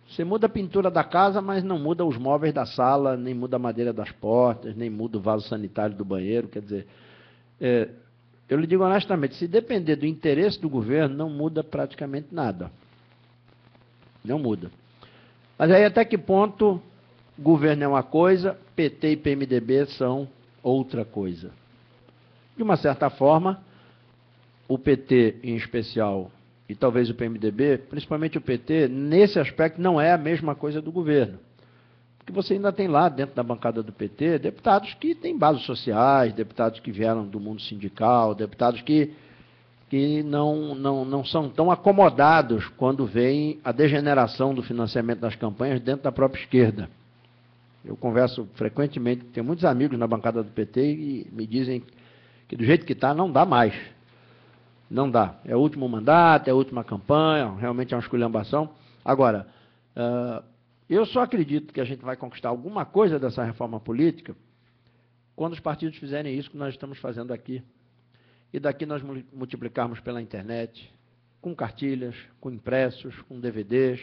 Você muda a pintura da casa, mas não muda os móveis da sala, nem muda a madeira das portas, nem muda o vaso sanitário do banheiro. Quer dizer, é, eu lhe digo honestamente, se depender do interesse do governo, não muda praticamente nada. Não muda. Mas aí até que ponto governo é uma coisa, PT e PMDB são outra coisa? De uma certa forma, o PT em especial e talvez o PMDB, principalmente o PT, nesse aspecto não é a mesma coisa do governo. Porque você ainda tem lá, dentro da bancada do PT, deputados que têm bases sociais, deputados que vieram do mundo sindical, deputados que, que não, não, não são tão acomodados quando vem a degeneração do financiamento das campanhas dentro da própria esquerda. Eu converso frequentemente, tenho muitos amigos na bancada do PT e me dizem que do jeito que está, não dá mais. Não dá. É o último mandato, é a última campanha, realmente é uma esculhambação. Agora, uh, eu só acredito que a gente vai conquistar alguma coisa dessa reforma política quando os partidos fizerem isso que nós estamos fazendo aqui. E daqui nós multiplicarmos pela internet, com cartilhas, com impressos, com DVDs,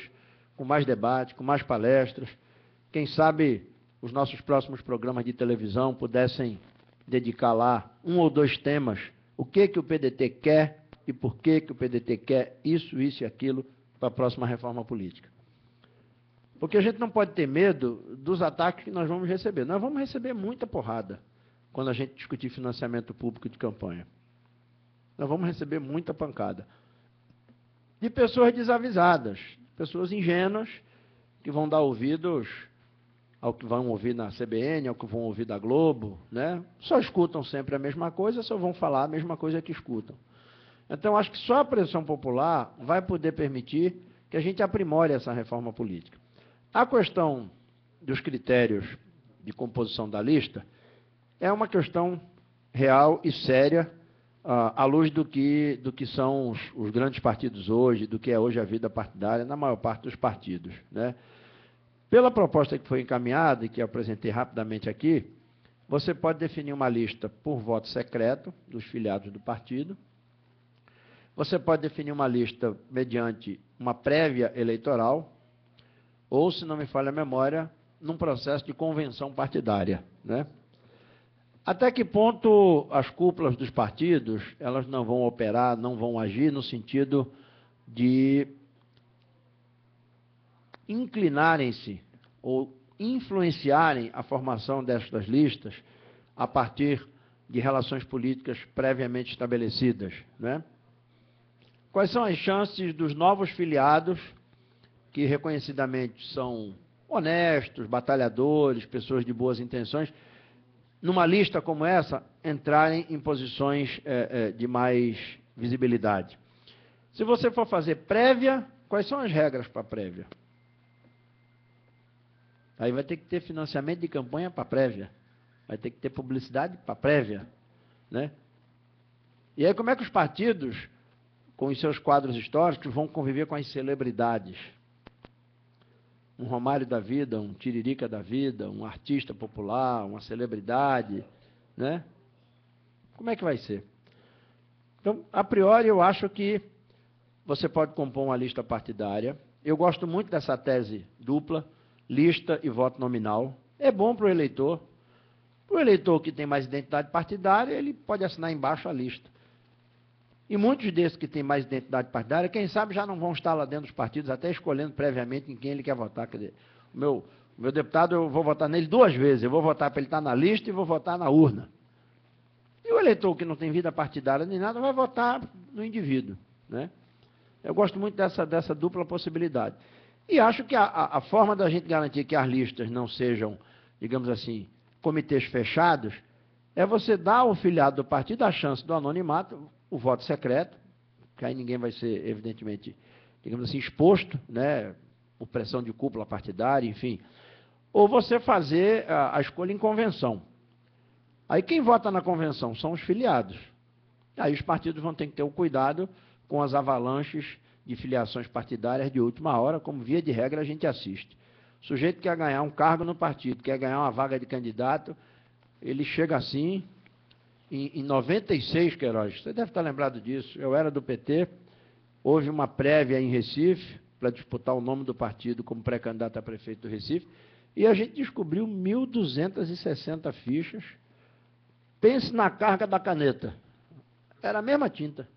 com mais debate, com mais palestras. Quem sabe os nossos próximos programas de televisão pudessem dedicar lá um ou dois temas, o que, que o PDT quer e por que, que o PDT quer isso, isso e aquilo para a próxima reforma política. Porque a gente não pode ter medo dos ataques que nós vamos receber. Nós vamos receber muita porrada quando a gente discutir financiamento público de campanha. Nós vamos receber muita pancada. De pessoas desavisadas, pessoas ingênuas, que vão dar ouvidos ao que vão ouvir na CBN, ao que vão ouvir da Globo, né? Só escutam sempre a mesma coisa, só vão falar a mesma coisa que escutam. Então, acho que só a pressão popular vai poder permitir que a gente aprimore essa reforma política. A questão dos critérios de composição da lista é uma questão real e séria uh, à luz do que, do que são os, os, grandes partidos hoje, do que é hoje a vida partidária na maior parte dos partidos. Né? Pela proposta que foi encaminhada e que apresentei rapidamente aqui, você pode definir uma lista por voto secreto dos filiados do partido. Você pode definir uma lista mediante uma prévia eleitoral, ou, se não me falha a memória, num processo de convenção partidária. Né? Até que ponto as cúpulas dos partidos elas não vão operar, não vão agir no sentido de inclinarem-se ou influenciarem a formação destas listas a partir de relações políticas previamente estabelecidas. Né? Quais são as chances dos novos filiados, que reconhecidamente são honestos, batalhadores, pessoas de boas intenções, numa lista como essa, entrarem em posições é, é, de mais visibilidade? Se você for fazer prévia, quais são as regras para prévia? Aí vai ter que ter financiamento de campanha para prévia. Vai ter que ter publicidade para prévia. Né? E aí, como é que os partidos, com os seus quadros históricos, vão conviver com as celebridades? Um Romário da vida, um Tiririca da vida, um artista popular, uma celebridade, né? Como é que vai ser? Então, a priori, eu acho que você pode compor uma lista partidária. Eu gosto muito dessa tese dupla lista e voto nominal. É bom para o eleitor. Para o eleitor que tem mais identidade partidária, ele pode assinar embaixo a lista. E muitos desses que têm mais identidade partidária, quem sabe já não vão estar lá dentro dos partidos, até escolhendo previamente em quem ele quer votar. Quer dizer, o meu, o meu deputado, eu vou votar nele duas vezes. Eu vou votar para ele estar na lista e vou votar na urna. E o eleitor que não tem vida partidária nem nada vai votar no indivíduo. Né? Eu gosto muito dessa, dessa dupla possibilidade. E acho que a, a, forma da gente garantir que as listas não sejam, digamos assim, comitês fechados, é você dar ao filiado do partido a chance do anonimato, o voto secreto, que aí ninguém vai ser, evidentemente, digamos assim, exposto, né, por pressão de cúpula partidária, enfim. Ou você fazer a, a escolha em convenção. Aí quem vota na convenção são os filiados. Aí os partidos vão ter que ter o cuidado com as avalanches de filiações partidárias de última hora, como via de regra a gente assiste. O sujeito quer ganhar um cargo no partido, quer ganhar uma vaga de candidato, ele chega assim, em, em 96, Queiroz, você deve estar lembrado disso, eu era do PT, houve uma prévia em Recife, para disputar o nome do partido como pré-candidato a prefeito do Recife, e a gente descobriu 1.260 fichas. Pense na carga da caneta. Era a mesma tinta.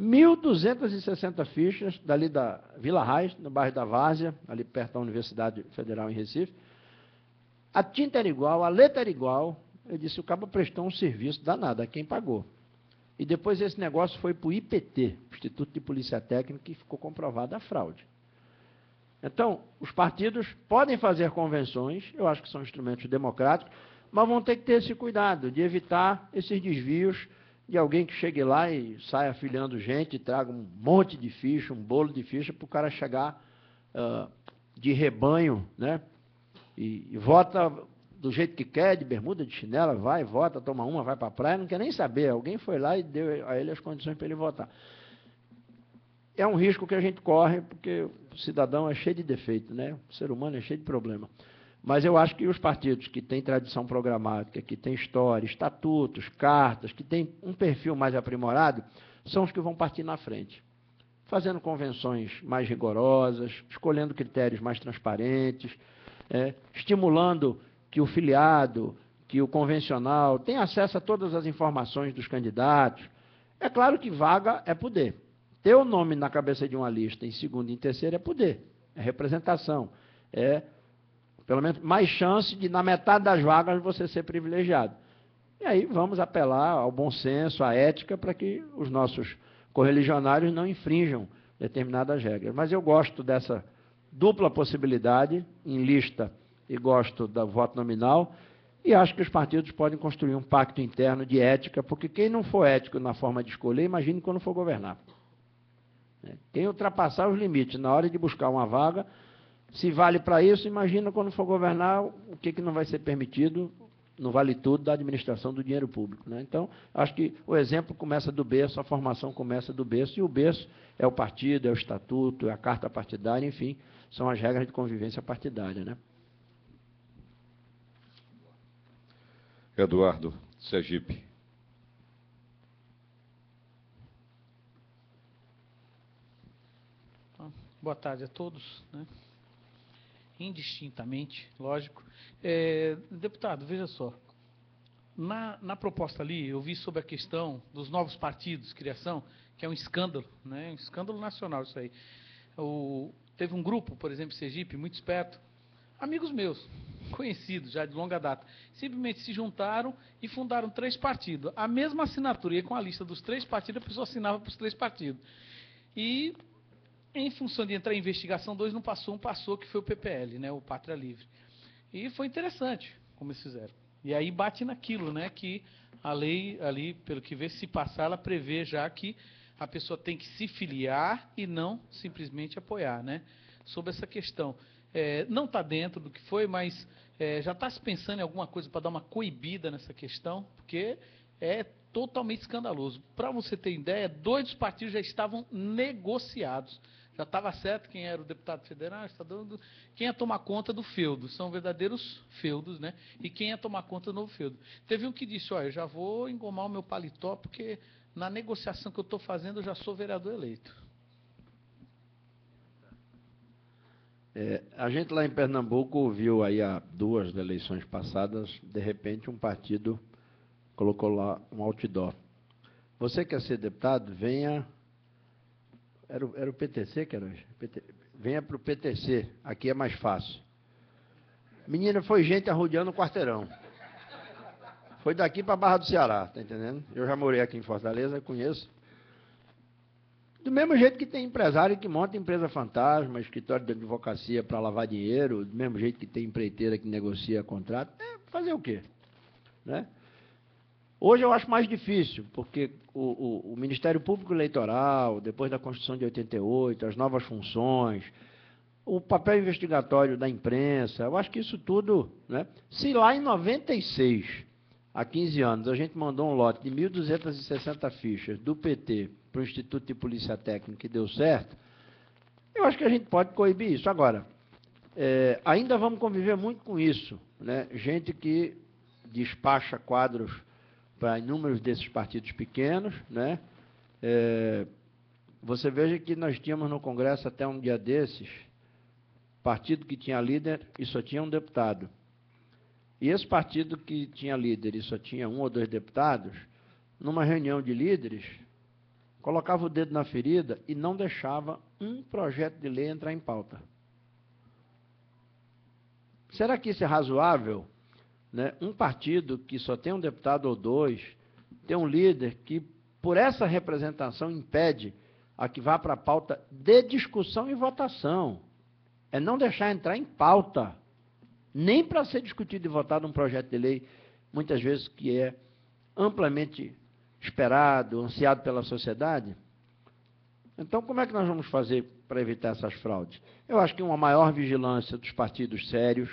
1.260 fichas, dali da Vila Raiz, no bairro da Várzea, ali perto da Universidade Federal em Recife. A tinta era igual, a letra era igual. Eu disse, o cabo prestou um serviço danado, a quem pagou. E depois esse negócio foi para o IPT, Instituto de Polícia Técnica, e ficou comprovada a fraude. Então, os partidos podem fazer convenções, eu acho que são instrumentos democráticos, mas vão ter que ter esse cuidado de evitar esses desvios de alguém que chegue lá e saia afiliando gente, traga um monte de ficha, um bolo de ficha, para o cara chegar uh, de rebanho, né? E, e, vota do jeito que quer, de bermuda, de chinela, vai, vota, toma uma, vai para a praia, não quer nem saber. Alguém foi lá e deu a ele as condições para ele votar. É um risco que a gente corre, porque o cidadão é cheio de defeito, né? O ser humano é cheio de problema. Mas eu acho que os partidos que têm tradição programática, que têm história, estatutos, cartas, que têm um perfil mais aprimorado, são os que vão partir na frente. Fazendo convenções mais rigorosas, escolhendo critérios mais transparentes, é, estimulando que o filiado, que o convencional tenha acesso a todas as informações dos candidatos. É claro que vaga é poder. Ter o nome na cabeça de uma lista em segundo e em terceiro é poder, é representação, é pelo menos mais chance de, na metade das vagas, você ser privilegiado. E aí vamos apelar ao bom senso, à ética, para que os nossos correligionários não infrinjam determinadas regras. Mas eu gosto dessa dupla possibilidade em lista e gosto do voto nominal. E acho que os partidos podem construir um pacto interno de ética, porque quem não for ético na forma de escolher, imagine quando for governar. Quem ultrapassar os limites na hora de buscar uma vaga, se vale para isso, imagina quando for governar o que, que não vai ser permitido, não vale tudo, da administração do dinheiro público. Né? Então, acho que o exemplo começa do berço, a formação começa do berço, e o berço é o partido, é o estatuto, é a carta partidária, enfim, são as regras de convivência partidária. Né? Eduardo, Sergipe. Boa tarde a todos. Né? Indistintamente, lógico. É, deputado, veja só. Na, na, proposta ali, eu vi sobre a questão dos novos partidos, criação, que é um escândalo, né? um escândalo nacional isso aí. O, teve um grupo, por exemplo, Sergipe, muito esperto, amigos meus, conhecidos já de longa data, simplesmente se juntaram e fundaram três partidos. A mesma assinatura, e com a lista dos três partidos, a pessoa assinava para os três partidos. E em função de entrar em investigação, dois não passou, um passou, que foi o PPL, né, o Pátria Livre. E foi interessante como eles fizeram. E aí bate naquilo, né, que a lei ali, pelo que vê, se passar, ela prevê já que a pessoa tem que se filiar e não simplesmente apoiar, né? Sobre essa questão. É, não está dentro do que foi, mas é, já está se pensando em alguma coisa para dar uma coibida nessa questão, porque é totalmente escandaloso. Para você ter ideia, dois dos partidos já estavam negociados. Já estava certo quem era o deputado federal, dando quem ia tomar conta do feudo. São verdadeiros feudos, né? E quem ia tomar conta do novo feudo. Teve um que disse: Olha, já vou engomar o meu paletó, porque na negociação que eu estou fazendo eu já sou vereador eleito. É, a gente lá em Pernambuco ouviu aí há duas eleições passadas, de repente um partido colocou lá um outdoor. Você quer ser deputado? Venha era, era o PTC que era? PT, venha para o PTC, aqui é mais fácil. Menina, foi gente arrodeando o quarteirão. Foi daqui para Barra do Ceará, tá entendendo? Eu já morei aqui em Fortaleza, conheço. Do mesmo jeito que tem empresário que monta empresa fantasma, escritório de advocacia para lavar dinheiro, do mesmo jeito que tem empreiteira que negocia contrato, é fazer o quê? Né? Hoje eu acho mais difícil, porque o, o, o, Ministério Público Eleitoral, depois da Constituição de 88, as novas funções, o papel investigatório da imprensa, eu acho que isso tudo. Né? Se lá em 96, há 15 anos, a gente mandou um lote de 1.260 fichas do PT para o Instituto de Polícia Técnica e deu certo, eu acho que a gente pode coibir isso. Agora, é, ainda vamos conviver muito com isso. Né? Gente que despacha quadros para inúmeros desses partidos pequenos. Né? É, você veja que nós tínhamos no Congresso até um dia desses, partido que tinha líder e só tinha um deputado. E esse partido que tinha líder e só tinha um ou dois deputados, numa reunião de líderes, colocava o dedo na ferida e não deixava um projeto de lei entrar em pauta. Será que isso é razoável? Né? Um partido que só tem um deputado ou dois, tem um líder que, por essa representação, impede a que vá para a pauta de discussão e votação. É não deixar entrar em pauta, nem para ser discutido e votado um projeto de lei, muitas vezes que é amplamente esperado, ansiado pela sociedade. Então, como é que nós vamos fazer para evitar essas fraudes? Eu acho que uma maior vigilância dos partidos sérios,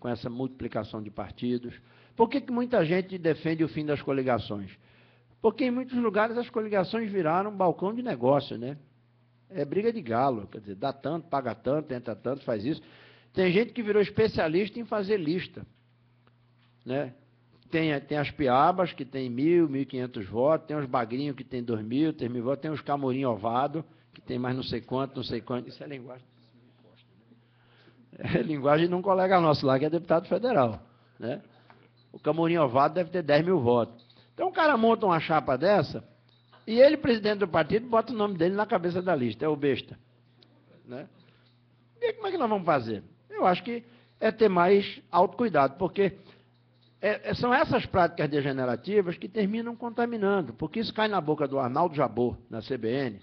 com essa multiplicação de partidos. Por que, que muita gente defende o fim das coligações? Porque em muitos lugares as coligações viraram um balcão de negócio, né? É briga de galo, quer dizer, dá tanto, paga tanto, entra tanto, faz isso. Tem gente que virou especialista em fazer lista, né? Tem, tem as piabas, que tem mil, mil e quinhentos votos, tem os bagrinhos, que tem dois mil, três mil votos, tem os camorim ovado, que tem mais não sei quanto, não sei quanto. Isso é linguagem. É linguagem de um colega nosso lá, que é deputado federal. Né? O camorim ovado deve ter 10 mil votos. Então o cara monta uma chapa dessa, e ele, presidente do partido, bota o nome dele na cabeça da lista, é o besta. Né? E como é que nós vamos fazer? Eu acho que é ter mais autocuidado, porque é, é, são essas práticas degenerativas que terminam contaminando, porque isso cai na boca do Arnaldo Jabor, na CBN,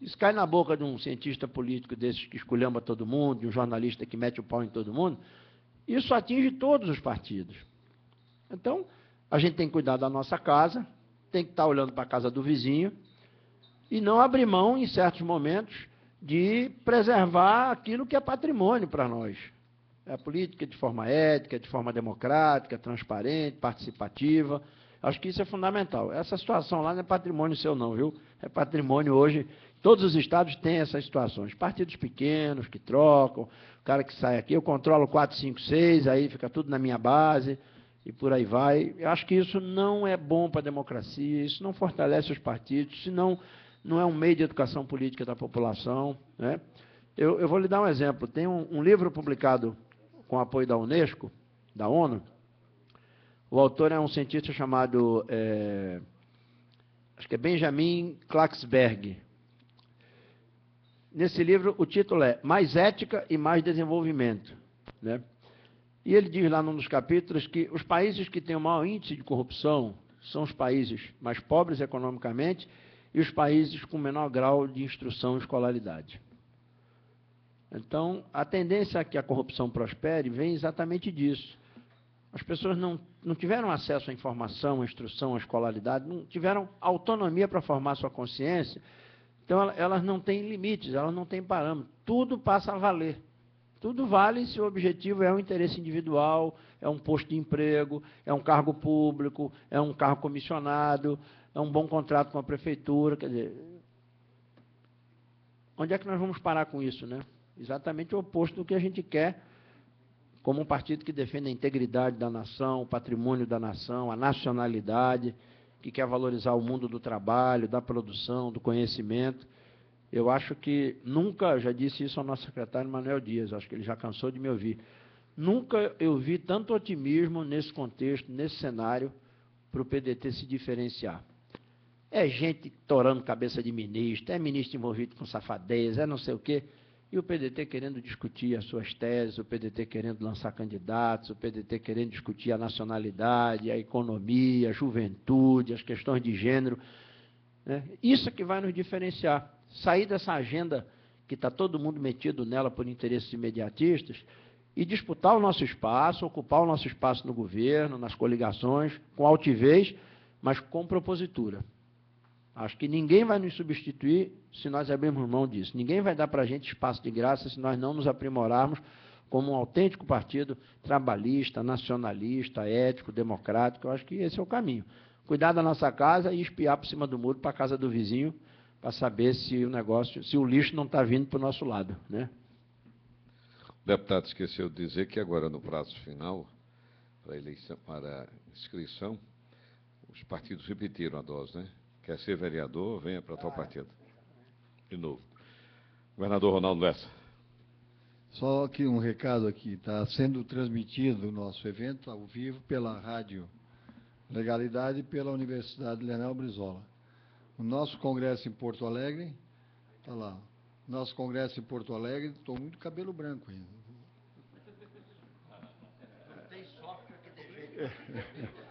isso cai na boca de um cientista político desses que esculhamba todo mundo, de um jornalista que mete o pau em todo mundo, isso atinge todos os partidos. Então, a gente tem que cuidar da nossa casa, tem que estar olhando para a casa do vizinho e não abrir mão, em certos momentos, de preservar aquilo que é patrimônio para nós a política de forma ética, de forma democrática, transparente, participativa. Acho que isso é fundamental. Essa situação lá não é patrimônio seu, não, viu? É patrimônio hoje. Todos os estados têm essas situações. Partidos pequenos que trocam, o cara que sai aqui, eu controlo 4, 5, 6, aí fica tudo na minha base e por aí vai. Eu acho que isso não é bom para a democracia, isso não fortalece os partidos, isso não, não é um meio de educação política da população. Né? Eu, eu vou lhe dar um exemplo. Tem um, um livro publicado com apoio da Unesco, da ONU. O autor é um cientista chamado, é, acho que é Benjamin Klaxberg. Nesse livro, o título é Mais Ética e Mais Desenvolvimento. Né? E ele diz lá num dos capítulos que os países que têm o maior índice de corrupção são os países mais pobres economicamente e os países com menor grau de instrução e escolaridade. Então, a tendência a que a corrupção prospere vem exatamente disso. As pessoas não, não tiveram acesso à informação, à instrução, à escolaridade, não tiveram autonomia para formar sua consciência. Então, elas não têm limites, elas não têm parâmetros. Tudo passa a valer. Tudo vale se o objetivo é um interesse individual, é um posto de emprego, é um cargo público, é um cargo comissionado, é um bom contrato com a prefeitura. Quer dizer, onde é que nós vamos parar com isso, né? Exatamente o oposto do que a gente quer como um partido que defende a integridade da nação, o patrimônio da nação, a nacionalidade, que quer valorizar o mundo do trabalho, da produção, do conhecimento. Eu acho que nunca, já disse isso ao nosso secretário Manuel Dias, acho que ele já cansou de me ouvir. Nunca eu vi tanto otimismo nesse contexto, nesse cenário, para o PDT se diferenciar. É gente torando cabeça de ministro, é ministro envolvido com safadeza, é não sei o quê. E o PDT querendo discutir as suas teses, o PDT querendo lançar candidatos, o PDT querendo discutir a nacionalidade, a economia, a juventude, as questões de gênero. Né? Isso é que vai nos diferenciar. Sair dessa agenda que está todo mundo metido nela por interesses imediatistas e disputar o nosso espaço, ocupar o nosso espaço no governo, nas coligações, com altivez, mas com propositura. Acho que ninguém vai nos substituir se nós abrirmos mão disso. Ninguém vai dar para a gente espaço de graça se nós não nos aprimorarmos como um autêntico partido trabalhista, nacionalista, ético, democrático. Eu acho que esse é o caminho. Cuidar da nossa casa e espiar por cima do muro para a casa do vizinho para saber se o negócio, se o lixo não está vindo para o nosso lado, né? O deputado esqueceu de dizer que agora no prazo final para eleição, para inscrição, os partidos repetiram a dose, né? Quer ser vereador, venha para tal partido. De novo. Governador Ronaldo Lessa. Só aqui um recado aqui, está sendo transmitido o nosso evento ao vivo pela Rádio Legalidade e pela Universidade Leonel Brizola. O nosso congresso em Porto Alegre, está lá, nosso congresso em Porto Alegre, estou muito cabelo branco ainda. Tem software que deixei.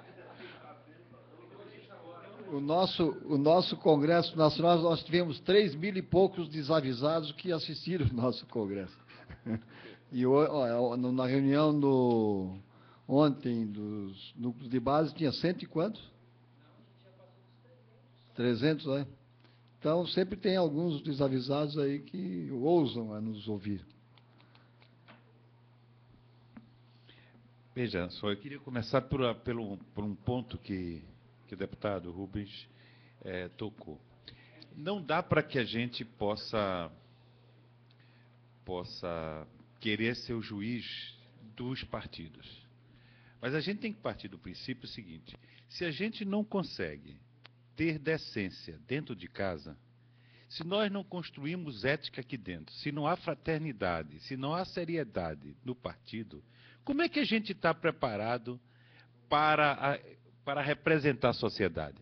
O nosso, o nosso Congresso Nacional, nós tivemos três mil e poucos desavisados que assistiram o nosso Congresso. E ó, na reunião do, ontem dos núcleos de base, tinha cento e quantos? 300, né? Então, sempre tem alguns desavisados aí que ousam a nos ouvir. Veja, só eu queria começar por, por um ponto que, que o deputado Rubens é, tocou. Não dá para que a gente possa possa querer ser o juiz dos partidos. Mas a gente tem que partir do princípio seguinte: se a gente não consegue ter decência dentro de casa, se nós não construímos ética aqui dentro, se não há fraternidade, se não há seriedade no partido, como é que a gente está preparado para, para representar a sociedade?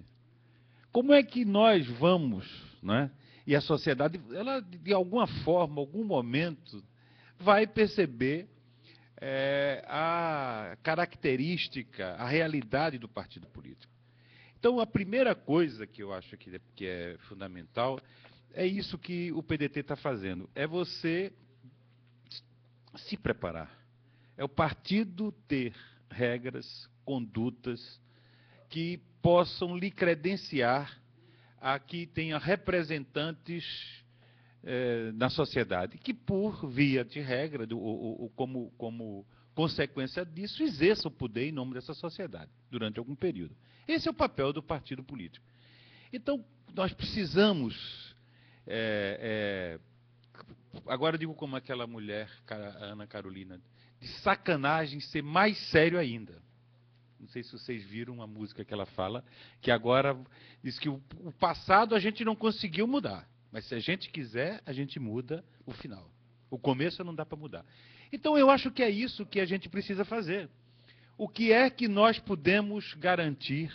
Como é que nós vamos, né? E a sociedade, ela de alguma forma, algum momento, vai perceber é, a característica, a realidade do partido político. Então, a primeira coisa que eu acho que é, que é fundamental é isso que o PDT está fazendo: é você se preparar. É o partido ter regras, condutas que possam lhe credenciar a que tenha representantes eh, na sociedade, que por via de regra, do, o, o, como, como consequência disso, exerça o poder em nome dessa sociedade durante algum período. Esse é o papel do partido político. Então, nós precisamos. É, é, agora digo como aquela mulher, Ana Carolina, de sacanagem ser mais sério ainda. Não sei se vocês viram uma música que ela fala, que agora diz que o, o passado a gente não conseguiu mudar. Mas se a gente quiser, a gente muda o final. O começo não dá para mudar. Então eu acho que é isso que a gente precisa fazer. O que é que nós podemos garantir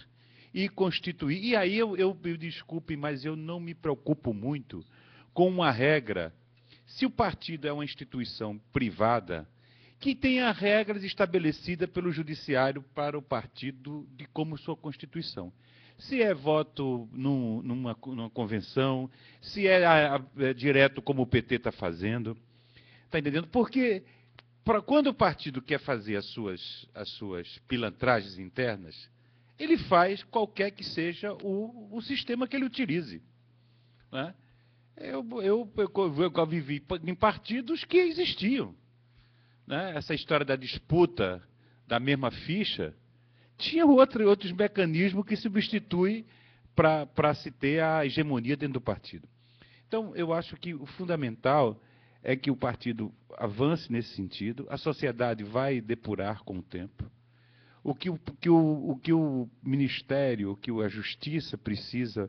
e constituir? E aí eu, eu me desculpe, mas eu não me preocupo muito com uma regra. Se o partido é uma instituição privada, que tenha regras estabelecidas pelo judiciário para o partido de como sua constituição se é voto num, numa, numa, convenção, se é, a, é, direto como o PT está fazendo. Está entendendo? Porque pra, quando o partido quer fazer as suas, as suas pilantragens internas, ele faz qualquer que seja o, o sistema que ele utilize. Né? Eu, eu, eu, eu vivi em partidos que existiam. Né? Essa história da disputa da mesma ficha tinha outro, outros mecanismos que substituem para se ter a hegemonia dentro do partido. Então, eu acho que o fundamental é que o partido avance nesse sentido, a sociedade vai depurar com o tempo. O que o, que o, o, que o Ministério, o que a Justiça precisa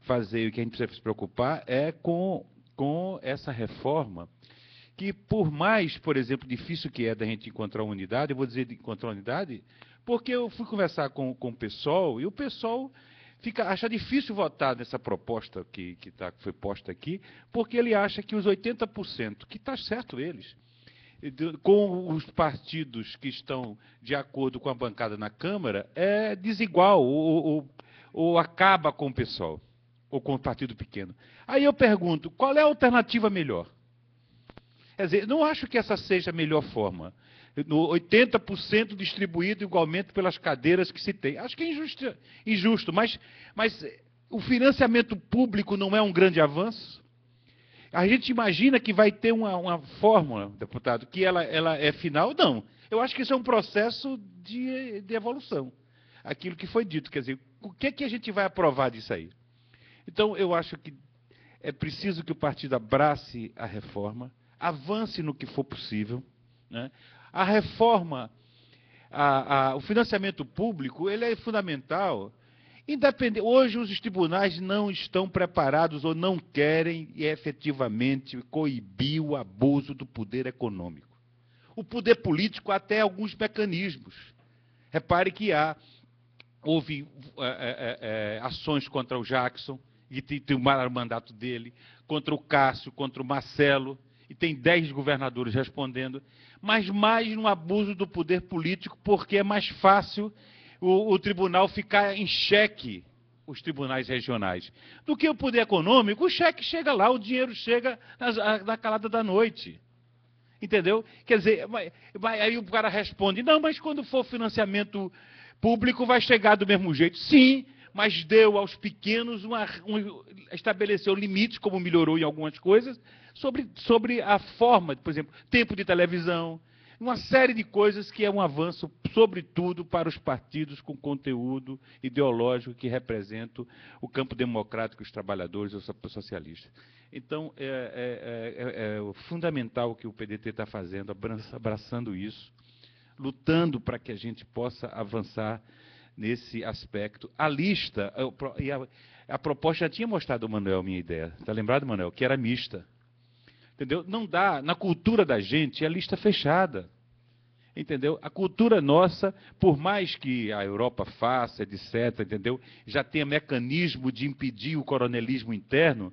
fazer, o que a gente precisa se preocupar é com, com essa reforma, que por mais, por exemplo, difícil que é da gente encontrar unidade, eu vou dizer de encontrar unidade, porque eu fui conversar com, com o pessoal e o pessoal fica, acha difícil votar nessa proposta que, que, tá, que foi posta aqui, porque ele acha que os 80%, que está certo eles, com os partidos que estão de acordo com a bancada na Câmara, é desigual ou, ou, ou acaba com o pessoal, ou com o partido pequeno. Aí eu pergunto, qual é a alternativa melhor? Quer dizer, não acho que essa seja a melhor forma. 80% distribuído igualmente pelas cadeiras que se tem. Acho que é injusto, injusto mas, mas o financiamento público não é um grande avanço? A gente imagina que vai ter uma, uma fórmula, deputado, que ela, ela é final? Não. Eu acho que isso é um processo de, de evolução. Aquilo que foi dito, quer dizer, o que é que a gente vai aprovar disso aí? Então, eu acho que é preciso que o partido abrace a reforma, avance no que for possível. Né? A reforma, a, a, o financiamento público, ele é fundamental. Hoje os tribunais não estão preparados ou não querem efetivamente coibir o abuso do poder econômico. O poder político até alguns mecanismos. Repare que há houve é, é, é, ações contra o Jackson, e tem o mandato dele, contra o Cássio, contra o Marcelo, e tem dez governadores respondendo, mas mais no abuso do poder político, porque é mais fácil o, o tribunal ficar em xeque, os tribunais regionais, do que o poder econômico. O cheque chega lá, o dinheiro chega na, na calada da noite. Entendeu? Quer dizer, aí o cara responde: não, mas quando for financiamento público vai chegar do mesmo jeito. Sim, mas deu aos pequenos, uma, um, estabeleceu limites, como melhorou em algumas coisas, sobre, sobre a forma, por exemplo, tempo de televisão, uma série de coisas que é um avanço, sobretudo, para os partidos com conteúdo ideológico que representam o campo democrático, os trabalhadores, os socialistas. Então, é, é, é, é fundamental o que o PDT está fazendo, abraçando isso, lutando para que a gente possa avançar nesse aspecto. A lista, e a, a proposta já tinha mostrado ao Manuel minha ideia. Está lembrado, Manuel? Que era mista. Entendeu? Não dá, na cultura da gente, é lista fechada. Entendeu? A cultura nossa, por mais que a Europa faça, etc., entendeu? Já tenha mecanismo de impedir o coronelismo interno,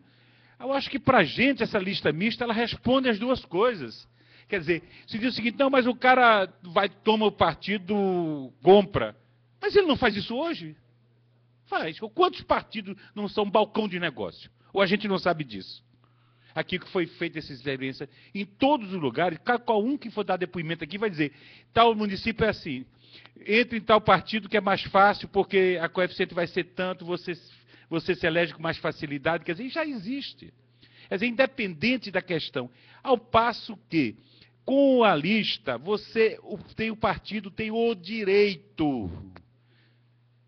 eu acho que para a gente essa lista mista, ela responde as duas coisas. Quer dizer, se diz o seguinte, não, mas o cara vai, toma o partido, compra. Mas ele não faz isso hoje? Faz. Quantos partidos não são balcão de negócio? Ou a gente não sabe disso? Aqui que foi feita essa experiência, em todos os lugares, qual um que for dar depoimento aqui vai dizer, tal município é assim, entre em tal partido que é mais fácil, porque a coeficiente vai ser tanto, você, você se elege com mais facilidade, quer dizer, já existe. Quer dizer, independente da questão. Ao passo que, com a lista, você tem o partido, tem o direito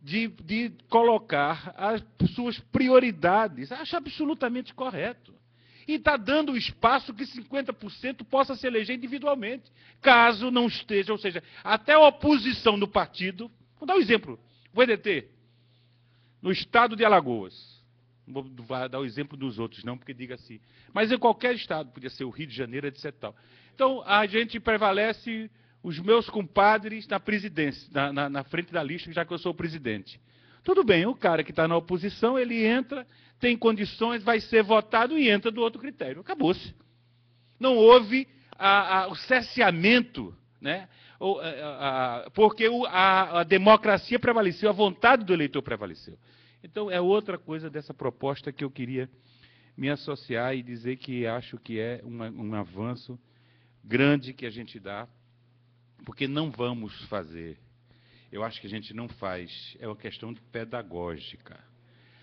de, de colocar as suas prioridades. Acho absolutamente correto. E está dando espaço que 50% possa se eleger individualmente, caso não esteja, ou seja, até a oposição do partido. Vou dar um exemplo. O EDT, no estado de Alagoas. Não vou dar o exemplo dos outros, não, porque diga assim. Mas em qualquer estado, podia ser o Rio de Janeiro, etc. Então, a gente prevalece os meus compadres na presidência, na, na, na frente da lista, já que eu sou o presidente. Tudo bem, o cara que está na oposição, ele entra, tem condições, vai ser votado e entra do outro critério. Acabou-se. Não houve a, a, o cerceamento, né? O, a, porque o, a, democracia prevaleceu, a vontade do eleitor prevaleceu. Então, é outra coisa dessa proposta que eu queria me associar e dizer que acho que é um avanço grande que a gente dá porque não vamos fazer. Eu acho que a gente não faz. É uma questão pedagógica.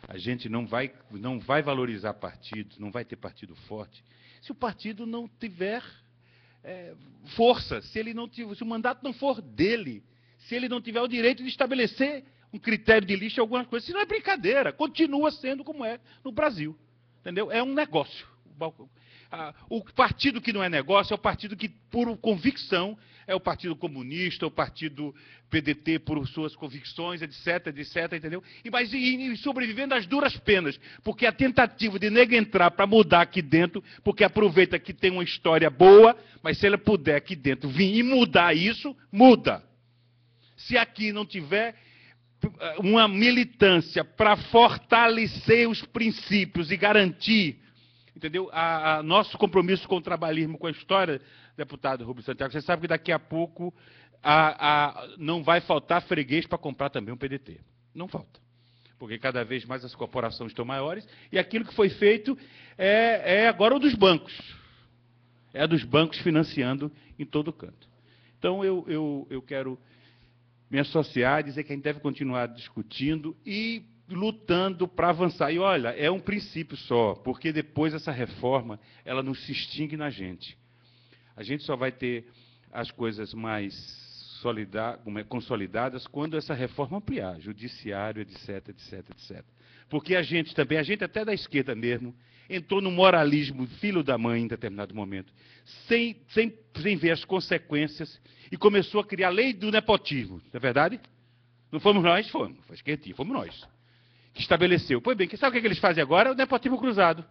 A gente não vai, não vai valorizar partidos, não vai ter partido forte, se o partido não tiver é, força, se ele não tiver, se o mandato não for dele, se ele não tiver o direito de estabelecer um critério de lista, alguma coisa. Se não é brincadeira, continua sendo como é no Brasil. Entendeu? É um negócio. O partido que não é negócio é o partido que, por convicção, é o Partido Comunista, o Partido PDT por suas convicções, etc, etc, entendeu? E, mas e, e sobrevivendo às duras penas, porque a tentativa de nego entrar para mudar aqui dentro, porque aproveita que tem uma história boa, mas se ela puder aqui dentro vir e mudar isso, muda. Se aqui não tiver eh, uma militância para fortalecer os princípios e garantir entendeu? A, a, nosso compromisso com o trabalhismo, com a história, deputado Rubens Santiago, você sabe que daqui a pouco a, não vai faltar freguês para comprar também um PDT. Não falta. Porque cada vez mais as corporações estão maiores e aquilo que foi feito é, é agora o dos bancos. É dos bancos financiando em todo canto. Então, eu, eu, eu quero me associar, dizer que a gente deve continuar discutindo e lutando para avançar. E olha, é um princípio só, porque depois essa reforma, ela não se extingue na gente. A gente só vai ter as coisas mais é, consolidadas quando essa reforma ampliar, judiciário, etc, etc, etc. Porque a gente também, a gente até da esquerda mesmo, entrou no moralismo filho da mãe em determinado momento, sem, sem, sem ver as consequências, e começou a criar a lei do nepotismo, não é verdade? Não fomos nós, fomos, foi esquerdinha, fomos nós, que estabeleceu. Pois bem, sabe o que eles fazem agora? O nepotismo cruzado.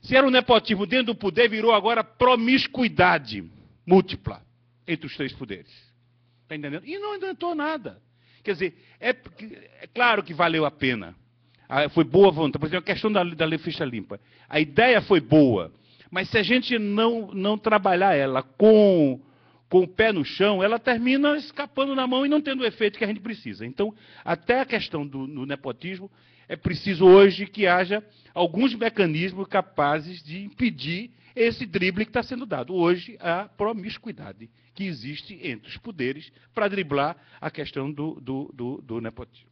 Se era o nepotismo dentro do poder, virou agora promiscuidade múltipla entre os três poderes. Está entendendo? E não inventou nada. Quer dizer, é, é claro que valeu a pena. Ah, foi boa vontade. Por exemplo, a questão da, da ficha limpa. A ideia foi boa, mas se a gente não, não trabalhar ela com, com o pé no chão, ela termina escapando na mão e não tendo o efeito que a gente precisa. Então, até a questão do, do nepotismo, é preciso hoje que haja alguns mecanismos capazes de impedir esse drible que está sendo dado. Hoje, a promiscuidade que existe entre os poderes para driblar a questão do, do, do, do nepotismo.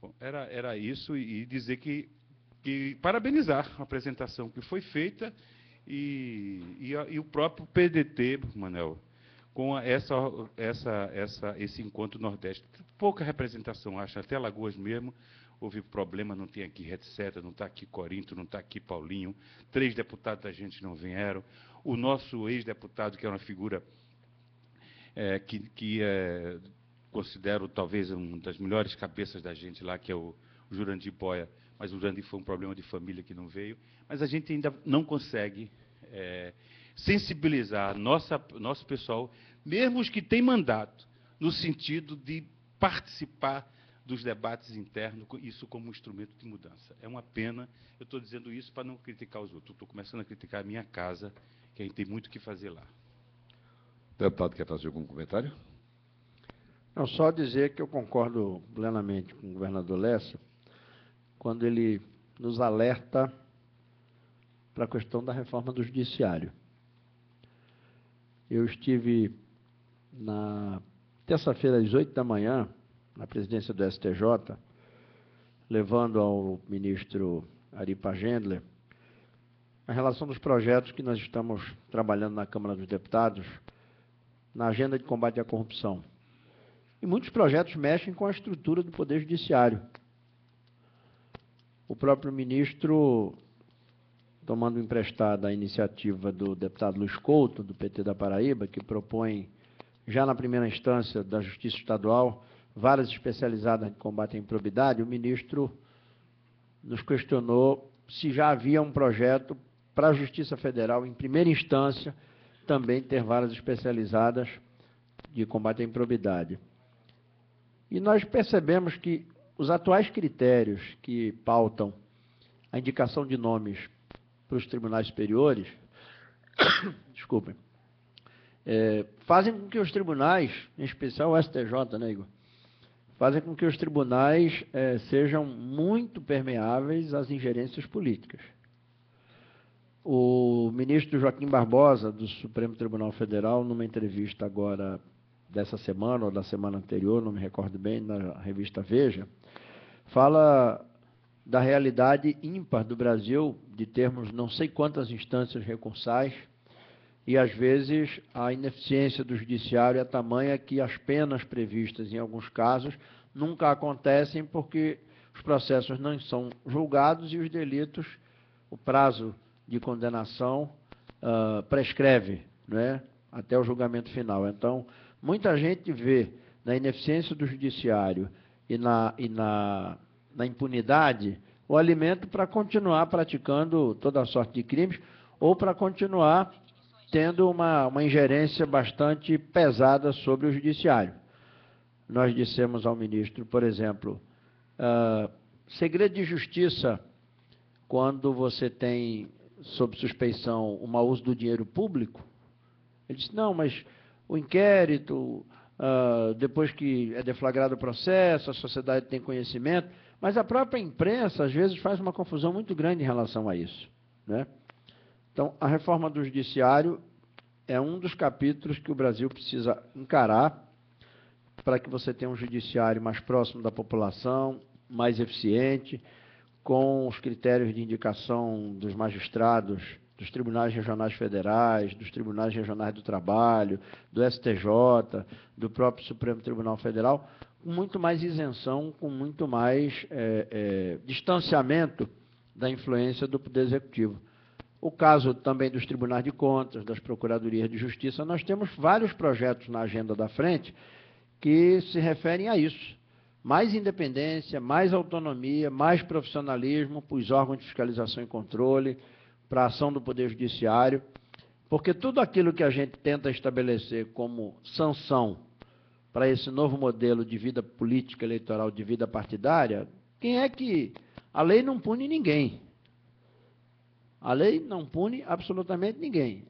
Bom, era, era isso e dizer que, que parabenizar a apresentação que foi feita e, e, e o próprio PDT, Manel, com essa, essa, essa, esse encontro Nordeste. Pouca representação, acho, até Lagoas mesmo, houve problema, não tem aqui etc, não está aqui Corinto, não está aqui Paulinho, três deputados da gente não vieram, o nosso ex-deputado, que é uma figura é, que, que é, considero talvez uma das melhores cabeças da gente lá, que é o, o Jurandir Boia, mas o Jurandir foi um problema de família que não veio, mas a gente ainda não consegue é, sensibilizar nossa, nosso pessoal, mesmo os que têm mandato, no sentido de participar dos debates internos, isso como um instrumento de mudança. É uma pena, eu estou dizendo isso para não criticar os outros, estou começando a criticar a minha casa, que a gente tem muito o que fazer lá. O deputado quer fazer algum comentário? Não, só dizer que eu concordo plenamente com o governador Lessa, quando ele nos alerta para a questão da reforma do judiciário. Eu estive na terça-feira, às oito da manhã, na presidência do STJ, levando ao ministro Ari Pagendler a relação dos projetos que nós estamos trabalhando na Câmara dos Deputados na agenda de combate à corrupção. E muitos projetos mexem com a estrutura do Poder Judiciário. O próprio ministro, tomando emprestada a iniciativa do deputado Luiz Couto, do PT da Paraíba, que propõe, já na primeira instância da Justiça Estadual, varas especializadas em combate à improbidade, o ministro nos questionou se já havia um projeto para a Justiça Federal, em primeira instância, também ter varas especializadas de combate à improbidade. E nós percebemos que os atuais critérios que pautam a indicação de nomes para os tribunais superiores, desculpem, é, fazem com que os tribunais, em especial o STJ, né, Igor, fazem com que os tribunais é, sejam muito permeáveis às ingerências políticas. O ministro Joaquim Barbosa, do Supremo Tribunal Federal, numa entrevista agora dessa semana ou da semana anterior, não me recordo bem, na revista Veja, fala da realidade ímpar do Brasil, de termos não sei quantas instâncias recursais, e às vezes a ineficiência do judiciário é tamanha que as penas previstas em alguns casos nunca acontecem porque os processos não são julgados e os delitos, o prazo de condenação uh, prescreve, não é? até o julgamento final. Então, muita gente vê na ineficiência do judiciário e na, e na, na impunidade o alimento para continuar praticando toda a sorte de crimes ou para continuar tendo uma, uma ingerência bastante pesada sobre o judiciário. Nós dissemos ao ministro, por exemplo, uh, segredo de justiça, quando você tem sob suspeição o mau uso do dinheiro público, ele disse, não, mas o inquérito, uh, depois que é deflagrado o processo, a sociedade tem conhecimento, mas a própria imprensa, às vezes, faz uma confusão muito grande em relação a isso. Né? Então, a reforma do judiciário é um dos capítulos que o Brasil precisa encarar para que você tenha um judiciário mais próximo da população, mais eficiente, com os critérios de indicação dos magistrados dos tribunais regionais federais, dos tribunais regionais do trabalho, do STJ, do próprio Supremo Tribunal Federal, com muito mais isenção, com muito mais é, é, distanciamento da influência do Poder Executivo. O caso também dos tribunais de contas, das procuradorias de justiça, nós temos vários projetos na agenda da frente que se referem a isso. Mais independência, mais autonomia, mais profissionalismo para os órgãos de fiscalização e controle, para a ação do Poder Judiciário, porque tudo aquilo que a gente tenta estabelecer como sanção para esse novo modelo de vida política eleitoral, de vida partidária, quem é que. A lei não pune ninguém. A lei não pune absolutamente ninguém.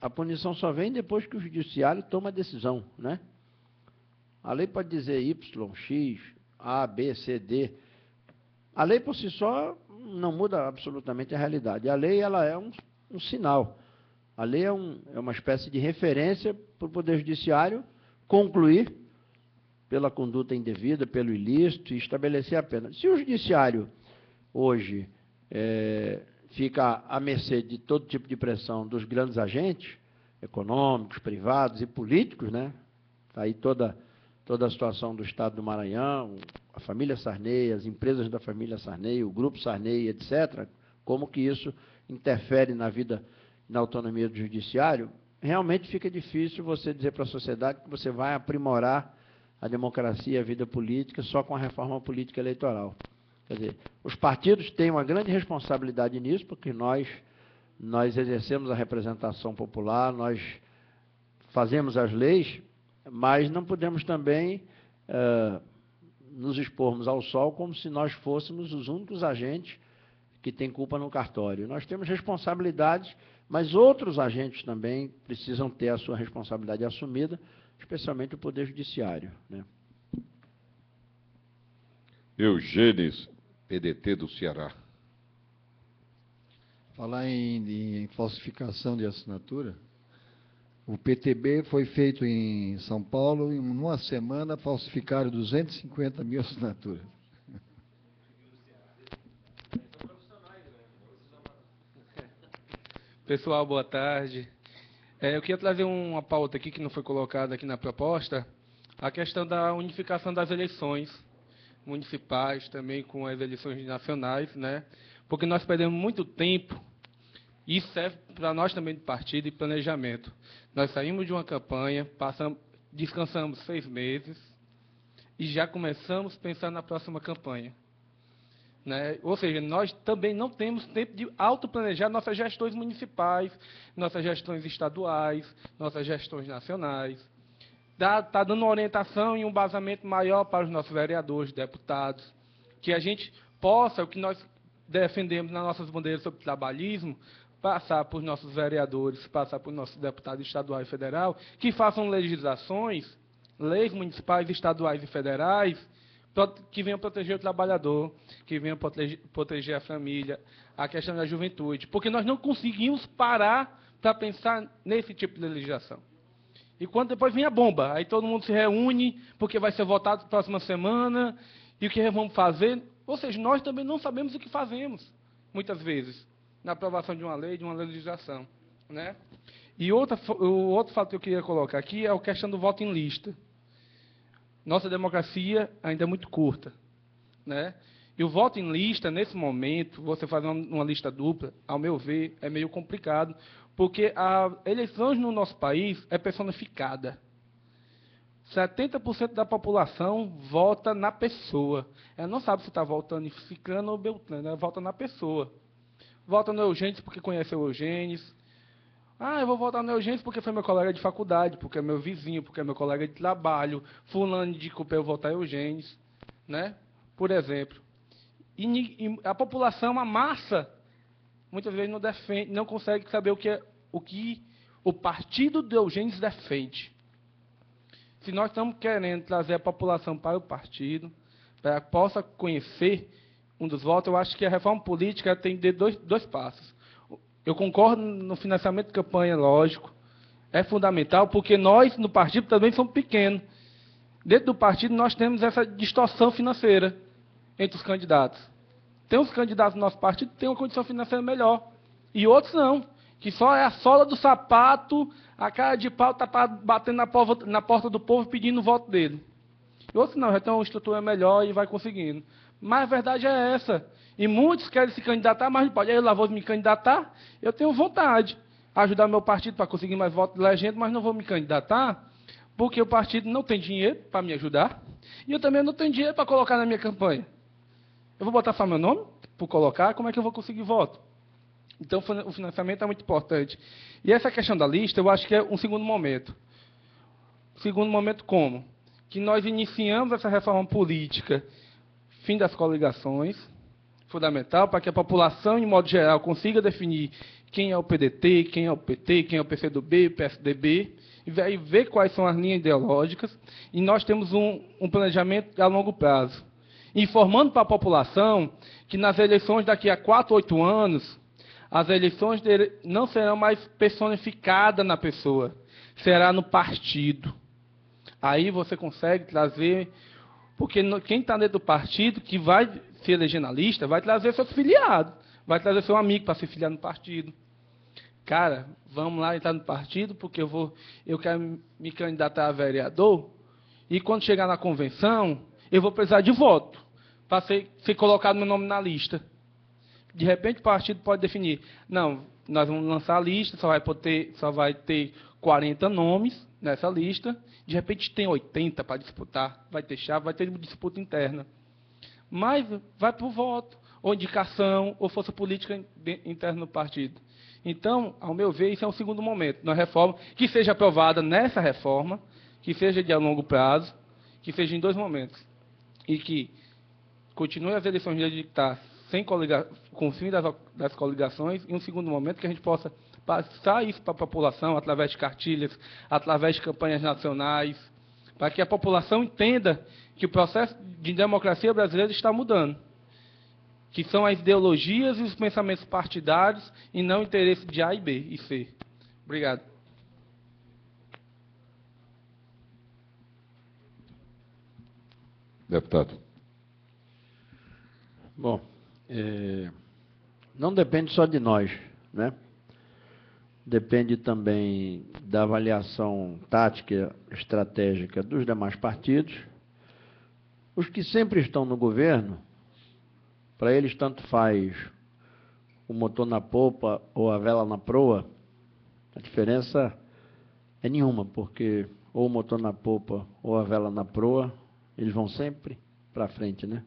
A punição só vem depois que o judiciário toma a decisão, né? A lei pode dizer Y, X, A, B, C, D. A lei por si só não muda absolutamente a realidade. A lei ela é um, um sinal. A lei é, um, é uma espécie de referência para o Poder Judiciário concluir pela conduta indevida, pelo ilícito e estabelecer a pena. Se o Judiciário hoje é, fica à mercê de todo tipo de pressão dos grandes agentes econômicos, privados e políticos, né? Está aí toda toda a situação do Estado do Maranhão, a família Sarney, as empresas da família Sarney, o grupo Sarney, etc., como que isso interfere na vida, na autonomia do judiciário, realmente fica difícil você dizer para a sociedade que você vai aprimorar a democracia, a vida política só com a reforma política eleitoral. Quer dizer, os partidos têm uma grande responsabilidade nisso, porque nós nós exercemos a representação popular, nós fazemos as leis, mas não podemos também uh, nos expormos ao sol como se nós fôssemos os únicos agentes que têm culpa no cartório. Nós temos responsabilidades, mas outros agentes também precisam ter a sua responsabilidade assumida, especialmente o Poder Judiciário. Né? Eugênis, PDT do Ceará. Falar em, em falsificação de assinatura, o PTB foi feito em São Paulo, em uma semana falsificaram 250 mil assinaturas. Pessoal, boa tarde. É, eu queria trazer uma pauta aqui que não foi colocada aqui na proposta, a questão da unificação das eleições municipais, também com as eleições nacionais, né? Porque nós perdemos muito tempo isso serve para nós também de partido e planejamento. Nós saímos de uma campanha, passamos, descansamos seis meses e já começamos a pensar na próxima campanha. Né? Ou seja, nós também não temos tempo de autoplanejar nossas gestões municipais, nossas gestões estaduais, nossas gestões nacionais. Está tá dando orientação e um basamento maior para os nossos vereadores, deputados, que a gente possa, o que nós defendemos nas nossas bandeiras sobre trabalhismo, passar por nossos vereadores, passar por nossos deputados estadual e federal, que façam legislações, leis municipais, estaduais e federais, que venham proteger o trabalhador, que venham proteger a família, a questão da juventude. Porque nós não conseguimos parar para pensar nesse tipo de legislação. E quando depois vem a bomba, aí todo mundo se reúne, porque vai ser votado na próxima semana, e o que vamos fazer? Ou seja, nós também não sabemos o que fazemos, muitas vezes na aprovação de uma lei, de uma legislação. Né? E outra, o outro fato que eu queria colocar aqui é a questão do voto em lista. Nossa democracia ainda é muito curta. Né? E o voto em lista, nesse momento, você fazer uma, lista dupla, ao meu ver, é meio complicado, porque a eleições no nosso país é personificada. 70% da população vota na pessoa. Ela não sabe se está votando em Ciclano ou Beltrano, ela vota na pessoa. Vota no Eugênis porque conheceu o Eugênis. Ah, eu vou votar no Eugênis porque foi meu colega de faculdade, porque é meu vizinho, porque é meu colega de trabalho. Fulano de para eu votar Eugênis. Né? Por exemplo. E, a população, a massa, muitas vezes não defende, não consegue saber o que, é, o, que o partido de Eugênis defende. Se nós estamos querendo trazer a população para o partido, para que possa conhecer um dos votos, eu acho que a reforma política tem de dois, dois passos. Eu concordo no financiamento de campanha, lógico, é fundamental porque nós, no partido, também somos pequenos. Dentro do partido, nós temos essa distorção financeira entre os candidatos. Tem uns candidatos do nosso partido que têm uma condição financeira melhor. E outros não. Que só é a sola do sapato, a cara de pau está batendo na porta, na porta do povo pedindo o voto dele. E outros não, já tem uma estrutura melhor e vai conseguindo. Mas a verdade é essa. E muitos querem se candidatar, mas não pode. Aí eu lá vou me candidatar, eu tenho vontade ajudar meu partido para conseguir mais votos de legenda, mas não vou me candidatar, porque o partido não tem dinheiro para me ajudar, e eu também não tenho dinheiro para colocar na minha campanha. Eu vou botar só meu nome por colocar, como é que eu vou conseguir voto? Então o financiamento é muito importante. E essa questão da lista, eu acho que é um segundo momento. Segundo momento como? Que nós iniciamos essa reforma política, fim das coligações, fundamental para que a população, em modo geral, consiga definir quem é o PDT, quem é o PT, quem é o PCdoB, PSDB, e ver quais são as linhas ideológicas, e nós temos um, um planejamento a longo prazo. Informando para a população que nas eleições daqui a 4, 8 anos, as eleições não serão mais personificadas na pessoa, será no partido. Aí você consegue trazer, porque quem está dentro do partido, que vai se eleger na lista, vai trazer seus filiados, vai trazer seu amigo para se filiar no partido cara, vamos lá entrar no partido, porque eu vou, eu quero me candidatar a vereador, e quando chegar na convenção, eu vou precisar de voto para ser, ser colocado meu nome na lista. De repente o partido pode definir, não, nós vamos lançar a lista, só vai, ter, só vai ter 40 nomes nessa lista, de repente tem 80 para disputar, vai ter chave, vai ter disputa interna. Mas vai para o voto, ou indicação, ou força política interna no partido. Então, ao meu ver, isso é um segundo momento, na reforma, que seja aprovada nessa reforma, que seja de a longo prazo, que seja em dois momentos. E que continue as eleições de estar sem coliga, com o fim das, das coligações, e um segundo momento que a gente possa passar isso para a população através de cartilhas, através de campanhas nacionais, para que a população entenda que o processo de democracia brasileira está mudando que são as ideologias e os pensamentos partidários e não o interesse de A e B e C. Obrigado. Deputado. Bom, é, não depende só de nós, né? Depende também da avaliação tática, estratégica dos demais partidos. Os que sempre estão no governo para eles, tanto faz o motor na popa ou a vela na proa, a diferença é nenhuma, porque ou o motor na popa ou a vela na proa, eles vão sempre para frente, né?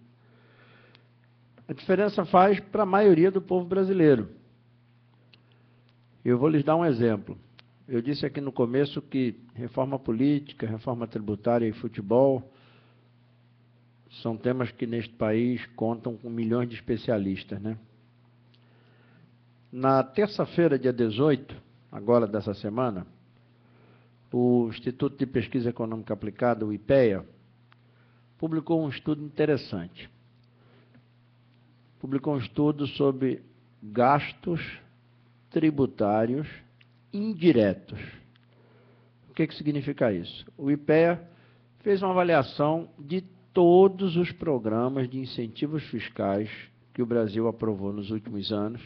A diferença faz para a maioria do povo brasileiro. Eu vou lhes dar um exemplo. Eu disse aqui no começo que reforma política, reforma tributária e futebol são temas que neste país contam com milhões de especialistas, né? Na terça-feira, dia 18, agora dessa semana, o Instituto de Pesquisa Econômica Aplicada, o IPEA, publicou um estudo interessante. Publicou um estudo sobre gastos tributários indiretos. O que, que significa isso? O IPEA fez uma avaliação de todos os programas de incentivos fiscais que o Brasil aprovou nos últimos anos,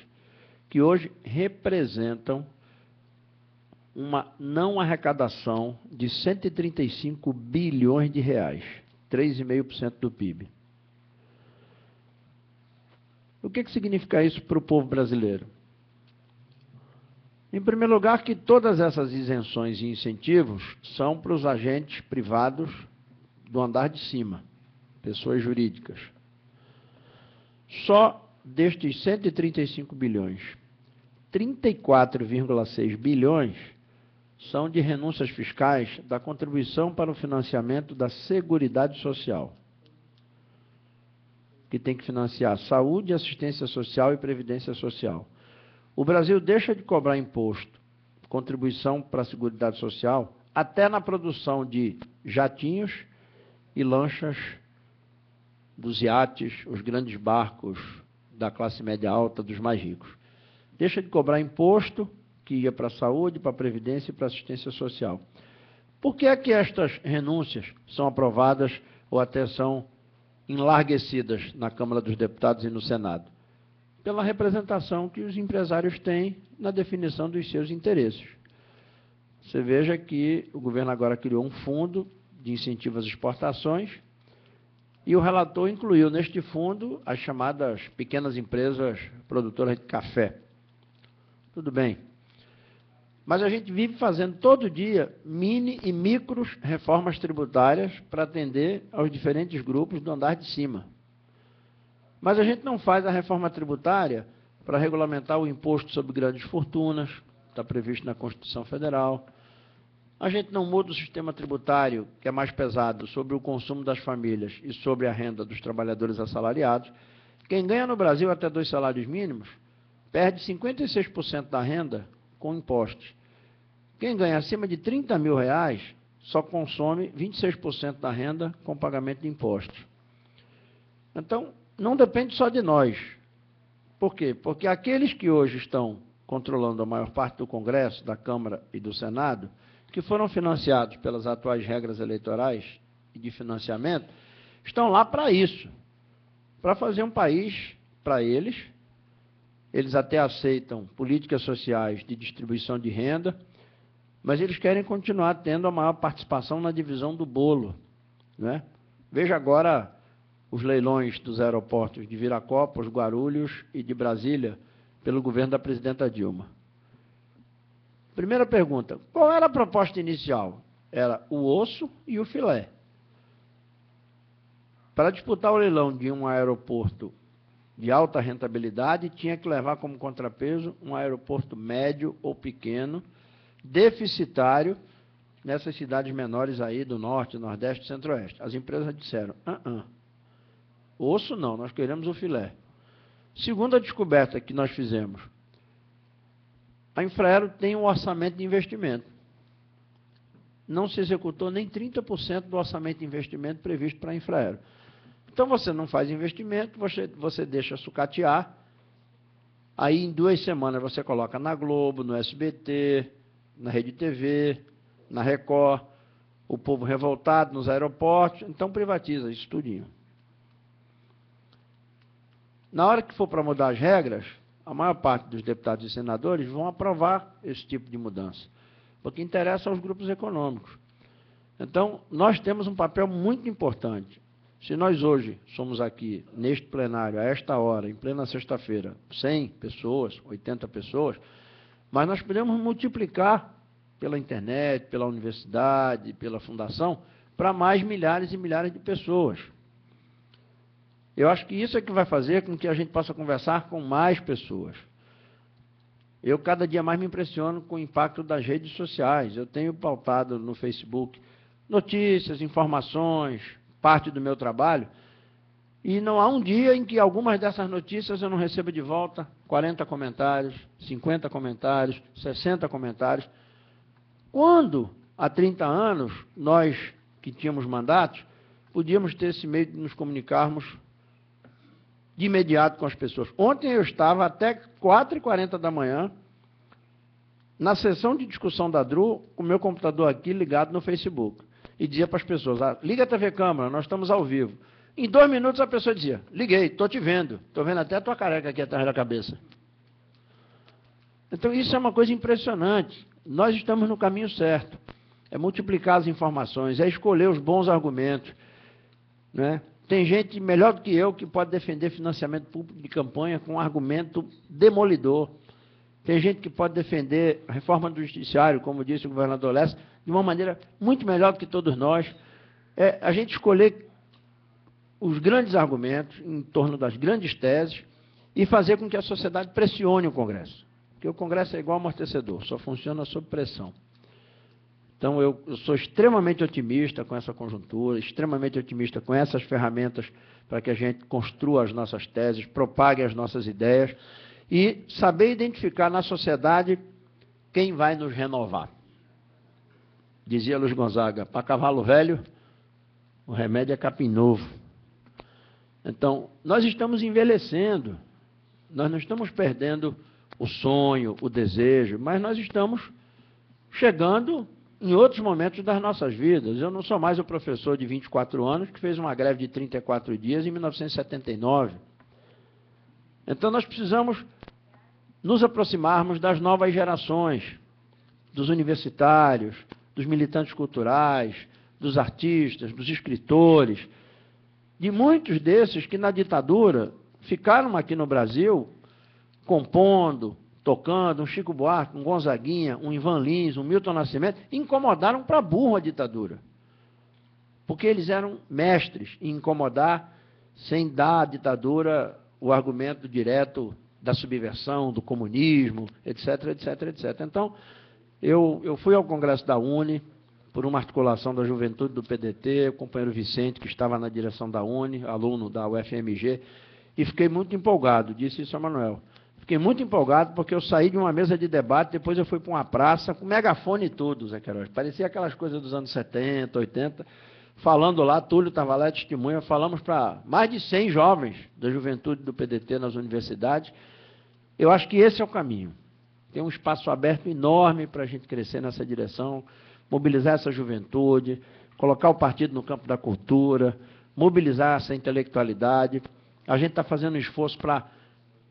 que hoje representam uma não arrecadação de 135 bilhões de reais, 3,5% do PIB. O que, que significa isso para o povo brasileiro? Em primeiro lugar, que todas essas isenções e incentivos são para os agentes privados do andar de cima pessoas jurídicas. Só destes 135 bilhões, 34,6 bilhões são de renúncias fiscais da contribuição para o financiamento da Seguridade Social, que tem que financiar saúde, assistência social e previdência social. O Brasil deixa de cobrar imposto, contribuição para a Seguridade Social, até na produção de jatinhos e lanchas dos iates, os grandes barcos da classe média alta, dos mais ricos. Deixa de cobrar imposto que ia para a saúde, para a previdência e para a assistência social. Por que é que estas renúncias são aprovadas ou até são enlarguecidas na Câmara dos Deputados e no Senado? Pela representação que os empresários têm na definição dos seus interesses. Você veja que o governo agora criou um fundo de incentivo às exportações e o relator incluiu neste fundo as chamadas pequenas empresas produtoras de café. Tudo bem. Mas a gente vive fazendo todo dia mini e micros reformas tributárias para atender aos diferentes grupos do andar de cima. Mas a gente não faz a reforma tributária para regulamentar o imposto sobre grandes fortunas, está previsto na Constituição Federal. A gente não muda o sistema tributário, que é mais pesado, sobre o consumo das famílias e sobre a renda dos trabalhadores assalariados. Quem ganha no Brasil até dois salários mínimos perde 56% da renda com impostos. Quem ganha acima de 30 mil reais só consome 26% da renda com pagamento de impostos. Então, não depende só de nós. Por quê? Porque aqueles que hoje estão controlando a maior parte do Congresso, da Câmara e do Senado, que foram financiados pelas atuais regras eleitorais e de financiamento, estão lá para isso para fazer um país para eles eles até aceitam políticas sociais de distribuição de renda, mas eles querem continuar tendo a maior participação na divisão do bolo. Né? Veja agora os leilões dos aeroportos de Viracopos, Guarulhos e de Brasília pelo governo da presidenta Dilma. Primeira pergunta: qual era a proposta inicial? Era o osso e o filé. Para disputar o leilão de um aeroporto de alta rentabilidade, tinha que levar como contrapeso um aeroporto médio ou pequeno, deficitário, nessas cidades menores aí do norte, nordeste, centro-oeste. As empresas disseram: ah, ah, osso não, nós queremos o filé. Segunda descoberta que nós fizemos: a Infraero tem um orçamento de investimento. Não se executou nem 30% do orçamento de investimento previsto para a Infraero. Então você não faz investimento, você, você deixa sucatear. Aí em duas semanas você coloca na Globo, no SBT, na Rede TV, na Record, o povo revoltado nos aeroportos, então privatiza isso tudinho. Na hora que for para mudar as regras, a maior parte dos deputados e senadores vão aprovar esse tipo de mudança, porque interessa aos grupos econômicos. Então, nós temos um papel muito importante. Se nós hoje somos aqui, neste plenário, a esta hora, em plena sexta-feira, 100 pessoas, 80 pessoas, mas nós podemos multiplicar pela internet, pela universidade, pela fundação, para mais milhares e milhares de pessoas. Eu acho que isso é que vai fazer com que a gente possa conversar com mais pessoas. Eu cada dia mais me impressiono com o impacto das redes sociais. Eu tenho pautado no Facebook notícias, informações, parte do meu trabalho. E não há um dia em que algumas dessas notícias eu não receba de volta 40 comentários, 50 comentários, 60 comentários. Quando, há 30 anos, nós que tínhamos mandatos, podíamos ter esse meio de nos comunicarmos de imediato com as pessoas. Ontem eu estava até 4h40 da manhã, na sessão de discussão da DRU, com o meu computador aqui ligado no Facebook e dizia para as pessoas: ah, liga a TV Câmara, nós estamos ao vivo. Em dois minutos a pessoa dizia: liguei, estou te vendo, estou vendo até a tua careca aqui atrás da cabeça. Então isso é uma coisa impressionante. Nós estamos no caminho certo. É multiplicar as informações, é escolher os bons argumentos. Né? Tem gente melhor do que eu que pode defender financiamento público de campanha com um argumento demolidor. Tem gente que pode defender a reforma do judiciário, como disse o governador Lessa, de uma maneira muito melhor do que todos nós. É a gente escolher os grandes argumentos em torno das grandes teses e fazer com que a sociedade pressione o Congresso. Porque o Congresso é igual amortecedor, só funciona sob pressão. Então, eu, sou extremamente otimista com essa conjuntura, extremamente otimista com essas ferramentas para que a gente construa as nossas teses, propague as nossas ideias e saber identificar na sociedade quem vai nos renovar. Dizia Luiz Gonzaga, para cavalo velho, o remédio é capim novo. Então, nós estamos envelhecendo, nós não estamos perdendo o sonho, o desejo, mas nós estamos chegando em outros momentos das nossas vidas. Eu não sou mais o professor de 24 anos que fez uma greve de 34 dias em 1979. Então nós precisamos nos aproximarmos das novas gerações, dos universitários, dos militantes culturais, dos artistas, dos escritores, de muitos desses que na ditadura ficaram aqui no Brasil compondo, tocando, um Chico Buarque, um Gonzaguinha, um Ivan Lins, um Milton Nascimento, incomodaram para burro a ditadura. Porque eles eram mestres em incomodar sem dar à ditadura o argumento direto da subversão, do comunismo, etc, etc, etc. Então, eu, eu fui ao Congresso da Uni, por uma articulação da juventude do PDT, o companheiro Vicente, que estava na direção da Uni, aluno da UFMG, e fiquei muito empolgado, disse isso a Manuel. Fiquei muito empolgado porque eu saí de uma mesa de debate, depois eu fui para uma praça com megafone e tudo, Zé Queiroz. Parecia aquelas coisas dos anos 70, 80, falando lá, Túlio estava lá, testemunha, falamos para mais de 100 jovens da juventude do PDT nas universidades. Eu acho que esse é o caminho. Tem um espaço aberto enorme para a gente crescer nessa direção, mobilizar essa juventude, colocar o partido no campo da cultura, mobilizar essa intelectualidade. A gente está fazendo um esforço para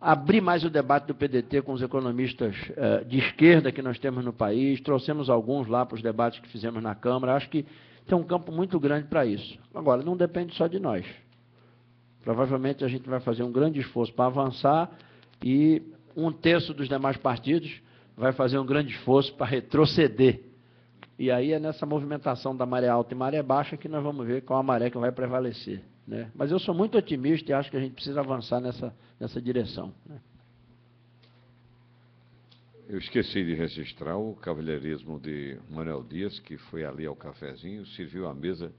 abrir mais o debate do PDT com os economistas eh, de esquerda que nós temos no país. Trouxemos alguns lá para os debates que fizemos na Câmara. Acho que tem um campo muito grande para isso. Agora, não depende só de nós. Provavelmente a gente vai fazer um grande esforço para avançar e um terço dos demais partidos vai fazer um grande esforço para retroceder. E aí é nessa movimentação da maré alta e maré baixa que nós vamos ver qual a maré que vai prevalecer. Né? Mas eu sou muito otimista e acho que a gente precisa avançar nessa, nessa direção. Né? Eu esqueci de registrar o cavalheirismo de Manuel Dias, que foi ali ao cafezinho, serviu a mesa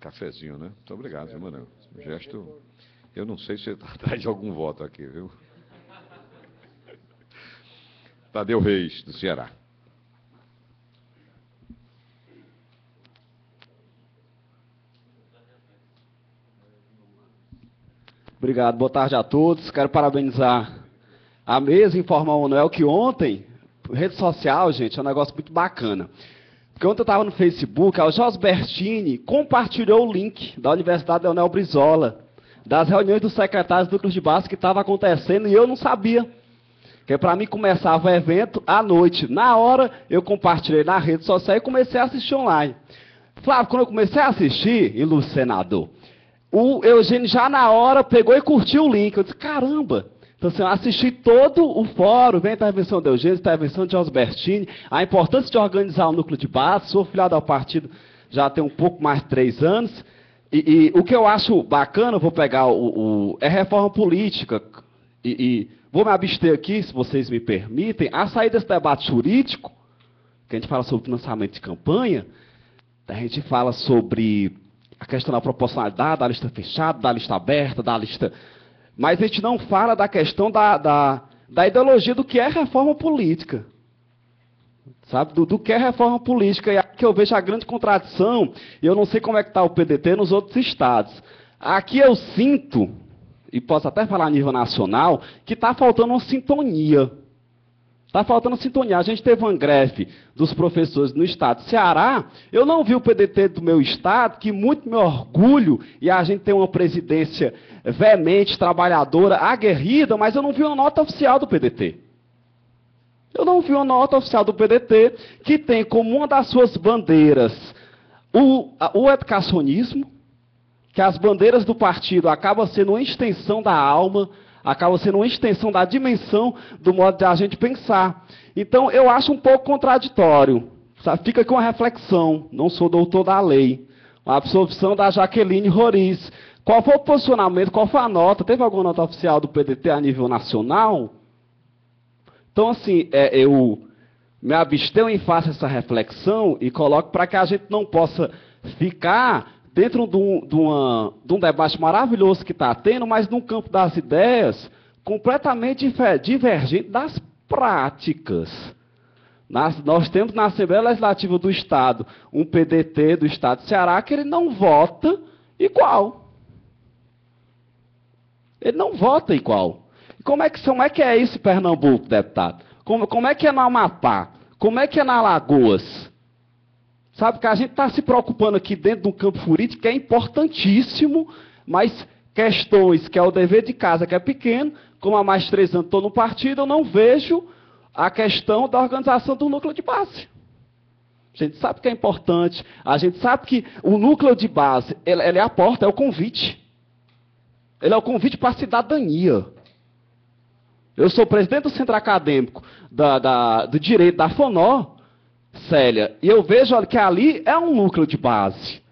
cafezinho, né? Muito obrigado, Manuel. Gesto. Eu não sei se está atrás de algum voto aqui, viu? Tadeu Reis, do Ceará. Obrigado, boa tarde a todos. Quero parabenizar a mesa e informar o Manuel que ontem, rede social, gente, é um negócio muito bacana. Porque ontem eu estava no Facebook, o Jos Bertini compartilhou o link da Universidade Leonel Brizola, das reuniões dos secretários do núcleos de base que estava acontecendo e eu não sabia. Que para mim começava o evento à noite. Na hora, eu compartilhei na rede social e comecei a assistir online. Flávio, quando eu comecei a assistir, ilustre senador, o Eugênio já na hora pegou e curtiu o link. Eu disse, caramba! Então, assim, eu assisti todo o fórum, vem a intervenção de Eugênio, a intervenção de Osbertini, a importância de organizar o núcleo de base, sou filiado ao partido já tem um pouco mais de três anos, e, e o que eu acho bacana, vou pegar o, o é reforma política, e, e, vou me abster aqui, se vocês me permitem, a sair desse debate jurídico, que a gente fala sobre financiamento de campanha, a gente fala sobre a questão da proporcionalidade, da lista fechada, da lista aberta, da lista. Mas a gente não fala da questão da, da, da ideologia do que é reforma política. Sabe? Do, do, que é reforma política. E aqui eu vejo a grande contradição, e eu não sei como é que está o PDT nos outros estados. Aqui eu sinto, e posso até falar a nível nacional, que está faltando uma sintonia. Está faltando sintonia. A gente teve uma greve dos professores no estado do Ceará. Eu não vi o PDT do meu estado, que muito me orgulho, e a gente tem uma presidência veemente, trabalhadora, aguerrida, mas eu não vi uma nota oficial do PDT. Eu não vi uma nota oficial do PDT que tem como uma das suas bandeiras o, o educacionismo, que as bandeiras do partido acabam sendo uma extensão da alma, acaba sendo uma extensão da dimensão do modo de a gente pensar. Então, eu acho um pouco contraditório. Sabe? Fica aqui uma reflexão. Não sou doutor da lei. Uma absorção da Jaqueline Roriz. Qual foi o posicionamento, qual foi a nota? Teve alguma nota oficial do PDT a nível nacional? Então, assim, é, eu me abstenho em face essa reflexão e coloco para que a gente não possa ficar dentro de um, de, uma, de um debate maravilhoso que está tendo, mas num campo das ideias completamente divergente das práticas. Nas, nós temos na Assembleia Legislativa do Estado um PDT do Estado de Ceará que ele não vota igual. Ele não vota igual. Como é que, como é, que é isso em Pernambuco, deputado? Como, como é que é no Amapá? Como é que é na Alagoas? Sabe que a gente está se preocupando aqui dentro do campo jurídico, que é importantíssimo, mas questões que é o dever de casa, que é pequeno, como há mais de três anos estou no partido, eu não vejo a questão da organização do núcleo de base. A gente sabe que é importante, a gente sabe que o núcleo de base, ele, ele é a porta, é o convite. Ele é o convite para a cidadania. Eu sou presidente do centro acadêmico da, da, do direito da FONO, Célia, e eu vejo que ali é um núcleo de base.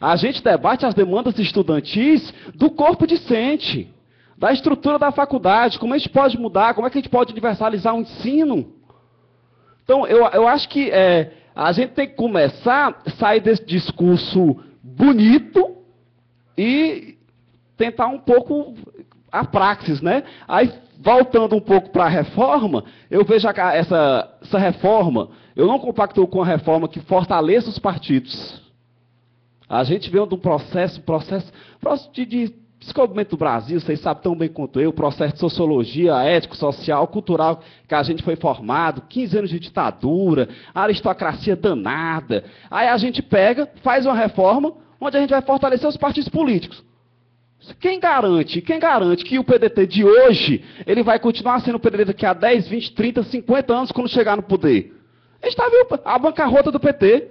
A gente debate as demandas estudantis do corpo discente, da estrutura da faculdade, como a gente pode mudar, como é que a gente pode universalizar o ensino. Então, eu, eu acho que é, a gente tem que começar a sair desse discurso bonito e tentar um pouco a praxis, né? Aí, voltando um pouco para a reforma, eu vejo essa, essa reforma, eu não compacto com a reforma que fortaleça os partidos. A gente vê um processo, processo, processo de, de desenvolvimento do Brasil, vocês sabem tão bem quanto eu, processo de sociologia, ético, social, cultural, que a gente foi formado, 15 anos de ditadura, aristocracia danada. Aí a gente pega, faz uma reforma, onde a gente vai fortalecer os partidos políticos. Quem garante, quem garante que o PDT de hoje, ele vai continuar sendo o PDT daqui a 10, 20, 30, 50 anos, quando chegar no poder? A está a bancarrota do PT,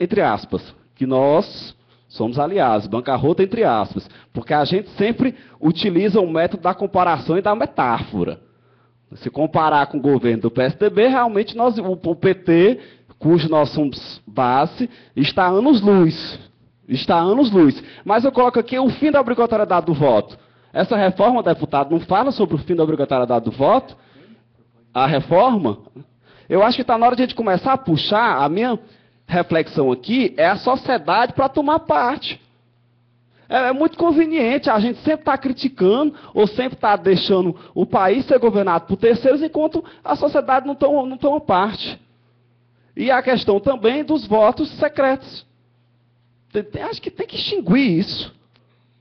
entre aspas, que nós Somos aliados, bancarrota entre aspas, porque a gente sempre utiliza o método da comparação e da metáfora. Se comparar com o governo do PSDB, realmente nós, o PT, cujo nós somos base, está anos-luz. Está anos-luz. Mas eu coloco aqui o fim da obrigatoriedade do voto. Essa reforma, deputado, não fala sobre o fim da obrigatoriedade do voto? A reforma? Eu acho que está na hora de a gente começar a puxar a minha reflexão aqui é a sociedade para tomar parte. É, é, muito conveniente, a gente sempre está criticando ou sempre está deixando o país ser governado por terceiros, enquanto a sociedade não toma, não toma parte. E a questão também dos votos secretos. Tem, tem, acho que tem que extinguir isso.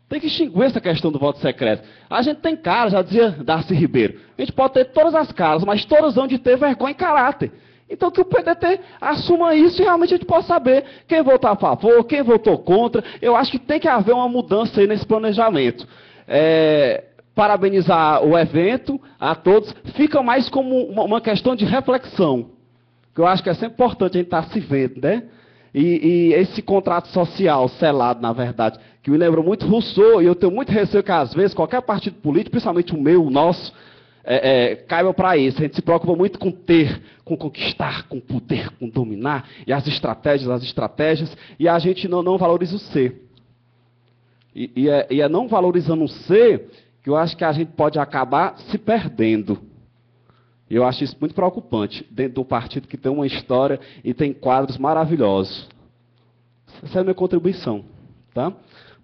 Tem que extinguir essa questão do voto secreto. A gente tem cara, já dizia Darcy Ribeiro. A gente pode ter todas as caras, mas todas vão de ter vergonha em caráter. Então que o PDT assuma isso e realmente a gente possa saber quem votou a favor, quem votou contra. Eu acho que tem que haver uma mudança aí nesse planejamento. É, parabenizar o evento, a todos. Fica mais como uma, uma, questão de reflexão. Que eu acho que é sempre importante a gente estar tá se vendo, né? E, e, esse contrato social selado, na verdade, que me lembra muito Rousseau, e eu tenho muito receio que, às vezes, qualquer partido político, principalmente o meu, o nosso, é, é, caiba para isso. A gente se preocupa muito com ter, com conquistar, com poder, com dominar, e as estratégias, as estratégias, e a gente não, não valoriza o ser. E, e, é, e é não valorizando o ser que eu acho que a gente pode acabar se perdendo. E eu acho isso muito preocupante, dentro de um partido que tem uma história e tem quadros maravilhosos. Essa é a minha contribuição. Tá?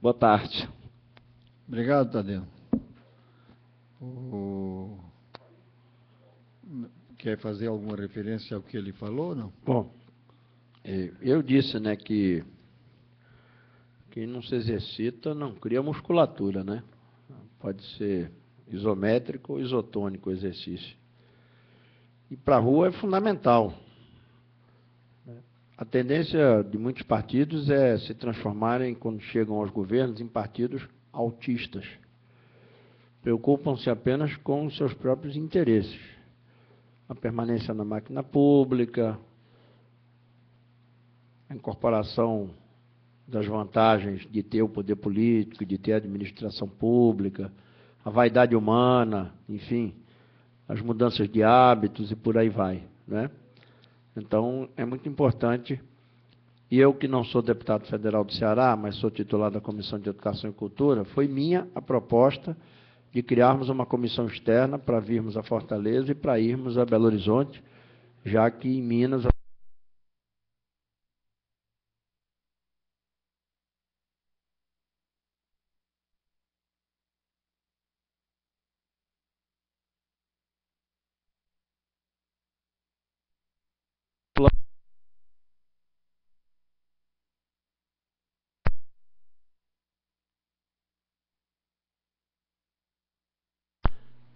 Boa tarde. Obrigado, Tadeu. O... Quer fazer alguma referência ao que ele falou, não? Bom, é, eu disse, né, que quem não se exercita não cria musculatura, né? Pode ser isométrico ou isotônico o exercício. E para a rua é fundamental. A tendência de muitos partidos é se transformarem, quando chegam aos governos, em partidos autistas. Preocupam-se apenas com os seus próprios interesses a permanência na máquina pública, a incorporação das vantagens de ter o poder político, de ter a administração pública, a vaidade humana, enfim, as mudanças de hábitos e por aí vai. Né? Então, é muito importante. E eu, que não sou deputado federal do Ceará, mas sou titular da Comissão de Educação e Cultura, foi minha a proposta de criarmos uma comissão externa para virmos a Fortaleza e para irmos a Belo Horizonte, já que em Minas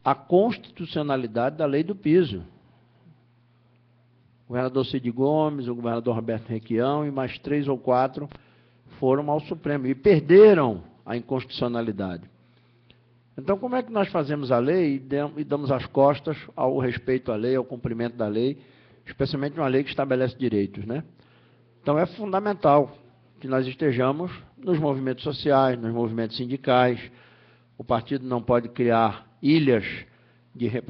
a constitucionalidade da lei do piso. O governador Cid Gomes, o governador Roberto Requião e mais três ou quatro foram ao Supremo e perderam a inconstitucionalidade. Então, como é que nós fazemos a lei e damos as costas ao respeito à lei, ao cumprimento da lei, especialmente uma lei que estabelece direitos, né? Então, é fundamental que nós estejamos nos movimentos sociais, nos movimentos sindicais. O partido não pode criar ilhas de representação